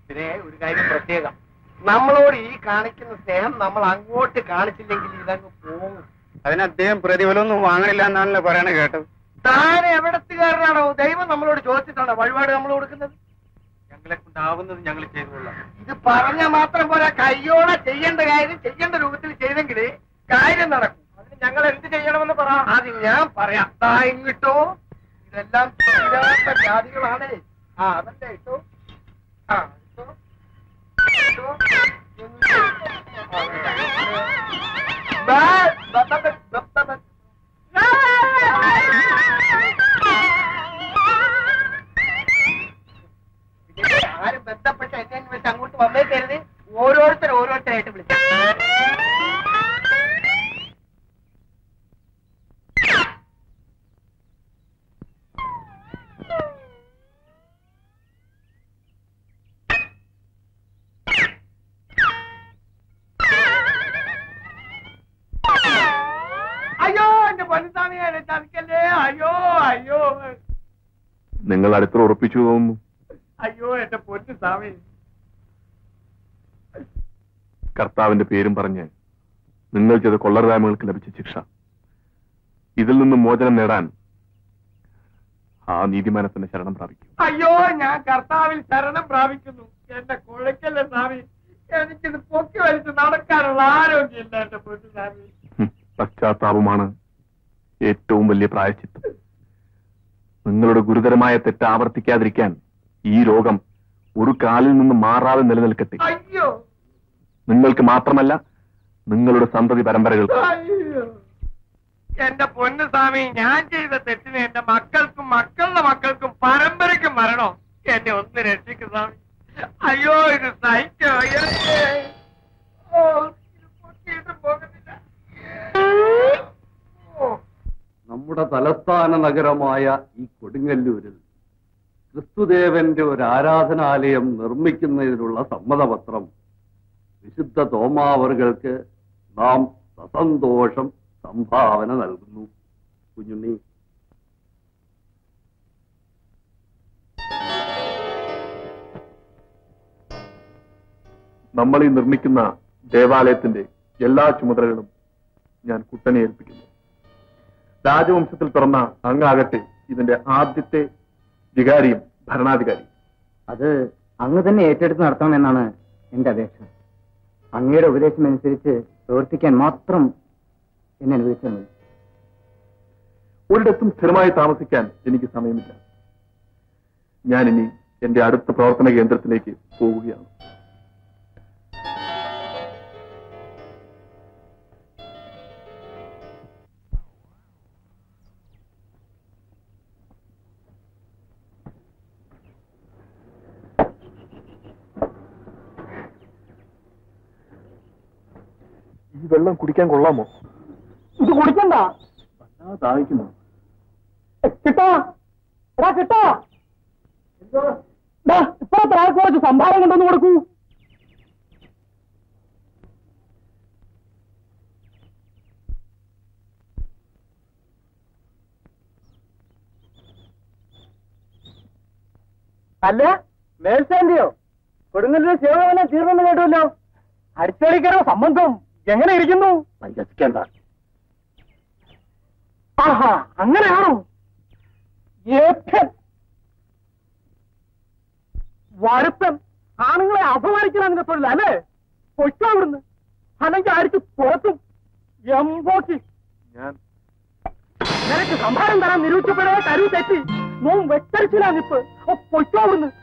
പിന്നെ ഒരു കാര്യം പ്രത്യേകം. നമ്മളോട് ഈ കാണിക്കുന്ന സ്നേഹം നമ്മൾ അങ്ങോട്ട് കാണിച്ചില്ലെങ്കിൽ ഇതങ്ങ് പോകും അതിന് അദ്ദേഹം പ്രതിഫലമൊന്നും വാങ്ങണില്ല എന്നാണല്ലോ പറയണ കേട്ടത്. താൻ എവിടത്തുകാരനാണോ? ദൈവം നമ്മളോട് ചോദിച്ചിട്ടാണോ വഴിപാട് നമ്മൾ കൊടുക്കുന്നത്? ഞങ്ങളെ കൊണ്ടാവുന്നത് ഞങ്ങൾ ചെയ്തുകൊള്ളാം. ഇത് പറഞ്ഞ മാത്രം പോരാ. കയ്യോടെ ചെയ്യേണ്ട കാര്യം ചെയ്യേണ്ട രൂപത്തിൽ ചെയ്തെങ്കിൽ കാര്യം നടക്കും. അതിന് ഞങ്ങൾ എന്ത് ചെയ്യണമെന്ന് പറ. അത് ഞാൻ പറയാം. താ ഇങ്ങിട്ടോ. ഇതെല്ലാം ജാതികളാണേ. ആ അതല്ലേ ഇട്ടോ. ആ. ആരും ബന്ധപ്പെട്ട എന്നെ അങ്ങോട്ട് വന്നേക്കരുത് ഓരോരുത്തർ ഓരോരുത്തരായിട്ട് വിളിച്ചു നിങ്ങൾ അടുത്ത ഉറപ്പിച്ചു തോന്നുന്നു. അയ്യോ എന്റെ പൊന്നുസ്വാമി കർത്താവിന്റെ പേരും പറഞ്ഞ് നിങ്ങൾ ചെയ്ത കൊള്ളർദാമകൾക്ക് ലഭിച്ച ശിക്ഷ. ഇതിൽ നിന്ന് മോചനം നേടാൻ ആ നീതിമാനത്തിന്റെ ശരണം പ്രാപിക്കും. അയ്യോ ഞാൻ കർത്താവിൽ ശരണം പ്രാപിക്കുന്നു. എന്റെ കുഴക്കല്ലേ സ്വാമി. എനിക്കിത് പൊക്കി വലിച്ച് നടക്കാനുള്ള ആരോഗ്യമില്ല എന്റെ പൊറ്റു സ്വാമി. പശ്ചാത്താപമാണ് ഏറ്റവും വലിയ പ്രായശ്ചിത്തം നിങ്ങളുടെ ഗുരുതരമായ തെറ്റ് ആവർത്തിക്കാതിരിക്കാൻ ഈ രോഗം ഒരു കാലിൽ നിന്ന് മാറാതെ നിലനിൽക്കട്ടെ. നിങ്ങൾക്ക് മാത്രമല്ല നിങ്ങളുടെ സന്തതി പരമ്പരകൾ. എന്റെ പൊന്നു സ്വാമി ഞാൻ ചെയ്ത തെറ്റിന് എന്റെ മക്കൾക്കും മക്കളുടെ മക്കൾക്കും പരമ്പരയ്ക്കും മരണോ? എന്നെ ഒന്ന് രക്ഷിക്കും സ്വാമി. അയ്യോ ഇത് സഹിക്കോ നമ്മുടെ തലസ്ഥാന നഗരമായ ഈ കൊടുങ്ങല്ലൂരിൽ ക്രിസ്തുദേവന്റെ ഒരു ആരാധനാലയം നിർമ്മിക്കുന്നതിനുള്ള സമ്മതപത്രം വിശുദ്ധ തോമാവറുകൾക്ക് നാം സസന്തോഷം സംഭാവന നൽകുന്നു. കുഞ്ഞുണ്ണി. നമ്മൾ ഈ നിർമ്മിക്കുന്ന ദേവാലയത്തിന്റെ എല്ലാ ചുമതലകളും ഞാൻ കുട്ടനെ ഏൽപ്പിക്കുന്നു. രാജവംശത്തിൽ പിറന്ന അങ്ങാകട്ടെ ഇതിന്റെ ആദ്യത്തെ വികാരിയും ഭരണാധികാരി അത് അങ്ങ് തന്നെ ഏറ്റെടുത്ത് നടത്തണമെന്നാണ് എന്റെ അപേക്ഷ. അങ്ങയുടെ ഉപദേശം അനുസരിച്ച് പ്രവർത്തിക്കാൻ മാത്രം എന്നെ അനുവദിച്ചാൽ മതി. ഒരിടത്തും സ്ഥിരമായി താമസിക്കാൻ എനിക്ക് സമയമില്ല. ഞാൻ ഇനി എന്റെ അടുത്ത പ്രവർത്തന കേന്ദ്രത്തിലേക്ക് പോവുകയാണ് വെള്ളം കുടിക്കാൻ കൊള്ളാമോ? ഇത് കുടിക്കണ്ട. ദാഹിക്കുന്നു. കിട്ടോ? എടാ കിട്ടോ? ദാ, ഇപ്പോഴത്തെ ആൾക്ക് കുറച്ച് സംഭാവന കൊണ്ടൊന്ന് കൊടുക്കൂ. അല്ല മേൽസാന്റെയോ കൊടുങ്ങല്ലൂർ ശിവഭവനെ തീർന്നെന്ന് കേട്ടുമല്ലോ അടിച്ചടിക്കാരുടെ സംബന്ധം? എങ്ങനെ ഇരിക്കുന്നു പരിഹസിക്കേണ്ട. ആഹാ അങ്ങനെയാണോ? വരുത്തൻ. ആണുങ്ങളെ അപമാനിക്കണം അതിന്റെ തൊഴിൽ അല്ലേ? പൊയ്ക്കോ അവിടുന്ന്. അല്ലെങ്കിൽ അടിച്ച് പുറത്തും. എംബോക്കി. ഞാൻ നിനക്ക് സംഭാരം തരാൻ നിരൂപിച്ചപ്പോഴേ കരു തെറ്റി. നോം വെച്ചരിച്ചില്ല നിപ്പ്. പൊയ്ക്കോ അവിടുന്ന്.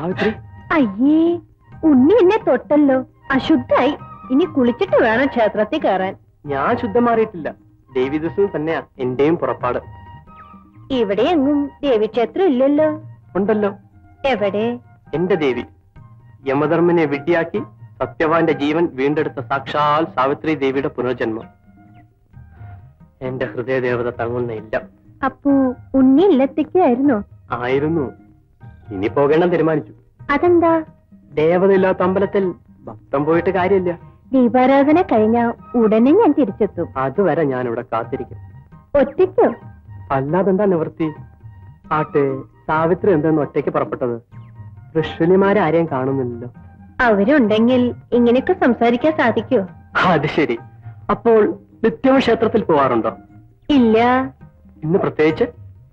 സാവിത്രി. അയ്യേ ഉണ്ണി എന്നെ തൊട്ടല്ലോ. അശുദ്ധായി ഇനി കുളിച്ചിട്ട് വേണം ക്ഷേത്രത്തിൽ കയറാൻ. ഞാൻ ശുദ്ധം മാറിയിട്ടില്ല. ദേവിദസും തന്നെയാ എന്റെയും പുറപ്പാട്. ഇവിടെ എങ്ങും ദേവീക്ഷേത്രം ഇല്ലല്ലോ. ഉണ്ടല്ലോ. എവിടെ? എന്റെ ദേവി. യമധർമ്മനെ വിഡ്ഢിയാക്കി സത്യവാന്റെ ജീവൻ വീണ്ടെടുത്ത സാക്ഷാൽ സാവിത്രി ദേവിയുടെ പുനർജന്മം. എന്റെ ഹൃദയദേവത തങ്ങുന്നില്ല അപ്പോ ഉണ്ണി ഇല്ലത്തേക്കായിരുന്നോ? ആയിരുന്നു. ഇനി പോകണം തീരുമാനിച്ചു. അതെന്താ? ദേവതയില്ലാത്ത അമ്പലത്തിൽ ഭക്തം പോയിട്ട് കാര്യമില്ല. ദീപാരാധന കഴിഞ്ഞ ഉടനെ ഞാൻ തിരിച്ചെത്തും. അതുവരെ ഞാൻ ഇവിടെ കാത്തിരിക്കും. ഒറ്റയ്ക്കോ? അല്ലാതെന്താ നിവൃത്തി? ആട്ടെ സാവിത്രി എന്തെന്ന് ഒറ്റയ്ക്ക് പുറപ്പെട്ടത്? ഋഷിനിമാരെ ആരെയും കാണുന്നില്ലല്ലോ. അവരുണ്ടെങ്കിൽ ഇങ്ങനെയൊക്കെ സംസാരിക്കാൻ സാധിക്കോ? അത് ശരി. അപ്പോൾ നിത്യവും ക്ഷേത്രത്തിൽ പോവാറുണ്ടോ? ഇല്ല. ഇന്ന് പ്രത്യേകിച്ച്?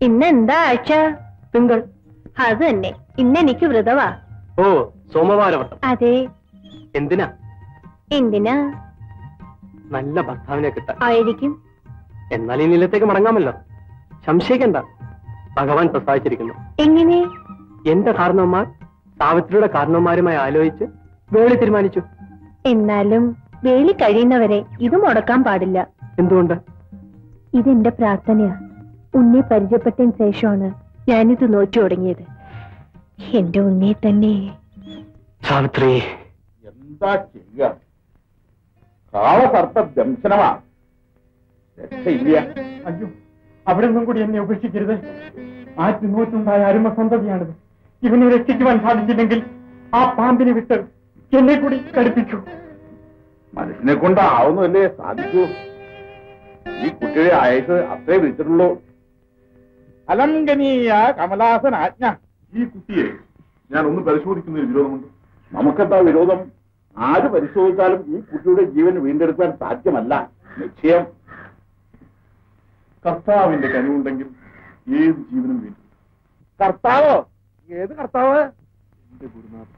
ഇന്നെന്താ ആഴ്ച? തിങ്കൾ. അത് തന്നെ ഇന്നെനിക്ക് വ്രതവാ. ഓ സോമവാരവട്ടം. അതെ. എന്തിനാ? എന്തിനാ? നല്ല ഭർത്താവിനെ കിട്ടാൻ. ആയിരിക്കും. എന്നാൽ ഈ നിലത്തേക്ക് മടങ്ങാമല്ലോ. സംശയിക്കണ്ട. ഭഗവാൻ പ്രസാദിച്ചിരിക്കുന്നു. എങ്ങനെ? എന്റെ കാരണവന്മാർ സാവിത്രിയുടെ കാരണവന്മാരുമായി ആലോചിച്ച് വേളി തീരുമാനിച്ചു. എന്നാലും വേലി കഴിയുന്നവരെ ഇത് മുടക്കാൻ പാടില്ല. എന്തുകൊണ്ട്? ഇതെന്റെ പ്രാർത്ഥനയാ. ഉണ്ണി പരിചയപ്പെട്ടതിന് ശേഷമാണ് ഞാനിത് നോക്കി തുടങ്ങിയത്. എന്റെ ഉണ്ണിയെ തന്നെ. സാവിത്രി. എന്താ ചെയ്യുക? കാളസർപ്പ ദംശനമാ. രക്ഷയില്ല. അയ്യോ അവിടെ നിന്നും കൂടി എന്നെ ഉപേക്ഷിക്കരുത്. ആ അരുമ സന്തതിയാണിത്. ഇവനെ രക്ഷിക്കുവാൻ സാധിച്ചില്ലെങ്കിൽ ആ പാമ്പിനെ വിട്ട് എന്നെ കൂടി കടുപ്പിച്ചു മനസ്സിനെ കൊണ്ടാവുന്നല്ലേ സാധിക്കൂ? ഈ കുട്ടിയുടെ ആയത് അത്രേ വിളിച്ചിട്ടുള്ളൂ അലംഘനീയ കമലാസൻ ആജ്ഞ ഈ കുട്ടിയെ ഞാൻ ഒന്ന് പരിശോധിക്കുന്നതിൽ വിരോധമുണ്ട്. നമുക്കെന്താ വിരോധം? ആര് പരിശോധിച്ചാലും ഈ കുട്ടിയുടെ ജീവൻ വീണ്ടെടുക്കാൻ സാധ്യമല്ല. നിശ്ചയം. കർത്താവിന്റെ കനിവുണ്ടെങ്കിൽ ഏത് ജീവനും വീണ്ടും കർത്താവോ? ഏത് കർത്താവ്? എന്റെ ഗുരുനാഥൻ.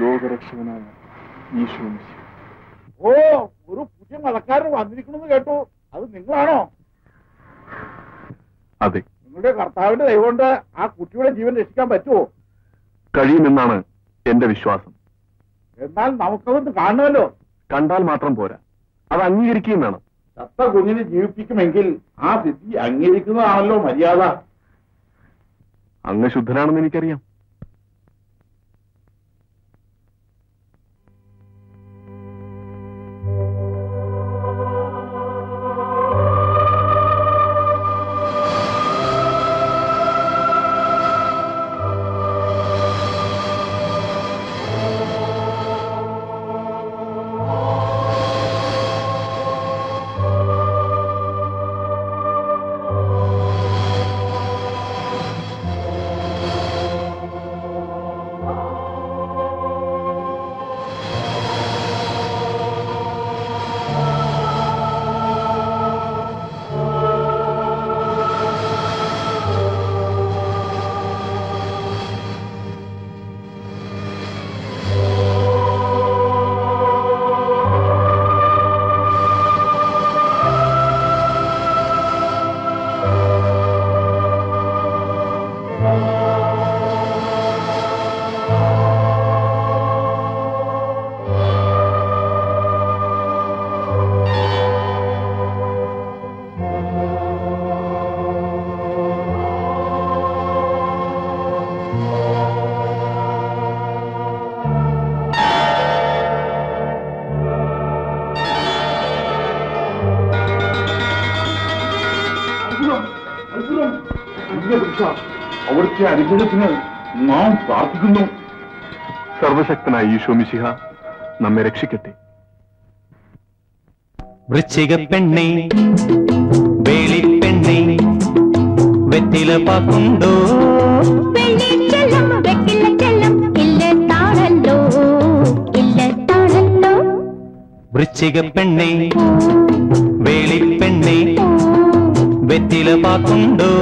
ലോകരക്ഷകനായ ഈശോ ഓ ഒരു പുതിയ മതക്കാരൻ വന്നിരിക്കണമെന്ന് കേട്ടു. അത് നിങ്ങളാണോ? അതെ. നിങ്ങളുടെ കർത്താവിന്റെ ദൈവം കൊണ്ട് ആ കുട്ടിയുടെ ജീവൻ രക്ഷിക്കാൻ പറ്റുമോ? കഴിയുമെന്നാണ് എന്റെ വിശ്വാസം. എന്നാൽ നമുക്കതൊന്ന് കാണുമല്ലോ. കണ്ടാൽ മാത്രം പോരാ. അത് അംഗീകരിക്കുകയും വേണം. ചത്ത കുഞ്ഞിനെ ജീവിപ്പിക്കുമെങ്കിൽ ആ സിദ്ധി അംഗീകരിക്കുന്നതാണല്ലോ മര്യാദ. അങ്ങ് ശുദ്ധനാണെന്ന് എനിക്കറിയാം. അവിടുത്തെ അനുഗ്രഹത്തിന് നാം പ്രാർത്ഥിക്കുന്നു സർവശക്തനായ ഈശോ മിശിഹ നമ്മെ രക്ഷിക്കട്ടെ വൃശ്ചിക പെണ്ണെ വേളിപ്പെണ്ണെ വെറ്റില പാക്കുണ്ടോ വെള്ളിച്ചെല്ലം വെക്കില്ല ചെല്ലം ഇല്ല താണല്ലോ ഇല്ല താണല്ലോ വൃശ്ചിക പെണ്ണെ വേളിപ്പെണ്ണെ വെറ്റില പാക്കുണ്ടോ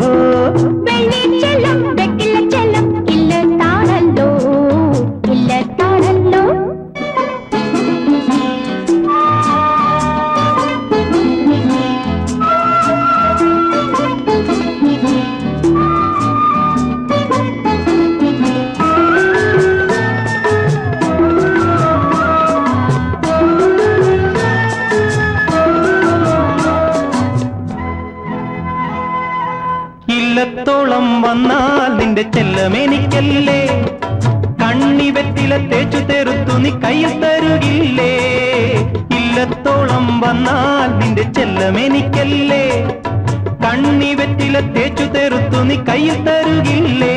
വന്നാൽ നിന്റെ ചെല്ലം എനിക്കല്ലേ. കണ്ണി വെറ്റില തേച്ചു തെറുത്തു നീ കയ്യിൽ തരുകില്ലേ.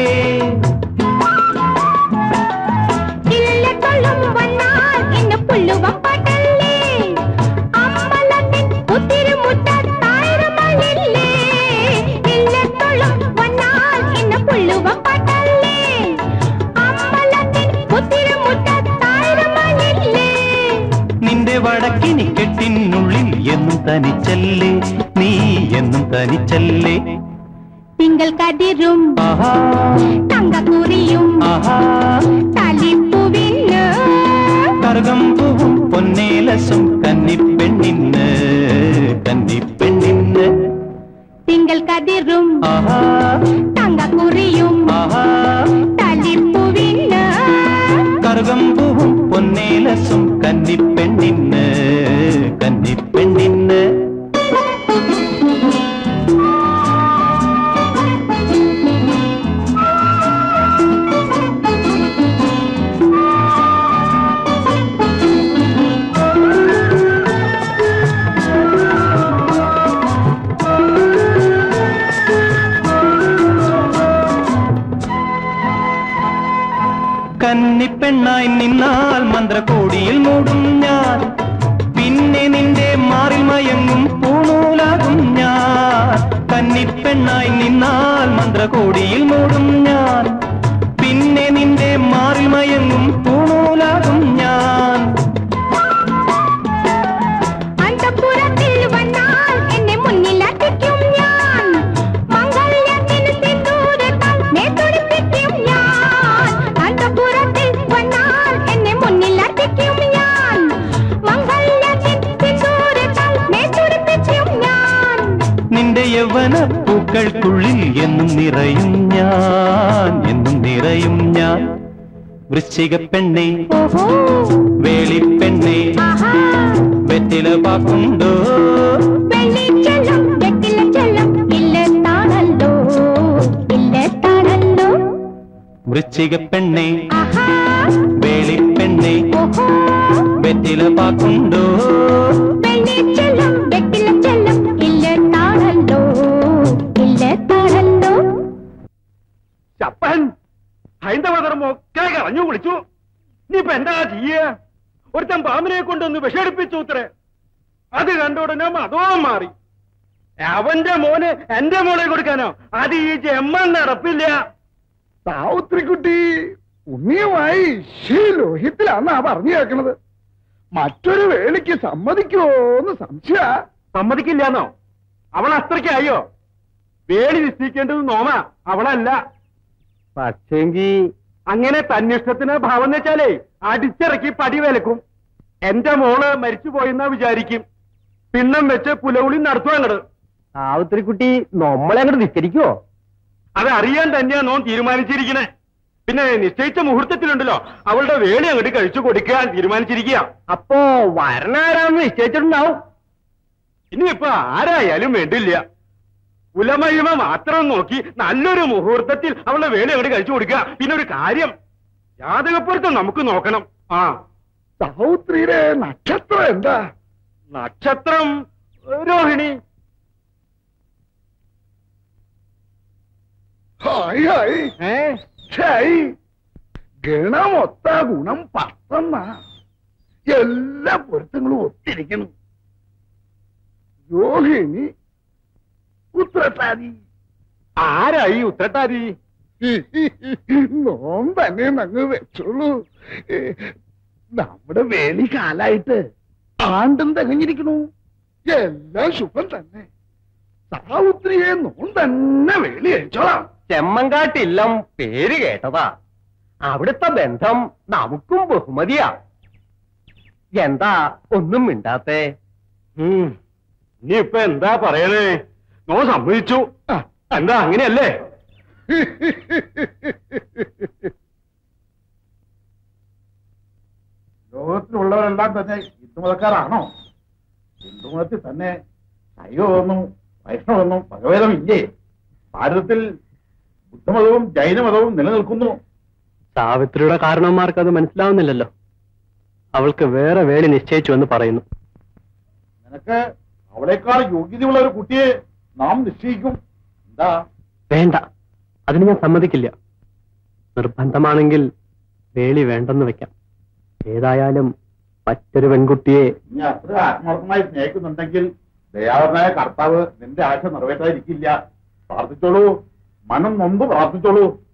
അത് കണ്ട ഉടനെ മതവും മാറി. അവന്റെ മോന് എന്റെ മോളെ കൊടുക്കാനോ? അത് ഈ ജമ്മൻ നടപ്പില്ല. സാവുത്രിക്കുട്ടി ഉണ്ണിയുമായി ലോഹിത്തിലാന്നാ പറഞ്ഞു കേൾക്കണത് മറ്റൊരു വേളിക്ക് സമ്മതിക്കുമോന്ന് സംശയ. സമ്മതിക്കില്ലാന്നോ? അവൾ അത്രയ്ക്കായോ? വേളി നിശ്ചയിക്കേണ്ടത് നോമ അവളല്ല. പക്ഷേങ്കി അങ്ങനെ തന്നിഷ്ടത്തിന് ഭാവം വെച്ചാലേ അടിച്ചിറക്കി പടി വിലക്കും. എന്റെ മോൾ മരിച്ചു പോയെന്നാ വിചാരിക്കും. പിണ്ണം വെച്ച് പുലവുളി നടത്തും അങ്ങട്. സാവിത്രിക്കുട്ടി നമ്മളെ അങ്ങോട്ട് നിസ്കരിക്കുവോ അത് അറിയാൻ തന്നെയാ നോൻ തീരുമാനിച്ചിരിക്കണേ. പിന്നെ നിശ്ചയിച്ച മുഹൂർത്തത്തിലുണ്ടല്ലോ അവളുടെ വേളി അങ്ങോട്ട് കഴിച്ചു കൊടുക്കാൻ തീരുമാനിച്ചിരിക്കുക അപ്പോ വരണാരാന്ന് നിശ്ചയിച്ചിട്ടുണ്ടാവും. ഇനിയിപ്പോ ആരായാലും വേണ്ടില്ല. കുലമഹിമ മാത്രം നോക്കി നല്ലൊരു മുഹൂർത്തത്തിൽ അവളുടെ വേളി അങ്ങോട്ട് കഴിച്ചു കൊടുക്കുക. പിന്നെ ഒരു കാര്യം ജാതകപ്പുറത്ത് നമുക്ക് നോക്കണം. ആ. സഹോത്രിയുടെ നക്ഷത്രം എന്താ? നക്ഷത്രം രോഹിണി. Hi hi. ഛായ് ഗണമൊത്ത ഗുണം പത്തെന്ന. എല്ലാ പൊരുത്തങ്ങളും ഒത്തിരിക്കണം രോഹിണി ഉത്രട്ടാതി. ആരായി ഉത്രട്ടാരി നോം തന്നെ നങ്ങ് വെച്ചോളൂ. നമ്മുടെ വേലി കാലായിട്ട് ആണ്ടും തികഞ്ഞിരിക്കണു. എല്ലാം ശുഭം തന്നെ. സാവുത്രിയെ നോൺ തന്നെ വേലി അയച്ചോളാം. ചെമ്മങ്കാട്ടില്ലം പേര് കേട്ടതാ. അവിടുത്തെ ബന്ധം നമുക്കും ബഹുമതിയാ. എന്താ ഒന്നും മിണ്ടാത്തേ? നീ ഇപ്പൊ എന്താ പറയണേ? നോ സമ്മതിച്ചു. എന്താ അങ്ങനെയല്ലേ? ലോകത്തിലുള്ളവരെല്ലാം തന്നെ ഹിന്ദുമതക്കാരാണോ? ഹിന്ദുമതത്തിൽ തന്നെ ശൈവമൊന്നും വൈഷ്ണവൊന്നും ഭഗവേദം ഇല്ലേ ഭാരതത്തിൽ ബുദ്ധമതവും ജൈനമതവും നിലനിൽക്കുന്നു. സാവിത്രിയുടെ കാരണവന്മാർക്ക് അത് മനസ്സിലാവുന്നില്ലല്ലോ. അവൾക്ക് വേറെ വേളി നിശ്ചയിച്ചു എന്ന് പറയുന്നു. നിനക്ക് അവളേക്കാൾ യോഗ്യതയുള്ള ഒരു കുട്ടിയെ നാം നിശ്ചയിക്കും. എന്താ? വേണ്ട. അതിന് ഞാൻ സമ്മതിക്കില്ല. നിർബന്ധമാണെങ്കിൽ വേളി വേണ്ടെന്ന് വെക്കാം. ഏതായാലും മറ്റൊരു പെൺകുട്ടിയെ നീ അത്ര ആത്മാർത്ഥമായി സ്നേഹിക്കുന്നുണ്ടെങ്കിൽ ദയാവനായ കർത്താവ് നിന്റെ ആശ നിറവേറ്റാതിരിക്കില്ല. പ്രാർത്ഥിച്ചോളൂ. മനം നൊന്ത് പ്രാർത്ഥിച്ചോളൂ.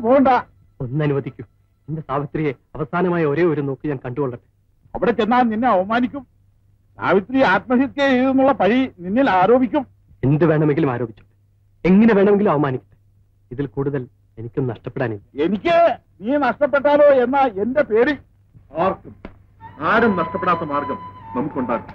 പോകണ്ട ഒന്നനുവദിക്കൂ എന്റെ സാവിത്രിയെ അവസാനമായ ഒരേ ഒരു നോക്ക് ഞാൻ കണ്ടുകൊള്ളട്ടെ. അവിടെ ചെന്നാൽ നിന്നെ അവമാനിക്കും സാവിത്രി ആത്മഹത്യ ചെയ്തെന്നുള്ള പഴി നിന്നിൽ ആരോപിക്കും. എന്ത് വേണമെങ്കിലും ആരോപിച്ചു. എങ്ങനെ വേണമെങ്കിലും അവമാനിക്കട്ടെ. ഇതിൽ കൂടുതൽ എനിക്കും നഷ്ടപ്പെടാനില്ല. എനിക്ക് നീ നഷ്ടപ്പെട്ടാലോ എന്ന എന്റെ പേര് ആർക്കും ആരും നഷ്ടപ്പെടാത്ത മാർഗം നമുക്കുണ്ടാകും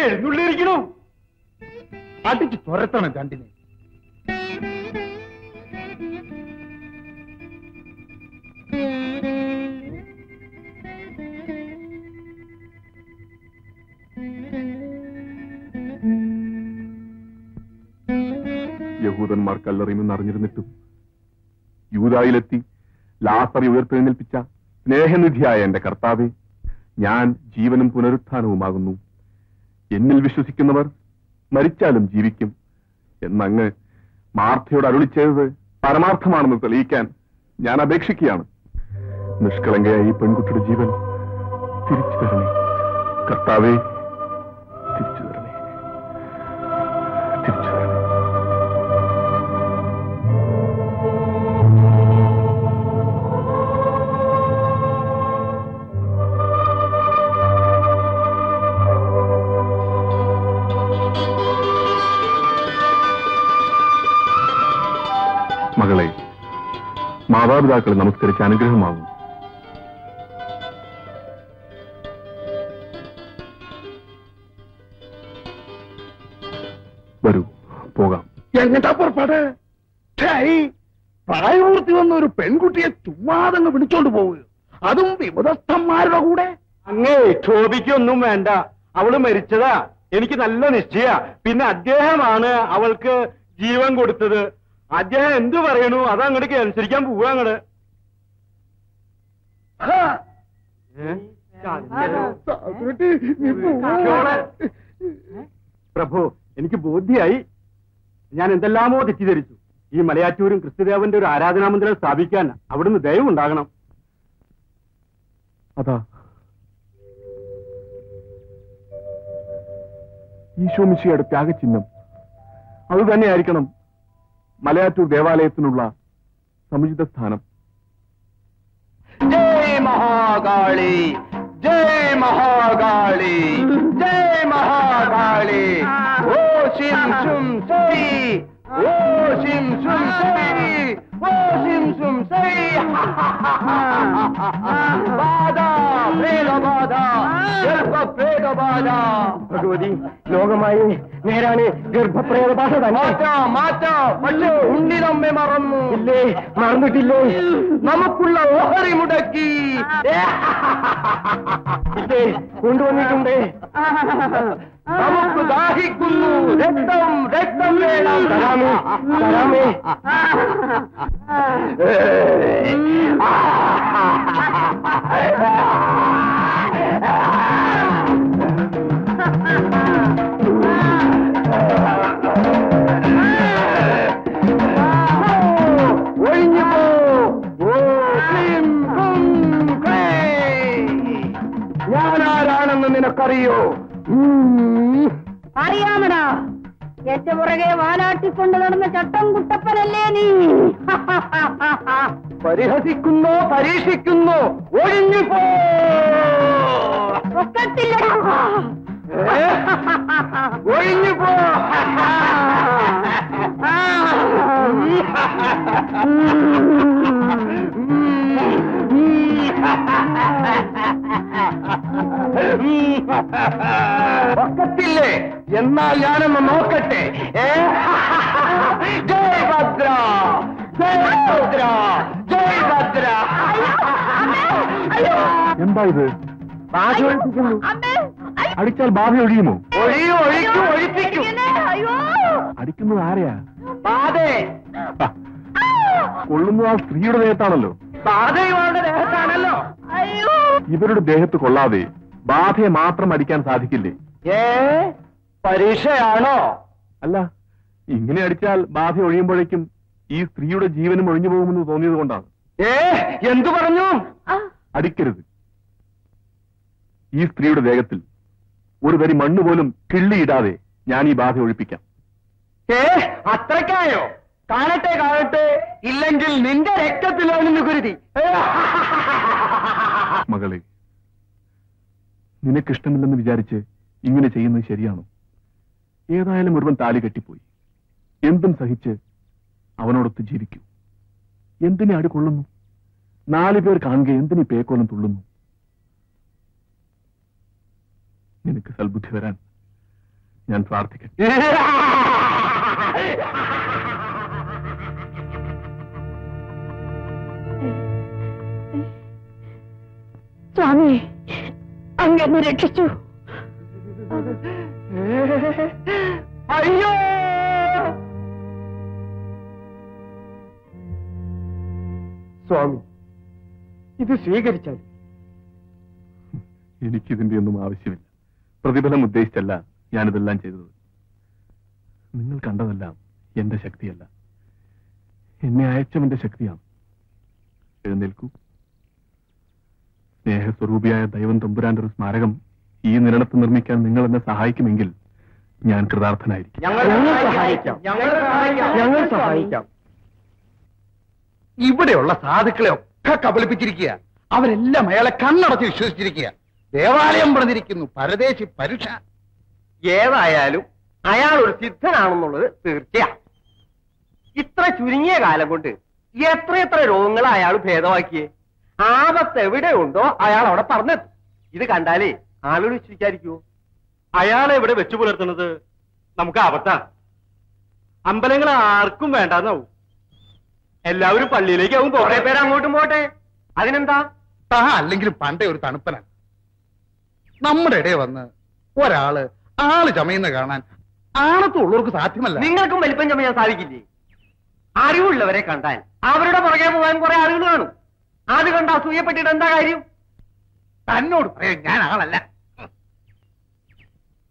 കൂടെ എഴുന്നള്ളിയിരിക്കണു? അടിച്ചു തുരത്തണം രണ്ടിനെ. യഹൂദന്മാർ കല്ലെറിയുമെന്ന് അറിഞ്ഞിരുന്നിട്ടും യൂതായിലെത്തി ലാസറി ഉയർത്തെഴുന്നേൽപ്പിച്ച സ്നേഹനിധിയായ എന്റെ കർത്താവെ ഞാൻ ജീവനും പുനരുത്ഥാനവുമാകുന്നു. എന്നിൽ വിശ്വസിക്കുന്നവർ മരിച്ചാലും ജീവിക്കും. എന്നങ്ങ് മാർത്തയോട് അരുളി ചെയ്തത് പരമാർത്ഥമാണെന്ന് തെളിയിക്കാൻ ഞാൻ അപേക്ഷിക്കുകയാണ്. നിഷ്കളങ്കയായ ഈ പെൺകുട്ടിയുടെ ജീവൻ തിരിച്ചു തരണേ. കർത്താവെ മാതാപിതാക്കളെ നമസ്കരിച്ച് അനുഗ്രഹമാകും. വരൂ പോകാം. എങ്ങട്ടാ പുറപ്പാട്? പ്രായപൂർത്തി വന്ന ഒരു പെൺകുട്ടിയെ ചുമ്മാതങ്ങ് വിളിച്ചോണ്ട് പോവുക അതും വിമതസ്ഥന്മാരുടെ കൂടെ. അങ്ങേ ക്ഷോഭിക്കൊന്നും വേണ്ട. അവൾ മരിച്ചതാ. എനിക്ക് നല്ല നിശ്ചയ. പിന്നെ അദ്ദേഹമാണ് അവൾക്ക് ജീവൻ കൊടുത്തത്. അദ്ദേഹം എന്തു പറയണു അത് അങ്ങോട്ട് അനുസരിക്കാൻ പോവുക അങ്ങട് പ്രഭു എനിക്ക് ബോധ്യായി. ഞാൻ എന്തെല്ലാമോ തെറ്റിദ്ധരിച്ചു. ഈ മലയാറ്റൂരും ക്രിസ്തുദേവന്റെ ഒരു ആരാധനാമന്ദിരം സ്ഥാപിക്കാൻ അവിടുന്ന് ദയവുണ്ടാകണം അതാ. ഈശോമിശിയുടെ ത്യാഗചിഹ്നം. അത് തന്നെയായിരിക്കണം മലയാറ്റൂർ ദേവാലയത്തിനുള്ള സമുചിത സ്ഥാനം. ജയ് മഹാകാളി ജയ് മഹാകാളി ജയ് മഹാകാളി. ഓ ശിം ശും ശരി ഓ ശിം ശും സൈ ഓ ശിം ശും സൈ ബാധ പ്രേത ബാധ ഗർഭ പ്രേത ബാധ ഭഗവതി ലോകമായി നേരാണ് ഗർഭപ്രേത ഭാഷ തന്നെ മാറ്റാം മാറ്റാം പക്ഷേ ഉണ്ണി നമ്മെ മറന്നു ഇല്ലേ മറന്നിട്ടില്ലേ നമുക്കുള്ള ഓഹരി മുടക്കി ഇല്ലേ കൊണ്ടുവന്നിട്ടുണ്ട് നമുക്ക് ദാഹിക്കുന്നു രക്തം രക്തം വേണം. തരാമേ തരാമേ. ഒഴിഞ്ഞു പോ. ഞാനാരാണെന്ന് നിനക്കറിയോ? അറിയാമടാ. എന്റെ പുറകെ വാലാട്ടിക്കൊണ്ട് നടന്ന ചട്ടം കുട്ടപ്പനല്ലേ നീ? പരിഹസിക്കുന്നോ പരീക്ഷിക്കുന്നോ ഒഴിഞ്ഞു പോ. ഒക്കത്തില്ലടാ. ഏ? ഒഴിഞ്ഞു പോ. ഒക്കത്തില്ലേ എന്നാൽ ഞാനൊന്ന് നോക്കട്ടെ. ഏ? ജയ് ഭദ്ര! ജയ് ഭദ്ര! ജയ് ഭദ്ര! എന്താ ഇത്? അടിച്ചാൽ ബാധ ഒഴിയുമോ? ഒഴിയും ഒഴിക്കും ഒഴിപ്പിക്കും. അടിക്കുന്നത് ആരെയാ? കൊള്ളുന്നത് ആ സ്ത്രീയുടെ ദേഹത്താണല്ലോ. ബാധയും അയ്യോ ദേഹത്താണല്ലോ. ഇവരുടെ ദേഹത്ത് കൊള്ളാതെ ബാധയെ മാത്രം അടിക്കാൻ സാധിക്കില്ലേ? ഏ? പരീക്ഷയാണോ? അല്ല ഇങ്ങനെ അടിച്ചാൽ ബാധ ഒഴിയുമ്പോഴേക്കും ഈ സ്ത്രീയുടെ ജീവനും ഒഴിഞ്ഞു പോകുമെന്ന് തോന്നിയത് കൊണ്ടാണ്. ഏ? എന്തു പറഞ്ഞു? അടിക്കരുത്. ഈ സ്ത്രീയുടെ ദേഹത്തിൽ ഒരു തരി മണ്ണ് പോലും കിള്ളിയിടാതെ ഞാൻ ഈ ബാധ ഒഴിപ്പിക്കാം. ഏ? അത്രക്കായോ കാണട്ടെ കാണട്ടെ. ഇല്ലെങ്കിൽ നിന്റെ രക്തത്തിലോണെന്ന് കുരുതി മകളെ നിനക്കിഷ്ടമില്ലെന്ന് വിചാരിച്ച് ഇങ്ങനെ ചെയ്യുന്നത് ശരിയാണോ? ഏതായാലും ഒരുവൻ താലി കെട്ടിപ്പോയി. എന്തും സഹിച്ച് അവനോടൊത്ത് ജീവിക്കൂ. എന്തിനെ അടി കൊള്ളുന്നു? നാലു പേർ കാണുക എന്തിനീ പേക്കോലം തുള്ളുന്നു? നിനക്ക് സൽബുദ്ധി വരാൻ ഞാൻ പ്രാർത്ഥിക്കട്ടെ. സ്വാമി അങ്ങനെ രക്ഷിച്ചു. അയ്യോ! സ്വാമി ഇത് സ്വീകരിച്ചാൽ എനിക്കിതിന്റെ ഒന്നും ആവശ്യമില്ല. പ്രതിഫലം ഉദ്ദേശിച്ചല്ല ഞാനിതെല്ലാം ചെയ്തത്. നിങ്ങൾ കണ്ടതെല്ലാം എന്റെ ശക്തിയല്ല. എന്നെ അയച്ചവന്റെ ശക്തിയാണ്. എഴുന്നേൽക്കൂ. സ്നേഹസ്വരൂപിയായ ദൈവം തമ്പുരാന്റെ ഒരു സ്മാരകം ഈ നിരണത്ത് നിർമ്മിക്കാൻ നിങ്ങൾ എന്നെ സഹായിക്കുമെങ്കിൽ ഞാൻ കൃതാർത്ഥനായിരിക്കും. ഞങ്ങൾ സഹായിക്കാം. ഞങ്ങൾ സഹായിക്കാം. ഇവിടെയുള്ള സാധുക്കളെ ഒക്കെ കബളിപ്പിച്ചിരിക്കുക. അവരെല്ലാം അയാളെ കണ്ണടച്ച് വിശ്വസിച്ചിരിക്കുക. ദേവാലയം പറഞ്ഞിരിക്കുന്നു പരദേശി പരുഷ ഏതായാലും അയാൾ ഒരു സിദ്ധനാണെന്നുള്ളത് തീർച്ചയാണ് ഇത്ര ചുരുങ്ങിയ കാലം കൊണ്ട് എത്രയെത്ര രോഗങ്ങൾ അയാൾ ഭേദമാക്കിയേ? ആപത്ത് എവിടെയുണ്ടോ അയാൾ അവിടെ പറഞ്ഞെത്തും. ഇത് കണ്ടാലേ ആളുകൾ വിശ്വസിക്കാതിരിക്കുവോ? അയാളെ ഇവിടെ വെച്ചു പുലർത്തുന്നത് നമുക്ക് ആപത്താ അമ്പലങ്ങൾ ആർക്കും വേണ്ടാന്നാവും. എല്ലാവരും പള്ളിയിലേക്കാവും കുറെ പേര് അങ്ങോട്ടും പോട്ടെ. അതിനെന്താ? താ അല്ലെങ്കിലും പണ്ടേ ഒരു തണുപ്പനാണ്. നമ്മുടെ ഇടയിൽ വന്ന് ഒരാൾ ആൾ ചമയുന്ന കാണാൻ ആണത്തുള്ളവർക്ക് സാധ്യമല്ല. നിങ്ങൾക്കും വലിപ്പം ചമയാൻ സാധിക്കില്ലേ? അറിവുള്ളവരെ കണ്ടാൽ അവരുടെ പുറകെ പോകാൻ കുറെ ആളുകൾ കാണും. അത് കണ്ട അസൂയപ്പെട്ടിട്ട് എന്താ കാര്യം? തന്നോട് പറയാൻ ഞാൻ ആളല്ല.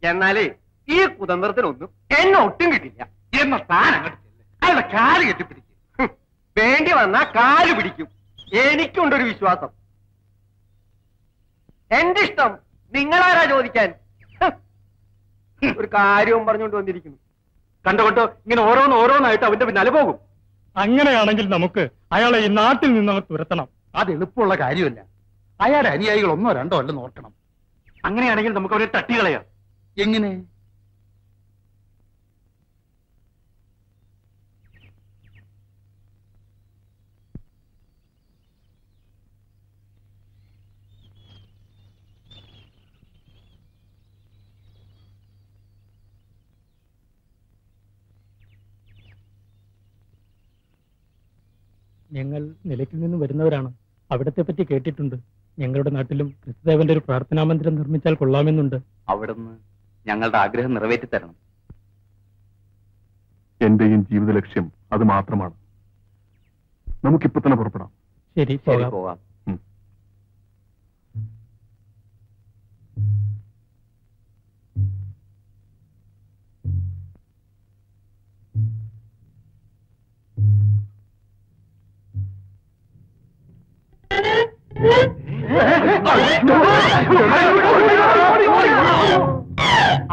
എന്നാലേ ഈ കുതന്ത്രത്തിനൊന്നും എന്നെ ഒട്ടും കിട്ടില്ല. എന്ന സ്ഥാനം. അയാളുടെ കാൽ കെട്ടിപ്പിടിക്കും. വേണ്ടി വന്നാ കാൽ പിടിക്കും. എനിക്കുണ്ടൊരു വിശ്വാസം. എന്റെ ഇഷ്ടം നിങ്ങളാരാ ചോദിക്കാൻ? ഒരു കാര്യവും പറഞ്ഞുകൊണ്ട് വന്നിരിക്കുന്നു. കണ്ടുകൊണ്ട് കണ്ടോ? ഇങ്ങനെ ഓരോന്ന് ഓരോന്നായിട്ട് അവന്റെ പിന്നാലെ പോകും. അങ്ങനെയാണെങ്കിൽ നമുക്ക് അയാളെ ഈ നാട്ടിൽ നിന്ന് തുരത്തണം. അത് എളുപ്പമുള്ള കാര്യമല്ല. അയാളുടെ അനുയായികൾ ഒന്നോ രണ്ടോ അല്ലെന്ന് ഓർക്കണം. അങ്ങനെയാണെങ്കിൽ നമുക്ക് അവരെ തട്ടികളയാം എങ്ങനെ? ഞങ്ങൾ നിലയ്ക്കിൽ നിന്നും വരുന്നവരാണ്. അവിടത്തെ പറ്റി കേട്ടിട്ടുണ്ട്. ഞങ്ങളുടെ നാട്ടിലും ക്രിസ്തുദേവന്റെ ഒരു പ്രാർത്ഥനാ മന്ദിരം നിർമ്മിച്ചാൽ കൊള്ളാമെന്നുണ്ട്. അവിടുന്ന് ഞങ്ങളുടെ ആഗ്രഹം നിറവേറ്റി തരണം എന്റെയും ജീവിത ലക്ഷ്യം അത് മാത്രമാണ്. നമുക്കിപ്പോ തന്നെ പുറപ്പെടാം. ശരി ശരി. Thank പോകാം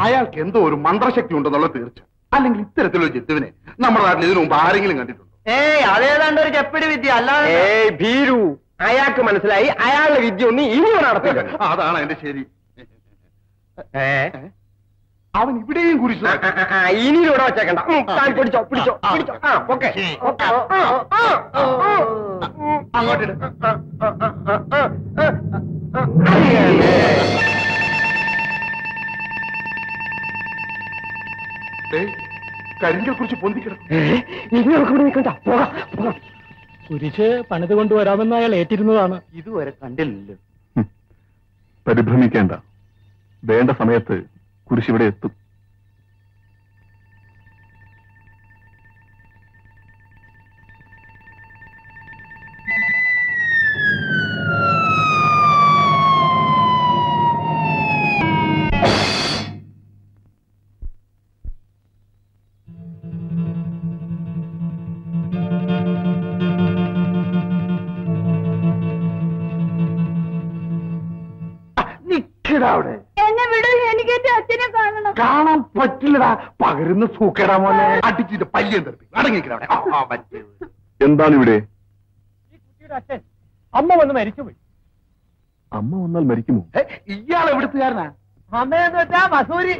അയാൾക്ക് എന്തോ ഒരു മന്ത്രശക്തി ഉണ്ടെന്നുള്ള തീർച്ച. അല്ലെങ്കിൽ ഇത്തരത്തിലുള്ള ജിത്തുവിനെ നമ്മുടെ നാട്ടിൽ ഇതിനു മുമ്പ് ആരെങ്കിലും കണ്ടിട്ടുണ്ടോ? ഏയ് അതേതാണ്ട് ഒരു ചെപ്പിടി വിദ്യ. അല്ലാതെ ഏയ് ഭീരു. അയാൾക്ക് മനസ്സിലായി അയാളുടെ വിദ്യ ഒന്നും ഇനി നടത്തില്ല അതാണ് എന്റെ ശരി. അവൻ ഇവിടെയും കുരിശു ഇനി ഇവിടെ വെച്ചേക്കണ്ട പിടിച്ചോ പിടിച്ചോ പിടിച്ചോ ആ ഓക്കെ അങ്ങോട്ട് കരിങ്കൽ കുറിച്ച് പോകാം കുരിശ് പണിത് കൊണ്ടുവരാമെന്ന് അയാൾ ഏറ്റിരുന്നതാണ് ഇതുവരെ കണ്ടില്ലല്ലോ പരിഭ്രമിക്കേണ്ട വേണ്ട സമയത്ത് കുരിശിവിടെ എത്തും. അവിടെ. കാണാൻ പറ്റില്ലടാ. പകരുന്ന സൂക്കേടാ മോനെ. അടിച്ചിട്ട് പല്യം തെറിപ്പി എന്താണ് ഇവിടെ? അച്ഛൻ അമ്മ വന്ന് മരിച്ചുപോയി. അമ്മ വന്നാൽ മരിക്കുമോ? ഏ, ഇയാൾ എവിടുത്തുകാരനാ? അമ്മയെന്ന് വെച്ചാ മസൂരി.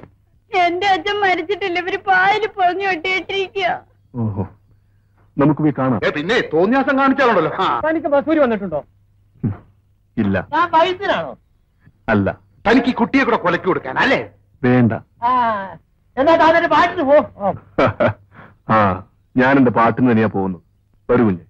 എന്റെ അച്ഛൻ മരിച്ചിട്ടില്ല. ഇവർ പായൽ പൊങ്ങി ഒട്ടിയിട്ടിരിക്കുക ഓഹോ. നമുക്ക് പോയി കാണാം. ഏ, പിന്നെ തോന്നിയാസം കാണിച്ചാലുണ്ടല്ലോ. തനിക്ക് മസൂരി വന്നിട്ടുണ്ടോ? ഇല്ല. ഞാൻ വൈദ്യനാണോ? അല്ല. തനിക്ക് കുട്ടിയെ കൂടെ കൊലക്കി കൊടുക്കാൻ അല്ലേ? വേണ്ട. എന്നാ താനൊരു പാട്ടിന് പോ. ആ ഞാൻ എന്റെ പാട്ടിന് തന്നെയാ പോകുന്നു വരൂ കുഞ്ഞെ.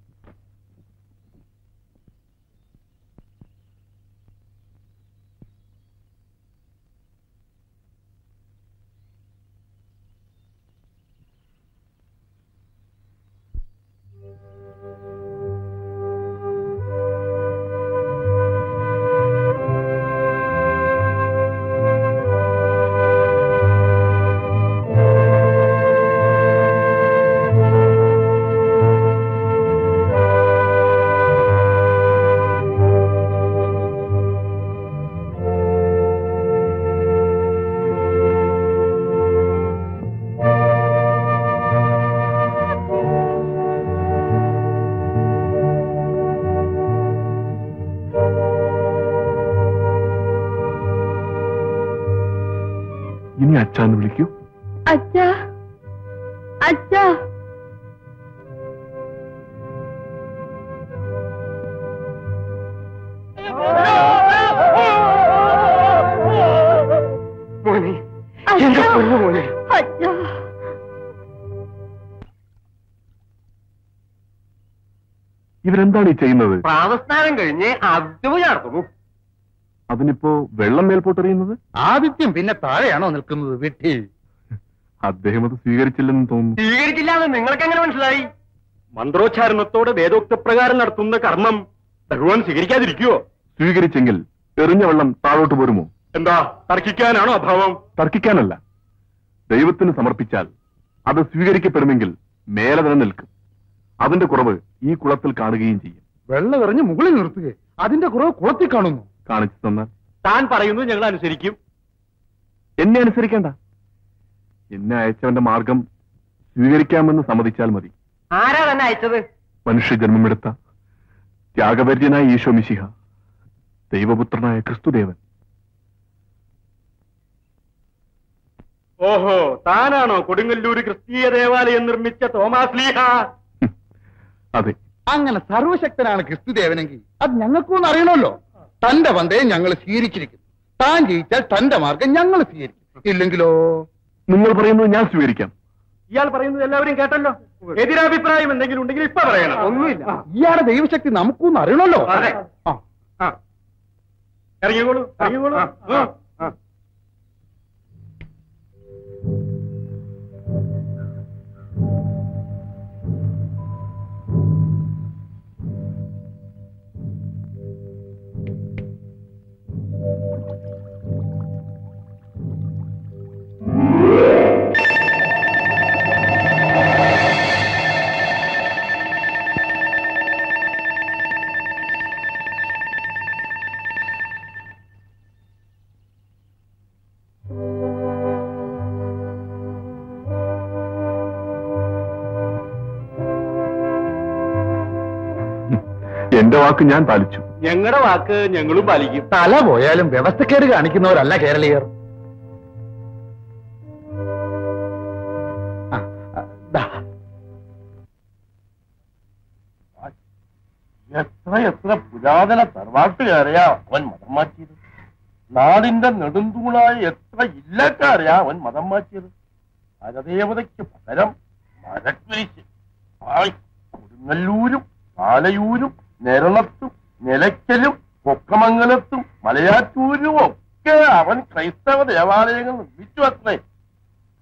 ഇവരെന്താണ് ഈ ചെയ്യുന്നത്? പ്രാവസ്നാനം കഴിഞ്ഞ് നടത്തുന്നു അതിനിപ്പോ വെള്ളം മേൽപോട്ടെറിയുന്നത്? ആദിത്യം പിന്നെ താഴെയാണോ നിൽക്കുന്നത് വിട്ടി അദ്ദേഹം അത് സ്വീകരിച്ചില്ലെന്ന് തോന്നുന്നു. സ്വീകരിച്ചില്ല എന്ന് നിങ്ങൾക്ക് എങ്ങനെ മനസ്സിലായി? മന്ത്രോച്ചാരണത്തോടെ വേദോക്തപ്രകാരം നടത്തുന്ന കർമ്മം ഭഗവാൻ സ്വീകരിക്കാതിരിക്കുവോ? സ്വീകരിച്ചെങ്കിൽ എറിഞ്ഞ വെള്ളം താഴോട്ട് പോരുമോ? എന്താ തർക്കിക്കാനാണോ അഭാവം? തർക്കിക്കാനല്ല. ദൈവത്തിന് സമർപ്പിച്ചാൽ അത് സ്വീകരിക്കപ്പെടുമെങ്കിൽ മേലെ തന്നെ നിൽക്കും. അതിന്റെ കുറവ് ഈ കുളത്തിൽ കാണുകയും ചെയ്യും. വെള്ളം എറിഞ്ഞ് മുകളിൽ നിർത്തുക അതിന്റെ കുറവ് കുളത്തിൽ കാണുന്നു. കാണിച്ചു തന്നാൽ. താൻ പറയുന്നു ഞങ്ങൾ അനുസരിക്കും. എന്നെ അനുസരിക്കേണ്ട. എന്നെ അയച്ചവന്റെ മാർഗം സ്വീകരിക്കാമെന്ന് സമ്മതിച്ചാൽ മതി. ആരാ തന്നെ അയച്ചത്? മനുഷ്യജന്മമെടുത്ത ത്യാഗപര്യനായ ഈശോ മിശിഹ ദൈവപുത്രനായ ക്രിസ്തുദേവൻ. ഓഹോ താനാണോ കൊടുങ്ങല്ലൂർ ക്രിസ്തീയ ദേവാലയം നിർമ്മിച്ച തോമാസ് ലീഹ? അതെ. അങ്ങനെ സർവശക്തനാണ് ക്രിസ്തുദേവനെങ്കിൽ അത് ഞങ്ങൾക്കൊന്നും അറിയണമല്ലോ. തന്റെ പന്തയെ ഞങ്ങൾ സ്വീകരിച്ചിരിക്കുന്നു. താൻ ജയിച്ചാൽ തന്റെ മാർഗം ഞങ്ങൾ സ്വീകരിക്കും ഇല്ലെങ്കിലോ? നിങ്ങൾ പറയുന്നത് ഞാൻ സ്വീകരിക്കാം. ഇയാൾ പറയുന്നത് എല്ലാവരും കേട്ടല്ലോ? എതിരഭിപ്രായം എന്തെങ്കിലും ഉണ്ടെങ്കിൽ ഇപ്പൊ പറയണം. ഒന്നുമില്ല. ഇയാളുടെ ദൈവശക്തി നമുക്കൊന്നും അറിയണമല്ലോ. ഇറങ്ങിക്കോളൂ ഇറങ്ങിക്കോളൂ. എന്റെ വാക്ക് ഞാൻ പാലിച്ചു. ഞങ്ങളുടെ വാക്ക് ഞങ്ങളും പാലിക്കും. തല പോയാലും വ്യവസ്ഥക്കേട് കാണിക്കുന്നവരല്ല കേരളീയർ. എത്ര എത്ര പുരാതന തറവാട്ടുകാരെയാ അവൻ മതം മാറ്റിയത്? നാടിന്റെ നെടുന്തൂണായ എത്ര ഇല്ലക്കാരെയാ അവൻ മതം മാറ്റിയത്? അരദേവതയ്ക്ക് പകരം മരക്കുരിശ് കൊടുങ്ങല്ലൂരും പാലയൂരും നെരളത്തും നിലയ്ക്കലും കൊക്കമംഗലത്തും മലയാറ്റൂരും ഒക്കെ അവൻ ക്രൈസ്തവ ദേവാലയങ്ങൾ നിർമ്മിച്ചു അത്രേ.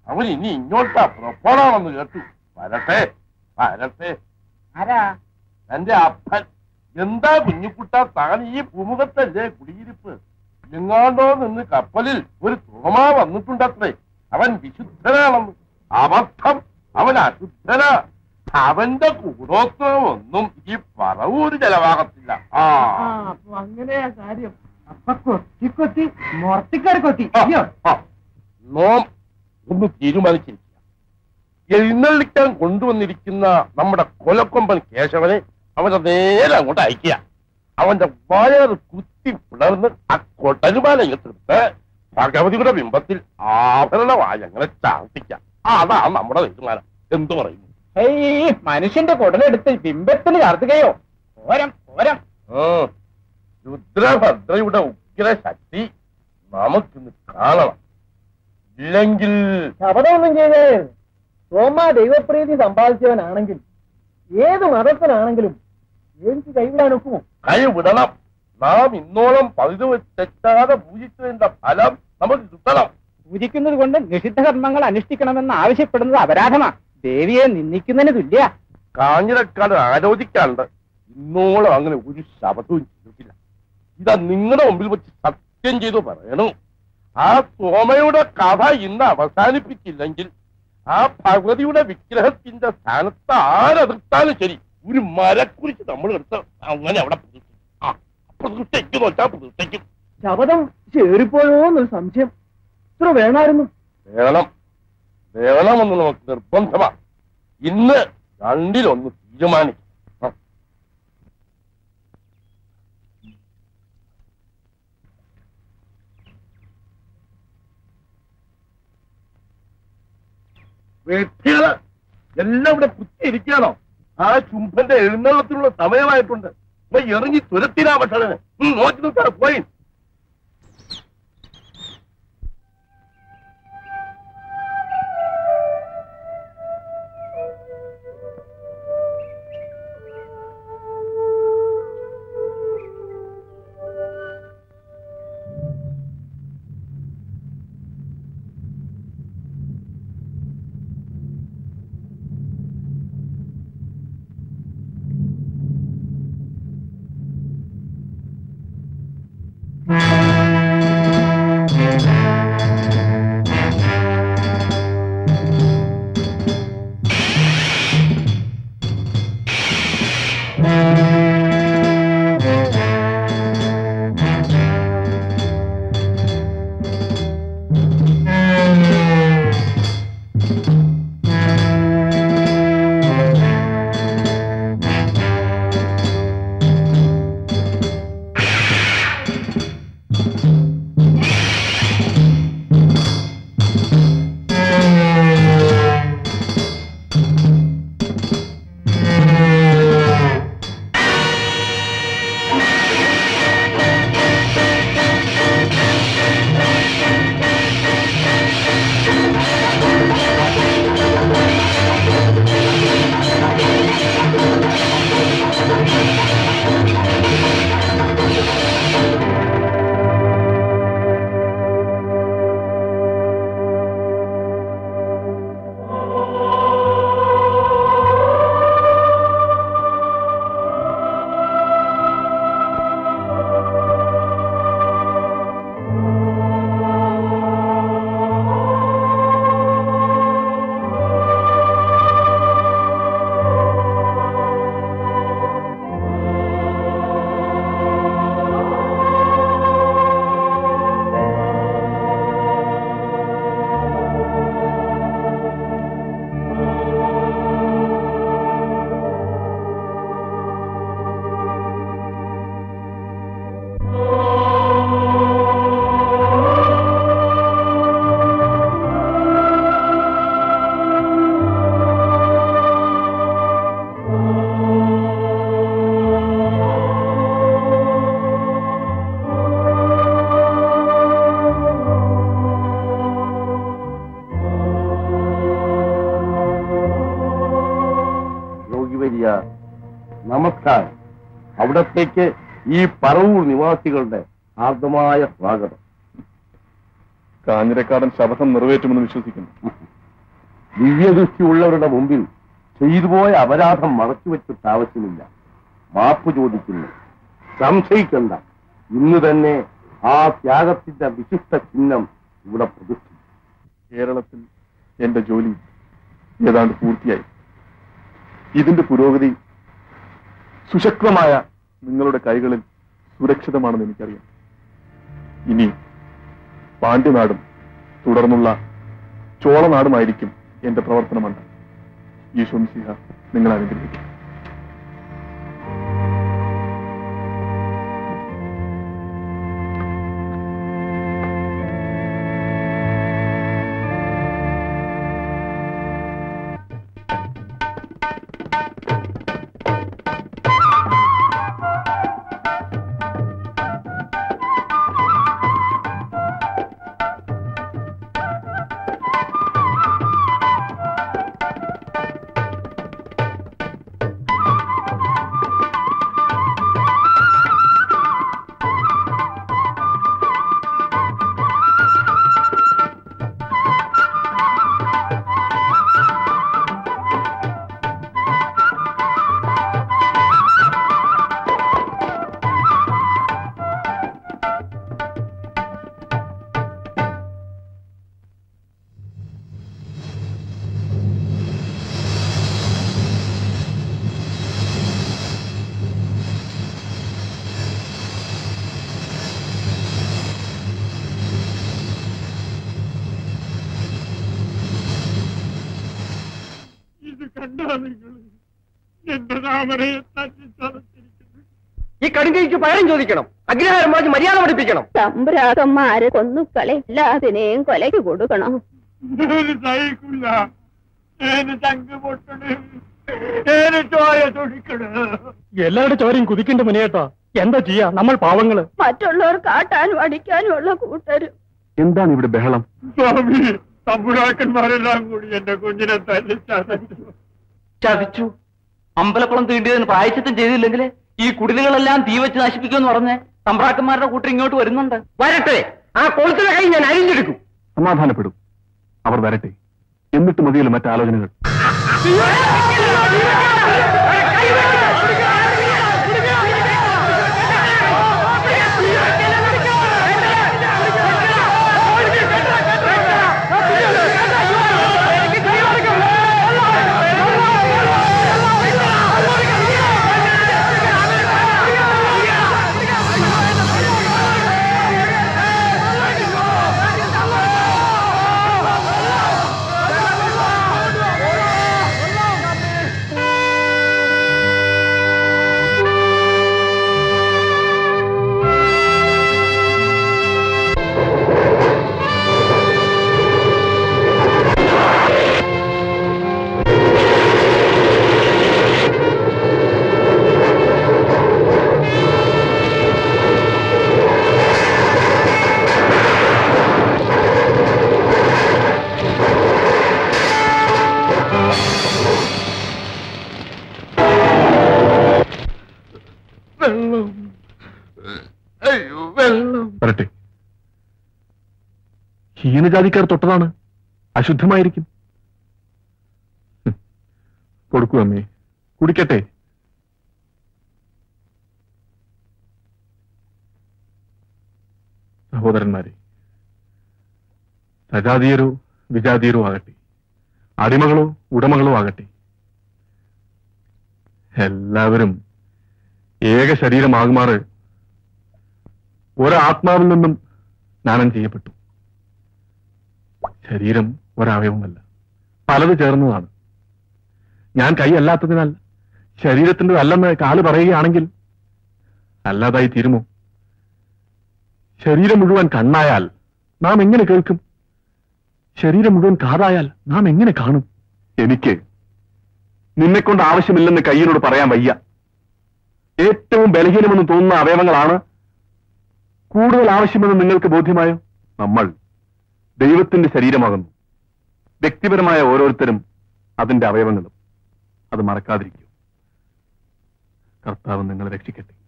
അവൻ ഇനി ഇങ്ങോട്ടാ പുറപ്പാടാണെന്ന് കേട്ടു. വരട്ടെ വരട്ടെ. എന്റെ അപ്പൻ. എന്താ കുഞ്ഞുകുട്ട താൻ ഈ ഭൂമുഖത്തല്ലേ കുടിയിരിപ്പ്? എങ്ങാണ്ടോ നിന്ന് കപ്പലിൽ ഒരു തുറമാ വന്നിട്ടുണ്ടത്രേ. അവൻ വിശുദ്ധനാണെന്ന്. അബദ്ധം. അവൻ അശുദ്ധനാ. അവന്റെ കൂടോത്രമൊന്നും ഈ പറവൂര് ചെലവാകത്തില്ല. ആ. അങ്ങനെയാ കാര്യം. അപ്പൊ കൊത്തി കൊത്തി മുറത്തിക്കാർ കൊത്തി. നോം ഒന്ന് തീരുമാനിച്ചിരിക്കുക. എഴുന്നള്ളിക്കാൻ കൊണ്ടുവന്നിരിക്കുന്ന നമ്മുടെ കൊലക്കൊമ്പൻ കേശവനെ അവന്റെ നേരെ അങ്ങോട്ട് അയക്കുക. അവന്റെ വയറ് കുത്തി പിളർന്ന് ആ കൊട്ടരുമാല എടുത്ത് ഭഗവതിയുടെ ബിംബത്തിൽ ആഭരണമായി അങ്ങനെ ചാർത്തിക്കാം അതാണ് നമ്മുടെ തീരുമാനം. എന്തു പറയുന്നു ഏയ് മനുഷ്യന്റെ കുടലെടുത്ത് ബിംബത്തിന് ചാർത്തുകയോ? ഓരം ഓരം ഉം. രുദ്രഭദ്രയുടെ ഉഗ്ര ശക്തി നമുക്കിന്ന് കാണണം. ഇല്ലെങ്കിൽ ശപഥമൊന്നും ചെയ്തേ സോമ ദൈവപ്രീതി സമ്പാദിച്ചവനാണെങ്കിൽ ഏത് മതത്തിനാണെങ്കിലും എനിക്ക് കൈവിടാൻ ഒക്കുമോ? കൈവിടണം. നാം ഇന്നോളം പതിവ് തെറ്റാതെ പൂജിച്ചതിന്റെ ഫലം നമുക്ക് കിട്ടണം. പൂജിക്കുന്നത് കൊണ്ട് നിഷിദ്ധ കർമ്മങ്ങൾ അനുഷ്ഠിക്കണമെന്ന് ആവശ്യപ്പെടുന്നത് അപരാധമാ ദേവിയെ നിന്ദിക്കുന്നതിന് തുല്യ. കാഞ്ഞിരക്കാട് ആലോചിക്കാണ്ട് ഇന്നോളം അങ്ങനെ ഒരു ശബ്ദവും ചെയ്തിട്ടില്ല. ഇതാ നിങ്ങളുടെ മുമ്പിൽ വെച്ച് സത്യം ചെയ്തു പറയണു. ആ സോമയുടെ കഥ ഇന്ന് അവസാനിപ്പിച്ചില്ലെങ്കിൽ ആ ഭഗവതിയുടെ വിഗ്രഹത്തിന്റെ സ്ഥാനത്ത് ആരെതിർത്താലും ശരി ഒരു മരക്കുറിച്ച് നമ്മൾ എടുത്ത് അങ്ങനെ അവിടെ പ്രതിഷ്ഠയ്ക്കും വെച്ചാൽ പ്രതിഷ്ഠയ്ക്കും ശബദം ചേറിപ്പോയോ എന്നൊരു സംശയം. ഇത്ര വേണമായിരുന്നു. വേണം. വേണമെന്ന് നമുക്ക് നിർബന്ധമാണ് ഇന്ന് രണ്ടിലൊന്ന് തീരുമാനിക്കും. എല്ലാം ഇവിടെ കുത്തിയിരിക്കാണോ ആ ചുംബന്റെ എഴുന്നള്ളത്തിനുള്ള സമയമായിട്ടുണ്ട്. ഇറങ്ങി തുരത്തിനാ ഭക്ഷണന് നോക്കി നോക്കാറ് പോയി. അവിടത്തേക്ക് ഈ പറവൂർ നിവാസികളുടെ ആർദ്രമായ സ്വാഗതം. കാഞ്ഞിരക്കാടൻ ശപഥം നിറവേറ്റുമെന്ന് വിശ്വസിക്കുന്നു. ദിവ്യദൃഷ്ടിയുള്ളവരുടെ മുമ്പിൽ ചെയ്തുപോയ അപരാധം മറച്ചുവെച്ചിട്ട് ആവശ്യമില്ല മാപ്പ് ചോദിക്കുന്നു. സംശയിക്കണ്ട. ഇന്ന് തന്നെ ആ ത്യാഗത്തിന്റെ വിശിഷ്ട ചിഹ്നം ഇവിടെ പ്രതിഷ്ഠിക്കും. കേരളത്തിൽ എന്റെ ജോലി ഏതാണ്ട് പൂർത്തിയായി. ഇതിന്റെ പുരോഗതി സുശക്തമായ നിങ്ങളുടെ കൈകളിൽ സുരക്ഷിതമാണെന്ന് എനിക്കറിയാം. ഇനി പാണ്ഡ്യനാടും തുടർന്നുള്ള ചോളനാടുമായിരിക്കും എന്റെ പ്രവർത്തനമുണ്ട് ഈശോ സിഹ നിങ്ങളെ അനുഗ്രഹിക്കും എനിക്ക് പകരം ചോദിക്കണം. അഗ്രഹാരമാക്കി മര്യാദ പഠിപ്പിക്കണം. കൊന്നു കൊന്നുക്കളെ എല്ലാത്തിനെയും കൊലയ്ക്ക് കൊടുക്കണം. സഹിക്കില്ല എല്ലാവരുടെ ചോരയും കുതിക്കണ്ട മുനേട്ടാ എന്താ ചെയ്യാ? നമ്മൾ പാവങ്ങൾ. മറ്റുള്ളവർ കാട്ടാനും അടിക്കാനും ഉള്ള കൂട്ടരും. എന്താണ് ഇവിടെ ബഹളം? സ്വാമി തമ്പുരാക്കന്മാരെല്ലാം കൂടി എന്റെ കുഞ്ഞിനെ തല്ലി ചതിച്ചു. അമ്പലക്കുളം തീണ്ടിയതിന് പ്രായച്ചിത്തം ചെയ്തില്ലെങ്കിലേ? ഈ കുടിലുകളെല്ലാം തീ വെച്ച് നശിപ്പിക്കുമെന്ന് പറഞ്ഞ് സമ്പ്രാക്കന്മാരുടെ കൂട്ടർ ഇങ്ങോട്ട് വരുന്നുണ്ട്. വരട്ടെ. ആ കൊളുത്തിലെ കൈ ഞാൻ അരിഞ്ഞെടുക്കും. സമാധാനപ്പെടും. അവർ വരട്ടെ. എന്നിട്ട് മതിയല്ലോ മറ്റാലോചനകൾ. അയ്യോ വരട്ടെ. ഹീനജാതിക്കാർ തൊട്ടതാണ്. അശുദ്ധമായിരിക്കും. കൊടുക്കൂ അമ്മേ. കുടിക്കട്ടെ. സഹോദരന്മാരെ സജാതീയരോ വിജാതീയരോ ആകട്ടെ. അടിമകളോ ഉടമകളോ ആകട്ടെ. എല്ലാവരും ഏക ശരീരമാകുമാറ് ഒരാത്മാവിൽ നിന്നും സ്നാനം ചെയ്യപ്പെട്ടു. ശരീരം ഒരവയവമല്ല. പലത് ചേർന്നതാണ്. ഞാൻ കൈയല്ലാത്തതിനാൽ ശരീരത്തിന്റെ അല്ലെന്ന് കാൽ പറയുകയാണെങ്കിൽ അല്ലാതായി തീരുമോ? ശരീരം മുഴുവൻ കണ്ണായാൽ നാം എങ്ങനെ കേൾക്കും? ശരീരം മുഴുവൻ കാതായാൽ നാം എങ്ങനെ കാണും? എനിക്ക് നിന്നെക്കൊണ്ട് ആവശ്യമില്ലെന്ന് കയ്യനോട് പറയാൻ വയ്യ. ഏറ്റവും ബലഹീനമെന്ന് തോന്നുന്ന അവയവങ്ങളാണ് കൂടുതൽ ആവശ്യമെന്ന് നിങ്ങൾക്ക് ബോധ്യമായോ? നമ്മൾ ദൈവത്തിന്റെ ശരീരമാകുന്നു. വ്യക്തിപരമായ ഓരോരുത്തരും അതിന്റെ അവയവങ്ങളും. അത് മറക്കാതിരിക്കും. കർത്താവ് നിങ്ങളെ രക്ഷിക്കട്ടെ.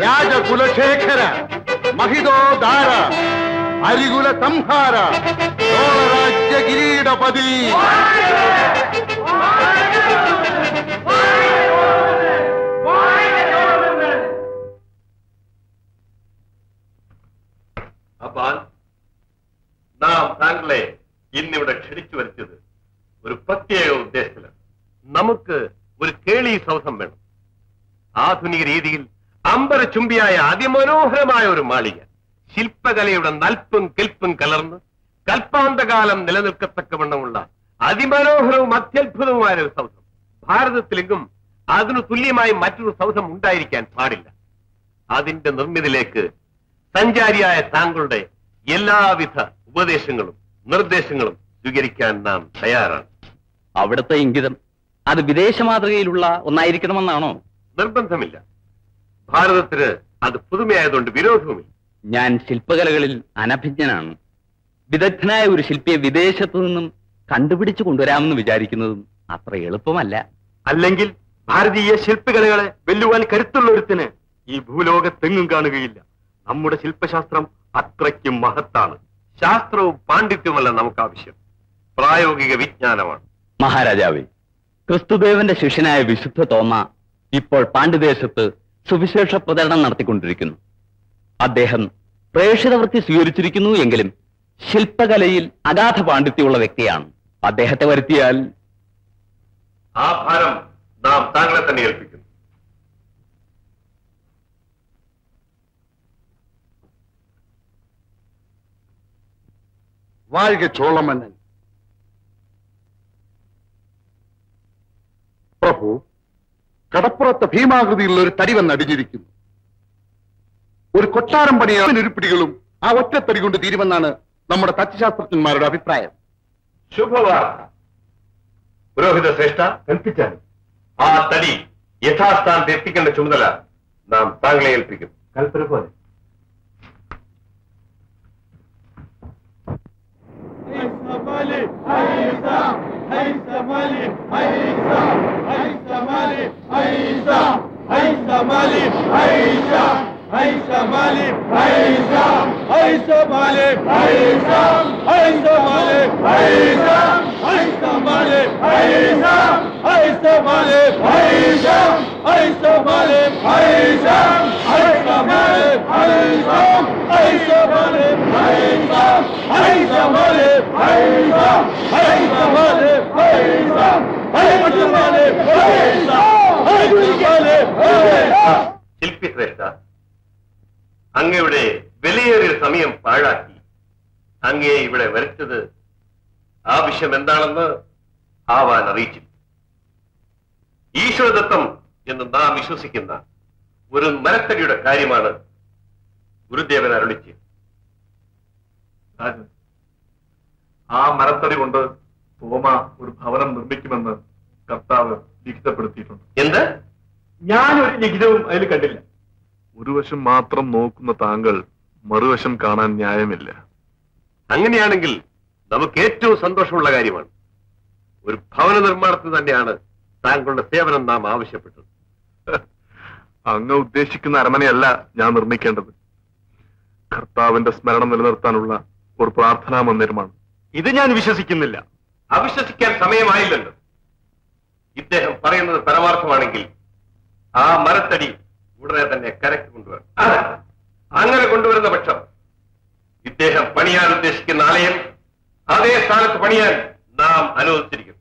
രാജകുലശേഖര മഹിതോദാര അരികുല സംഹാര ചോളരാജ്യ കിരീടപതി അപ്പോൾ നാം താങ്കളെ ക്ഷണിച്ചു വരുത്തിയത് ഒരു പ്രത്യേക ഉദ്ദേശത്തിലാണ് നമുക്ക് ഒരു കേളി സൗധം വേണം ആധുനിക രീതിയിൽ അമ്പരചുംബിയായ അതിമനോഹരമായ ഒരു മാളിക. ശില്പകലയുടെ നൽപ്പും കെൽപ്പും കലർന്ന് കൽപ്പാന്തകാലം നിലനിൽക്കത്തക്കവണ്ണമുള്ള അതിമനോഹരവും അത്യത്ഭുതവുമായ ഒരു സൗധം. ഭാരതത്തിലെങ്കും അതിനു തുല്യമായി മറ്റൊരു സൗധം ഉണ്ടായിരിക്കാൻ പാടില്ല. അതിന്റെ നിർമ്മിതിയിലേക്ക് സഞ്ചാരിയായ താങ്കളുടെ എല്ലാവിധ ഉപദേശങ്ങളും നിർദ്ദേശങ്ങളും സ്വീകരിക്കാൻ നാം തയ്യാറാണ്. അവിടുത്തെ ഇംഗിതം അത് വിദേശ മാതൃകയിലുള്ള ഒന്നായിരിക്കണമെന്നാണോ? നിർബന്ധമില്ല. ഭാരതത്തിന് അത് പുതുമയായതുകൊണ്ട് വിരോധവുമില്ല. ഞാൻ ശില്പകലകളിൽ അനഭിജ്ഞനാണ്. വിദഗ്ധനായ ഒരു ശില്പിയെ വിദേശത്തു നിന്നും കണ്ടുപിടിച്ചു കൊണ്ടുവരാമെന്ന് വിചാരിക്കുന്നതും അത്ര എളുപ്പമല്ല. അല്ലെങ്കിൽ ഭാരതീയ ശില്പകലകളെ വെല്ലുവാൻ കരുത്തുള്ള ഒരുത്തിന് ഈ ഭൂലോകത്തെങ്ങും കാണുകയില്ല. നമ്മുടെ ശില്പശാസ്ത്രം അത്രയ്ക്കും മഹത്താണ്. ശാസ്ത്രവും പാണ്ഡിത്യവുമല്ല നമുക്ക് ആവശ്യം പ്രായോഗിക വിജ്ഞാനമാണ്. മഹാരാജാവേ ക്രിസ്തുദേവന്റെ ശിഷ്യനായ വിശുദ്ധ തോമ ഇപ്പോൾ പാണ്ഡ്യദേശത്ത് സുവിശേഷ പ്രചരണം നടത്തിക്കൊണ്ടിരിക്കുന്നു അദ്ദേഹം പ്രേക്ഷിതവൃത്തി സ്വീകരിച്ചിരിക്കുന്നു എങ്കിലും ശില്പകലയിൽ അഗാധ പാണ്ഡിത്യമുള്ള വ്യക്തിയാണ് അദ്ദേഹത്തെ വരുത്തിയാൽ ആ ഭാരം നാം താങ്കളെ തന്നെ ഏൽപ്പിക്കുന്നു வாழ்க சோழமன்னன் പ്രഭു കടപ്പുറത്ത് ഭീമാകൃതിയിലുള്ള ഒരു തടി വന്ന് അടിഞ്ഞിരിക്കുന്നു. ഒരു കൊട്ടാരം പണിയാൻ ഉരുപ്പിടികളും ആ ഒറ്റ തടി കൊണ്ട് തീരുമെന്നാണ് നമ്മുടെ തത്വശാസ്ത്രജ്ഞന്മാരുടെ അഭിപ്രായം. ശുഭവാർത്ത. പുരോഹിത ശ്രേഷ്ഠ കൽപ്പിച്ചാലും ആ തടി യഥാസ്ഥാനത്ത് എത്തിക്കേണ്ട ചുമതല നാം താങ്കളെ ഏൽപ്പിക്കും. കൽപ്പന പോലെ. عيسى عيسى مالك عيسى عيسى مالك عيسى عيسى مالك عيسى عيسى مالك عيسى عيسى مالك عيسى عيسى مالك عيسى عيسى مالك عيسى عيسى مالك عيسى عيسى مالك عيسى عيسى مالك عيسى عيسى مالك عيسى عيسى مالك عيسى ശില്പി ശ്രേഷ്ഠ അങ്ങയുടെ വിലയേറിയ സമയം പാഴാക്കി. അങ്ങയെ ഇവിടെ വരച്ചത് ആവശ്യം എന്താണെന്ന് ആവാൻ അറിയിച്ചില്ല. ഈശ്വരദത്തം എന്ന് നാം വിശ്വസിക്കുന്ന ഒരു മരത്തടിയുടെ കാര്യമാണ് ഗുരുദേവൻ അരുളിച്ച് ആ മരത്തടി കൊണ്ട് തോമ ഒരു ഭവനം നിർമ്മിക്കുമെന്ന് കർത്താവ് ലിഖിതപ്പെടുത്തിയിട്ടുണ്ട്. എന്ത്? ഞാനൊരു ലിഖിതവും അതിൽ കണ്ടില്ല. ഒരു വശം മാത്രം നോക്കുന്ന താങ്കൾ മറുവശം കാണാൻ ന്യായമില്ല. അങ്ങനെയാണെങ്കിൽ നമുക്ക് ഏറ്റവും സന്തോഷമുള്ള കാര്യമാണ്. ഒരു ഭവന നിർമ്മാണത്തിന് തന്നെയാണ് താങ്കളുടെ സേവനം നാം ആവശ്യപ്പെട്ടത്. അങ്ങ് ഉദ്ദേശിക്കുന്ന അരമനയല്ല ഞാൻ നിർമ്മിക്കേണ്ടത്. കർത്താവിന്റെ സ്മരണം നിലനിർത്താനുള്ള ഒരു പ്രാർത്ഥനാ മന്ദിരമാണ് ഇത് ഞാൻ വിശ്വസിക്കുന്നില്ല. അവിശ്വസിക്കാൻ സമയമായില്ലല്ലോ. ഇദ്ദേഹം പറയുന്നത് പരമാർത്ഥമാണെങ്കിൽ ആ മരത്തടി ഉടനെ തന്നെ കരക്ക് കൊണ്ടുവരണം അങ്ങനെ കൊണ്ടുവരുന്ന പക്ഷം ഇദ്ദേഹം പണിയാൻ ഉദ്ദേശിക്കുന്ന ആലയം അതേ സ്ഥാനത്ത് പണിയാൻ നാം അനുവദിച്ചിരിക്കും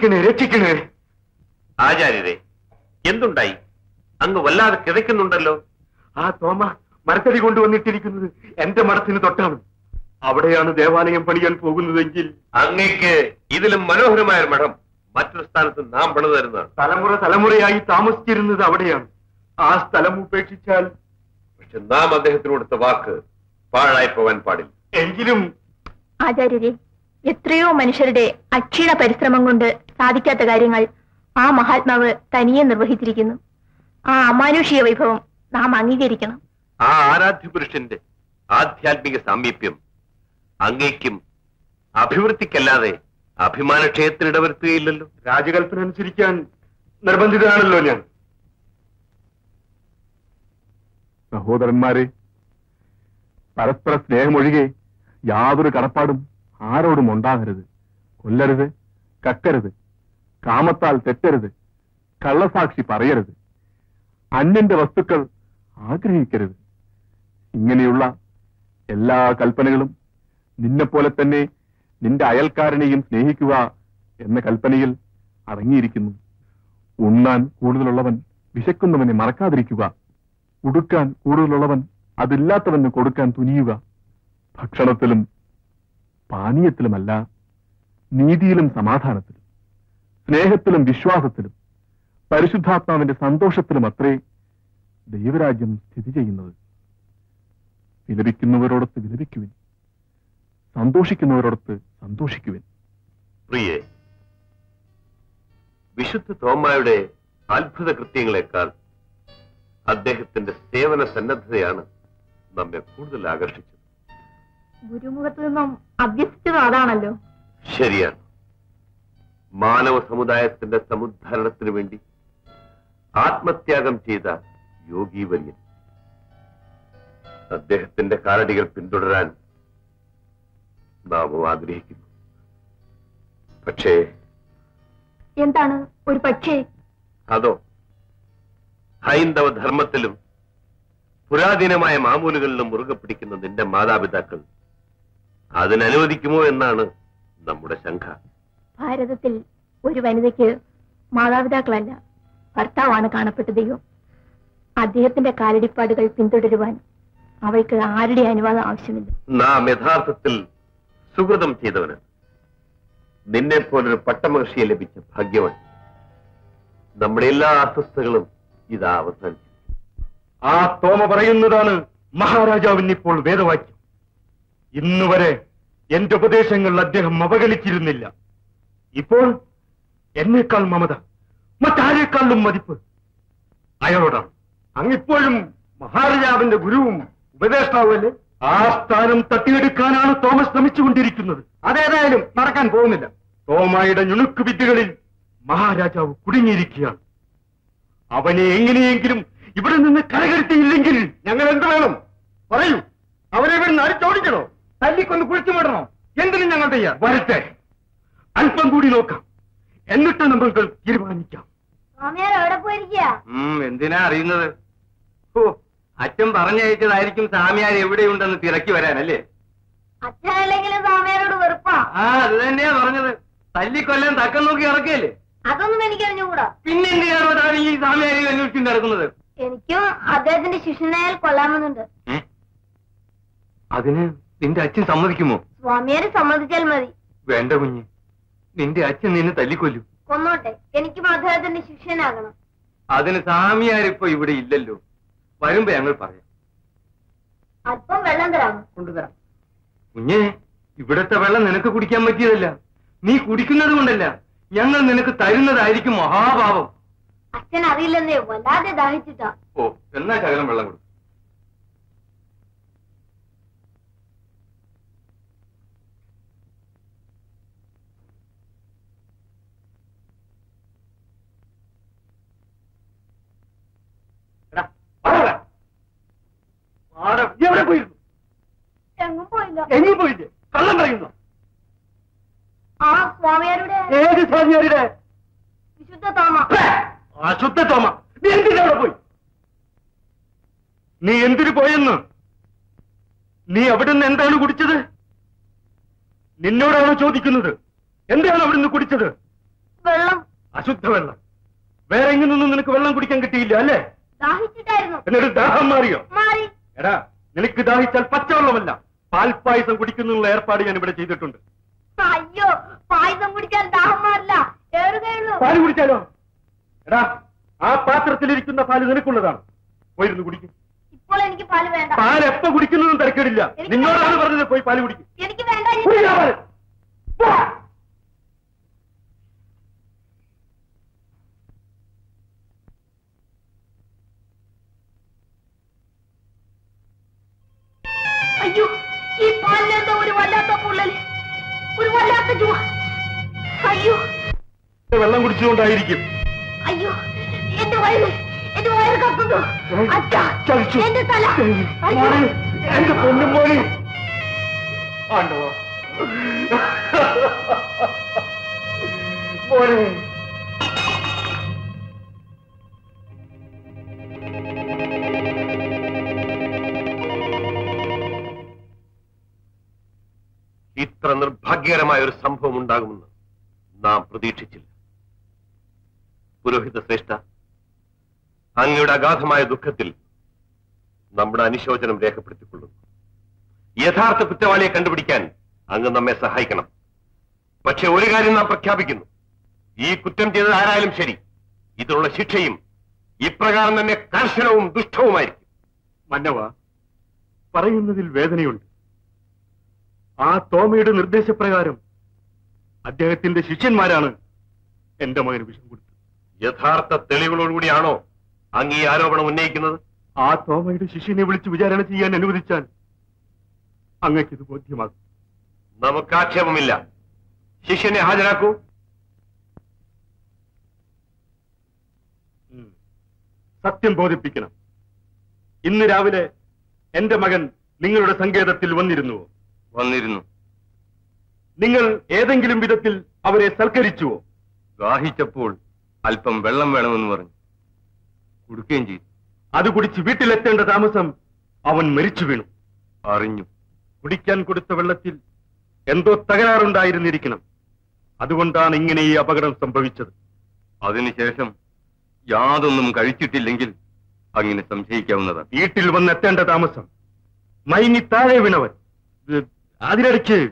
രക്ഷിക്കണേ രക്ഷിക്കണേ. ആചാര്യരെ എന്തുണ്ടായി? അങ്ങ് വല്ലാതെ കിതയ്ക്കുന്നുണ്ടല്ലോ. ആ തോമ മരത്തടി കൊണ്ടുവന്നിട്ടിരിക്കുന്നത് എന്റെ മഠത്തിന് തൊട്ടാണ്. അവിടെയാണ് ദേവാലയം പണിയാൻ പോകുന്നതെങ്കിൽ അങ്ങേക്ക് ഇതിലും മനോഹരമായ മഠം മറ്റൊരു സ്ഥാനത്ത് നാം പണിതരുന്ന തലമുറ തലമുറയായി താമസിച്ചിരുന്നത് അവിടെയാണ്. ആ സ്ഥലം ഉപേക്ഷിച്ചാൽ പക്ഷെ നാം അദ്ദേഹത്തിന് കൊടുത്ത വാക്ക് പാഴായി പോവാൻ പാടില്ല. എങ്കിലും ആചാര്യരെ എത്രയോ മനുഷ്യരുടെ അക്ഷീണ പരിശ്രമം കൊണ്ട് സാധിക്കാത്ത കാര്യങ്ങൾ ആ മഹാത്മാവ് തനിയെ നിർവഹിച്ചിരിക്കുന്നു. ആ അമാനുഷിക വൈഭവം നാം അംഗീകരിക്കണം. ആ ആരാധ്യ പുരുഷന്റെ ആധ്യാത്മിക സാമീപ്യം അങ്ങേക്കും അഭിവൃദ്ധിക്കല്ലാതെ അഭിമാനക്ഷയത്തിന് ഇടവരുത്തുകയില്ലല്ലോ. രാജകൽപ്പന അനുസരിക്കാൻ നിർബന്ധിതനാണല്ലോ ഞാൻ. സഹോദരന്മാരെ പരസ്പര സ്നേഹമൊഴികെ യാതൊരു കടപ്പാടും ആരോടും ഉണ്ടാകരുത്. കൊല്ലരുത് കക്കരുത്. കാമത്താൽ തെറ്റരുത്. കള്ളസാക്ഷി പറയരുത്. അന്യന്റെ വസ്തുക്കൾ ആഗ്രഹിക്കരുത്. ഇങ്ങനെയുള്ള എല്ലാ കൽപ്പനകളും നിന്നെപ്പോലെ തന്നെ നിന്റെ അയൽക്കാരനെയും സ്നേഹിക്കുക എന്ന കൽപ്പനയിൽ അടങ്ങിയിരിക്കുന്നു. ഉണ്ണാൻ കൂടുതലുള്ളവൻ വിശക്കുന്നവനെ മറക്കാതിരിക്കുക. ഉടുക്കാൻ കൂടുതലുള്ളവൻ അതില്ലാത്തവന് കൊടുക്കാൻ തുനിയുക. ഭക്ഷണത്തിലും പാനീയത്തിലുമല്ല നീതിയിലും സമാധാനത്തിലും സ്നേഹത്തിലും വിശ്വാസത്തിലും പരിശുദ്ധാത്മാവിന്റെ സന്തോഷത്തിലും അത്രേ ദൈവരാജ്യം സ്ഥിതി ചെയ്യുന്നത്. വിലപിക്കുന്നവരോടൊത്ത് വിലപിക്കുവിൻ. സന്തോഷിക്കുന്നവരോടൊത്ത് സന്തോഷിക്കുവിൻ. പ്രിയെ വിശുദ്ധ തോമായുടെ അത്ഭുത കൃത്യങ്ങളെക്കാൾ അദ്ദേഹത്തിന്റെ സേവന സന്നദ്ധതയാണ് നമ്മെ കൂടുതൽ ആകർഷിച്ചത്. ഗുരുമുഖത്ത് നിന്നും അഭ്യസിച്ചത് അതാണല്ലോ. ശരിയാണ്. മാനവ സമുദായത്തിന്റെ സമുദ്ധരണത്തിന് വേണ്ടി ആത്മത്യാഗം ചെയ്ത യോഗീവര്യൻ അദ്ദേഹത്തിന്റെ കാലടികൾ പിന്തുടരാൻ നാം ആഗ്രഹിക്കുന്നു. പക്ഷേ എന്താണ് ഒരു പക്ഷേ? അതോ ഹൈന്ദവ ധർമ്മത്തിലും പുരാതനമായ മാമൂലുകളിലും മുറുകെ പിടിക്കുന്ന നിന്റെ മാതാപിതാക്കൾ അതിനനുവദിക്കുമോ എന്നാണ് നമ്മുടെ ശങ്ക. ഭാരതത്തിൽ ഒരു വനിതയ്ക്ക് മാതാപിതാക്കളല്ല ഭർത്താവാണ് കാണപ്പെട്ട ദൈവം. അദ്ദേഹത്തിന്റെ കാലടിപ്പാടുകൾ പിന്തുടരുവാൻ അവൾക്ക് ആരുടെ അനുവാദം ആവശ്യമില്ല. നാം യഥാർത്ഥത്തിൽ സുഹൃതം ചെയ്തവന് നിന്നെ പോലൊരു പട്ടമഹർഷിയെ ലഭിച്ച ഭാഗ്യവാൻ നമ്മുടെ എല്ലാ അസ്വസ്ഥകളും ഇതാ അവസാനിച്ചു. ആ തോമ പറയുന്നതാണ് മഹാരാജാവിന് ഇപ്പോൾ വേദവാക്യം. ഇന്ന് വരെ എന്റെ ഉപദേശങ്ങൾ അദ്ദേഹം അവഗണിച്ചിരുന്നില്ല. ഇപ്പോൾ എന്നേക്കാൾ മമത മറ്റാരേക്കാളും മതിപ്പ്. അയാളോടാണ്. അങ്ങിപ്പോഴും മഹാരാജാവിന്റെ ഗുരുവും ഉപദേഷ്ടാവുമല്ലേ? ആ സ്ഥാനം തട്ടിയെടുക്കാനാണ് തോമസ് ശ്രമിച്ചുകൊണ്ടിരിക്കുന്നത്. അതേതായാലും നടക്കാൻ പോകുന്നില്ല. തോമായുടെ ഞുണുക്ക് വിദ്യകളിൽ മഹാരാജാവ് കുടുങ്ങിയിരിക്കുകയാണ്. അവനെ എങ്ങനെയെങ്കിലും ഇവിടെ നിന്ന് കരകരുത്തിയില്ലെങ്കിൽ ഞങ്ങൾ എന്ത് വേണം? പറയൂ. അവരെ നിന്ന് അടിച്ചോടിക്കണോ? തല്ലിക്കൊന്ന് കുഴിച്ചു വിടണോ എന്തിനും ഞങ്ങൾ തയ്യാർ. വരട്ടെ. അല്പം കൂടി നോക്കാം. എന്നിട്ട് നമ്മൾക്ക് തീരുമാനിക്കാം. എന്തിനാ അറിയുന്നത്? ഓ അച്ഛൻ പറഞ്ഞയച്ചതായിരിക്കും സ്വാമിയാർ എവിടെയുണ്ടെന്ന് തിരക്കി വരാനല്ലേ? അച്ഛനല്ലെങ്കിലും സ്വാമിയാരോട് വെറുപ്പാ. ആ അത് തന്നെയാ പറഞ്ഞത്. തല്ലിക്കൊല്ലാൻ തക്കം നോക്കി ഇറക്കിയല്ലേ? അതൊന്നും എനിക്ക് അറിഞ്ഞുകൂടാ. പിന്നെ എന്തിനാണ് ഈ സ്വാമിയാരി അന്വേഷിച്ചു നടക്കുന്നത്? എനിക്കും അദ്ദേഹത്തിന്റെ ശിഷ്യനായാൽ കൊള്ളാമെന്നുണ്ട്. അതിന് നിന്റെ അച്ഛൻ സമ്മതിക്കുമോ? സ്വാമിയാരെ സമ്മതിച്ചാൽ മതി. വേണ്ട കുഞ്ഞ്. നിന്റെ അച്ഛൻ നിന്നെ തല്ലിക്കൊല്ലു. കൊന്നോട്ടെ. എനിക്ക് അദ്ദേഹത്തിന്റെ ശിഷ്യനാകണം. അതിന് സ്വാമിയാരിപ്പോ ഇവിടെ ഇല്ലല്ലോ. വരുമ്പോ ഞങ്ങൾ പറയാം. അല്പം വെള്ളം തരാമോ? കൊണ്ടുതരാം. കുഞ്ഞേ ഇവിടത്തെ വെള്ളം നിനക്ക് കുടിക്കാൻ പറ്റിയതല്ല. നീ കുടിക്കുന്നത് കൊണ്ടല്ല. ഞങ്ങൾ നിനക്ക് തരുന്നതായിരിക്കും മഹാഭാവം. അച്ഛൻ അറിയില്ലെന്നേ വല്ലാതെ ദാഹിച്ചിട്ടാ. ഓ എന്നാ ശകലം വെള്ളം കൊടുക്കും. എവിടെ പോയിരുന്നു? എങ്ങും പോയില്ല. എങ്ങും പോയില്ലേ? കള്ളം പറയുന്നു. ആ സ്വാമിയാരുടെ? ഏത് സ്വാമിയാരുടെ? വിശുദ്ധ തോമ. അശുദ്ധ തോമ. നീ എന്തിനാ അവിടെ പോയി? നീ എന്തിനു പോയെന്ന്? നീ അവിടുന്ന് എന്താണ് കുടിച്ചത്? നിന്നോടാണ് ചോദിക്കുന്നത്? എന്താണ് അവിടുന്ന് കുടിച്ചത്? വെള്ളം. അശുദ്ധ വെള്ളം. വേറെ എങ്ങനൊന്നും നിനക്ക് വെള്ളം കുടിക്കാൻ കിട്ടിയില്ല അല്ലേ? എന്നിട്ട് ദാഹം മാറിയോ? മാറി. എടാ നിനക്ക് ദാഹിച്ചാൽ പച്ചവെള്ളമല്ല. പാൽപ്പായസം കുടിക്കുന്നുള്ള ഏർപ്പാട് ഞാൻ ഇവിടെ ചെയ്തിട്ടുണ്ട്. അയ്യോ പായസം കുടിച്ചാൽ ദാഹം മാറില്ല. പാൽ കുടിച്ചാലോ? എടാ ആ പാത്രത്തിലിരിക്കുന്ന പാൽ നിനക്കുള്ളതാണ്. പോയിരുന്നു കുടിക്കും. ഇപ്പോൾ എനിക്ക് പാൽ വേണ്ട. പാൽ എപ്പോ കുടിക്കുന്നതും തിരക്കേടില്ല. നിന്നോടാണ് പറഞ്ഞത് പോയി പാൽ കുടിക്കും. എനിക്ക് വേണ്ട കുടിക്കാൻ പാൽ. അയ്യോ ഈ പാലിലെന്തോ ഒരു വല്ലാത്ത പൊള്ളൽ? ഒരു വല്ലാത്ത ജുവ അയ്യോ. വെള്ളം കുടിച്ചുകൊണ്ടായിരിക്കും. അയ്യോ എന്റെ വയറ് എന്റെ വയറ് കത്തുന്നു. അച്ഛാ. എന്റെ തല. എന്റെ പൊന്നും പോലെ ആണ്ടോ മോനെ ഇത്ര നിർഭാഗ്യകരമായ ഒരു സംഭവം ഉണ്ടാകുമെന്ന് നാം പ്രതീക്ഷിച്ചില്ല. പുരോഹിത ശ്രേഷ്ഠ അങ്ങയുടെ അഗാധമായ ദുഃഖത്തിൽ നമ്മുടെ അനുശോചനം രേഖപ്പെടുത്തിക്കൊള്ളുന്നു. യഥാർത്ഥ കുറ്റവാളിയെ കണ്ടുപിടിക്കാൻ അങ്ങ് നമ്മെ സഹായിക്കണം. പക്ഷെ ഒരു കാര്യം നാം പ്രഖ്യാപിക്കുന്നു. ഈ കുറ്റം ചെയ്തത് ആരായാലും ശരി. ഇതിനുള്ള ശിക്ഷയും ഇപ്രകാരം തന്നെ കർശനവും ദുഷ്ടവുമായിരിക്കും. മന്നവ പറയുന്നതിൽ വേദനയുണ്ട്. ആ തോമയുടെ നിർദ്ദേശപ്രകാരം അദ്ദേഹത്തിന്റെ ശിഷ്യന്മാരാണ് എന്റെ മകന് വിഷം കൊടുത്തത്. യഥാർത്ഥ തെളിവുകളോടുകൂടിയാണോ അങ്ങ് ഈ ആരോപണം ഉന്നയിക്കുന്നത്? ആ തോമയുടെ ശിഷ്യനെ വിളിച്ച് വിചാരണ ചെയ്യാൻ അനുവദിച്ചാൽ അങ്ങക്ക് ഇത് ബോധ്യമാകും. നമുക്ക് ആക്ഷേപമില്ല ശിഷ്യനെ ഹാജരാക്കൂ. സത്യം ബോധിപ്പിക്കണം. ഇന്ന് രാവിലെ എന്റെ മകൻ നിങ്ങളുടെ സങ്കേതത്തിൽ വന്നിരുന്നുവോ? വന്നിരുന്നു. നിങ്ങൾ ഏതെങ്കിലും വിധത്തിൽ അവരെ സൽക്കരിച്ചുവോ? ദാഹിച്ചപ്പോൾ അല്പം വെള്ളം വേണമെന്ന് പറഞ്ഞു. കൊടുക്കുകയും ചെയ്തു. അത് കുടിച്ച് വീട്ടിലെത്തേണ്ട താമസം അവൻ മരിച്ചു വീണു. അറിഞ്ഞു. കുടിക്കാൻ കൊടുത്ത വെള്ളത്തിൽ എന്തോ തകരാറുണ്ടായിരുന്നിരിക്കണം. അതുകൊണ്ടാണ് ഇങ്ങനെ ഈ അപകടം സംഭവിച്ചത്. അതിനുശേഷം യാതൊന്നും കഴിച്ചിട്ടില്ലെങ്കിൽ അങ്ങനെ സംശയിക്കാവുന്നതാണ്. വീട്ടിൽ വന്നെത്തേണ്ട താമസം. മയങ്ങി താഴെ വീണവൻ. അതിനിടയ്ക്ക്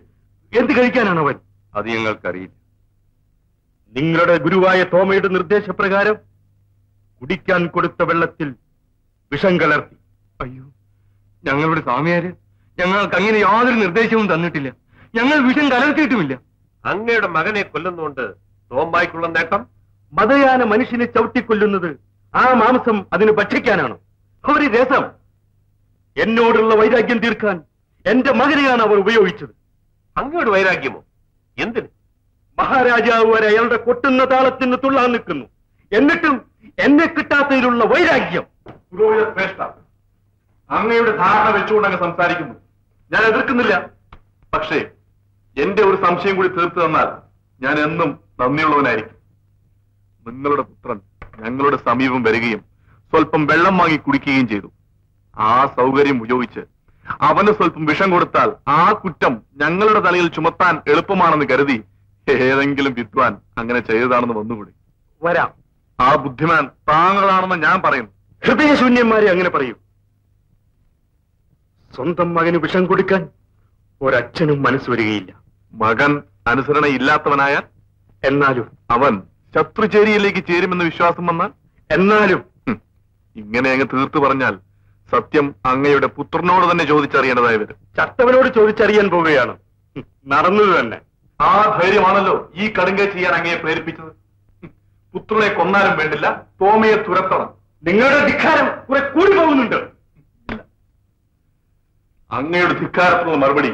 എന്ത് കഴിക്കാനാണ് അവൻ? അത് ഞങ്ങൾക്കറിയില്ല. നിങ്ങളുടെ ഗുരുവായ തോമയുടെ നിർദ്ദേശപ്രകാരം കുടിക്കാൻ കൊടുത്ത വെള്ളത്തിൽ വിഷം കലർത്തി. അയ്യോ ഞങ്ങളുടെ സ്വാമിയാര് ഞങ്ങൾക്ക് അങ്ങനെ യാതൊരു നിർദ്ദേശവും തന്നിട്ടില്ല. ഞങ്ങൾ വിഷം കലർത്തിയിട്ടുമില്ല. അങ്ങയുടെ മകനെ കൊല്ലുന്നുകൊണ്ട് തോമ്പായിക്കുള്ള നേട്ടം? മതയാന മനുഷ്യനെ ചവിട്ടിക്കൊല്ലുന്നത് ആ മാംസം അതിന് ഭക്ഷിക്കാനാണ്. ഒരു രസം. എന്നോടുള്ള വൈരാഗ്യം തീർക്കാൻ എന്റെ മകനെയാണ് അവർ ഉപയോഗിച്ചത്. അങ്ങയുടെ വൈരാഗ്യമോ? എന്തിന്? മഹാരാജാവ് വരെ അയാളുടെ കൊട്ടുന്ന താളത്തിന് തുള്ളാൻ നിൽക്കുന്നു. എന്നിട്ടും എന്നെ കിട്ടാത്തതിലുള്ള വൈരാഗ്യം. അങ്ങയുടെ ധാരണ വെച്ചുകൊണ്ട് അങ്ങ് സംസാരിക്കുന്നു. ഞാൻ എതിർക്കുന്നില്ല. പക്ഷേ എന്റെ ഒരു സംശയം കൂടി തീർത്തു തന്നാൽ ഞാൻ എന്നും നന്ദിയുള്ളവനായിരിക്കും. നിങ്ങളുടെ പുത്രൻ ഞങ്ങളുടെ സമീപം വരികയും സ്വല്പം വെള്ളം വാങ്ങി കുടിക്കുകയും ചെയ്തു. ആ സൗകര്യം ഉപയോഗിച്ച് അവന് സ്വല്പം വിഷം കൊടുത്താൽ ആ കുറ്റം ഞങ്ങളുടെ തലയിൽ ചുമത്താൻ എളുപ്പമാണെന്ന് കരുതി ഏതെങ്കിലും വിദ്വാൻ അങ്ങനെ ചെയ്തതാണെന്ന് വന്നുകൂടി. വരാം. ആ ബുദ്ധിമാൻ താങ്കളാണെന്ന് ഞാൻ പറയുന്നു. ഹൃദയശൂന്യന്മാരെ അങ്ങനെ പറയും. സ്വന്തം മകന് വിഷം കൊടുക്കാൻ ഒരച്ഛനും മനസ്സ് വരികയില്ല. മകൻ അനുസരണയില്ലാത്തവനായാൽ എന്നാലും അവൻ ശത്രുചേരിയിലേക്ക് ചേരുമെന്ന് വിശ്വാസം വന്നാൽ എന്നാലും ഇങ്ങനെ അങ്ങ് തീർത്തു പറഞ്ഞാൽ സത്യം അങ്ങയുടെ പുത്രനോട് തന്നെ ചോദിച്ചറിയേണ്ടതായി വരും. ചട്ടവനോട് ചോദിച്ചറിയാൻ പോവുകയാണ്. നടന്നത് തന്നെ. ആ ധൈര്യമാണല്ലോ ഈ കടുങ്ക ചെയ്യാൻ അങ്ങയെ പ്രേരിപ്പിച്ചത്. പുത്രനെ കൊന്നാലും വേണ്ടില്ല തോമയെ തുരത്തണം. നിങ്ങളുടെ ധിക്കാരം കുറെ കൂടി പോകുന്നുണ്ട്. അങ്ങയുടെ ധിക്കാരത്തിനുള്ള മറുപടി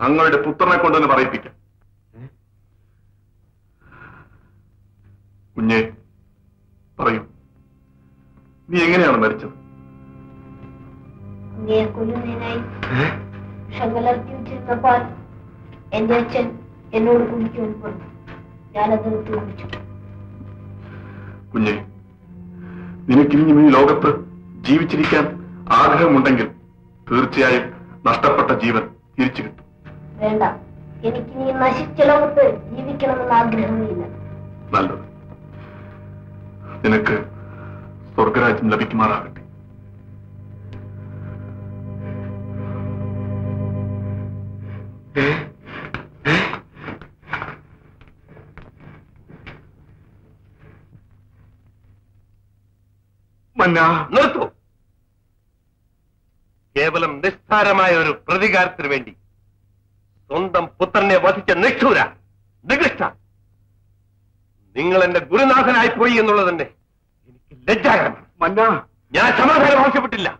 അങ്ങയുടെ പുത്രനെ കൊണ്ടുവന്ന് പറയിപ്പിക്കാം. കുഞ്ഞെ പറയൂ. നീ എങ്ങനെയാണ് മരിച്ചത്? കൊല്ലുന്നതിനായി വിഷം കലർത്തി വെച്ചിരുന്ന പാൽ എന്റെ അച്ഛൻ എന്നോട് കുടിക്കുവാൻ പറഞ്ഞു ഞാനത് എടുത്ത് കുടിച്ചു കുഞ്ഞെ നിനക്കിനിയും ഈ ലോകത്ത് ജീവിച്ചിരിക്കാൻ ആഗ്രഹമുണ്ടെങ്കിൽ തീർച്ചയായും നഷ്ടപ്പെട്ട ജീവൻ തിരിച്ചു കിട്ടും. വേണ്ട എനിക്ക് നീ നശിച്ച ലോകത്ത് ജീവിക്കണമെന്ന് ആഗ്രഹമില്ല നല്ലത്. നിനക്ക് സ്വർഗരാജ്യം ലഭിക്കുമാറാകട്ടെ. മന്ന നിർത്തൂ. കേവലം നിസ്സാരമായ ഒരു പ്രതികാരത്തിന് വേണ്ടി സ്വന്തം പുത്രനെ വധിച്ച നിഷ്ഠൂര നികൃഷ്ട. നിങ്ങൾ എന്റെ ഗുരുനാഥനായി പോയി എന്നുള്ളത് തന്നെ എനിക്ക് ലജ്ജാകരമാണ്. ഞാൻ സമാധാനം ആവശ്യപ്പെട്ടില്ല.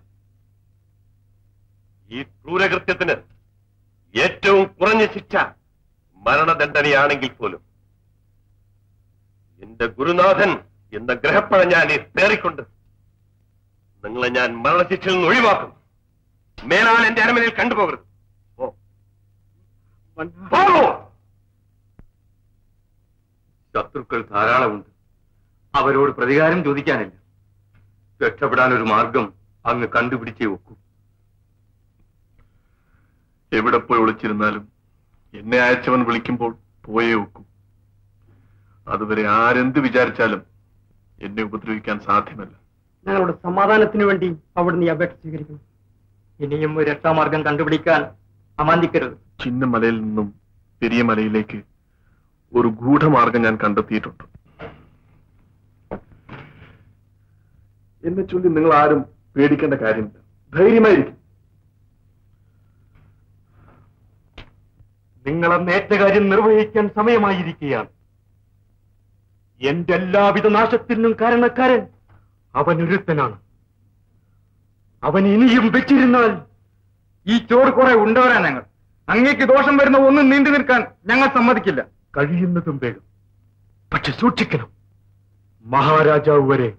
ഈ ക്രൂരകൃത്യത്തിന് ഏറ്റവും കുറഞ്ഞ ശിക്ഷ മരണദണ്ഡനയാണെങ്കിൽ പോലും. എന്റെ ഗുരുനാഥൻ എന്ന ഗ്രഹപ്പഴ ഞാൻ ഈ പേറിക്കൊണ്ട് നിങ്ങളെ ഞാൻ മരണശിക്ഷയിൽ നിന്ന് ഒഴിവാക്കും. മേലാൽ എന്റെ അരമനയിൽ കണ്ടുപോകരുത്. ശത്രുക്കൾ ധാരാളമുണ്ട്. അവരോട് പ്രതികാരം ചോദിക്കാനില്ല. രക്ഷപ്പെടാൻ ഒരു മാർഗം അങ്ങ് കണ്ടുപിടിച്ചേ ഒക്കൂ. എവിടെ പോയി ഒളിച്ചിരുന്നാലും എന്നെ അയച്ചവൻ വിളിക്കുമ്പോൾ പോയേ വെക്കും അതുവരെ ആരെന്ത് വിചാരിച്ചാലും എന്നെ ഉപദ്രവിക്കാൻ സാധ്യമല്ല. ഞങ്ങളുടെ സമാധാനത്തിനു വേണ്ടി അവിടുന്ന് ഈ അപേക്ഷ സ്വീകരിക്കുന്നു. ഇനിയും ഒരു രക്ഷാമാർഗം കണ്ടുപിടിക്കാൻ അമാന്തിക്കരുത്. ചിന്നമലയിൽ നിന്നും പെരിയ മലയിലേക്ക് ഒരു ഗൂഢമാർഗം ഞാൻ കണ്ടെത്തിയിട്ടുണ്ട്. എന്നെ ചൊല്ലി നിങ്ങൾ ആരും പേടിക്കേണ്ട കാര്യമില്ല. ധൈര്യമായിരിക്കും. നിങ്ങൾ നേട്ടകാര്യം നിർവഹിക്കാൻ സമയമായിരിക്കുകയാണ്. എന്റെ എല്ലാവിധ നാശത്തിനും കാരണക്കാരൻ അവൻ ഒരുത്തനാണ് അവൻ ഇനിയും വെച്ചിരുന്നാൽ ഈ ചോറ് കുറെ ഉണ്ടവരാ ഞങ്ങൾ. അങ്ങേക്ക് ദോഷം വരുന്ന ഒന്നും നീണ്ടു നിൽക്കാൻ ഞങ്ങൾ സമ്മതിക്കില്ല. കഴിയുന്നതും വേഗം. പക്ഷെ സൂക്ഷിക്കണം. മഹാരാജാവ് വരെ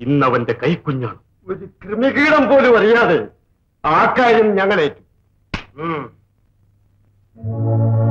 ഇന്നവന്റെ കൈക്കുഞ്ഞാണ്. ഒരു കൃമികീടം പോലും അറിയാതെ ആ കാര്യം ഞങ്ങളേറ്റു ആ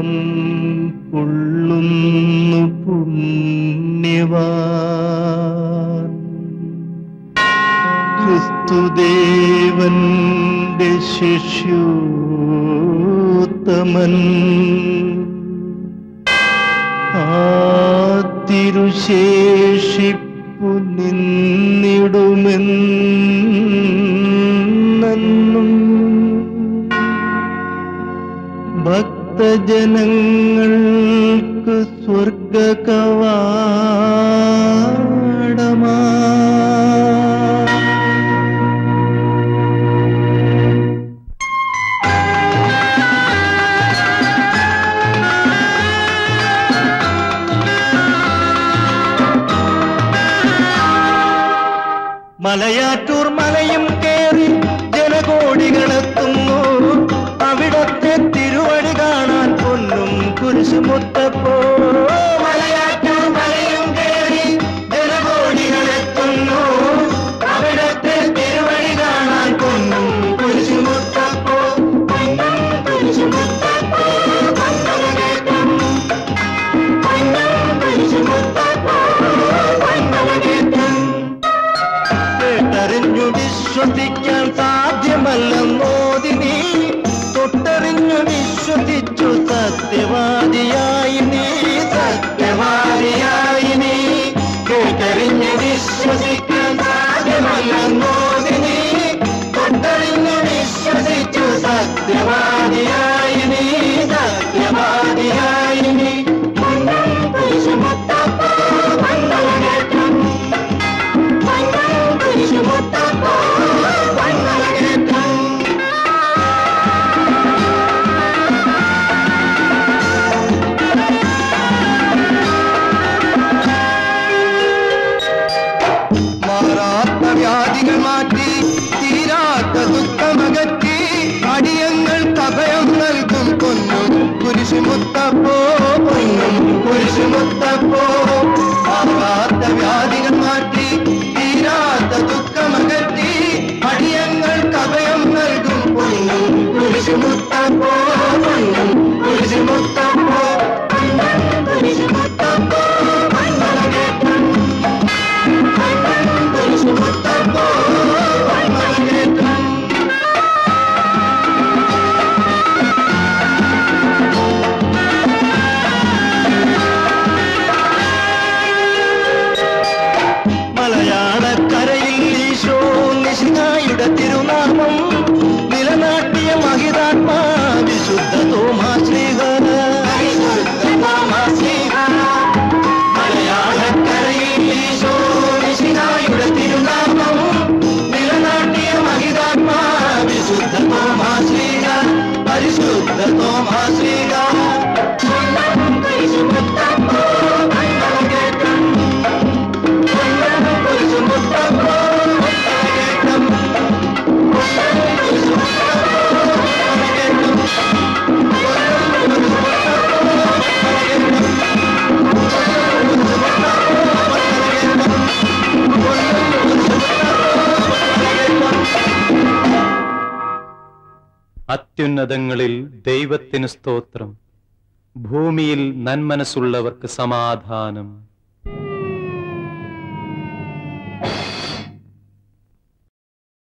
மம் സ്തോത്രം. ഭൂമിയിൽ നന്മനസ്സുള്ളവർക്ക് സമാധാനം.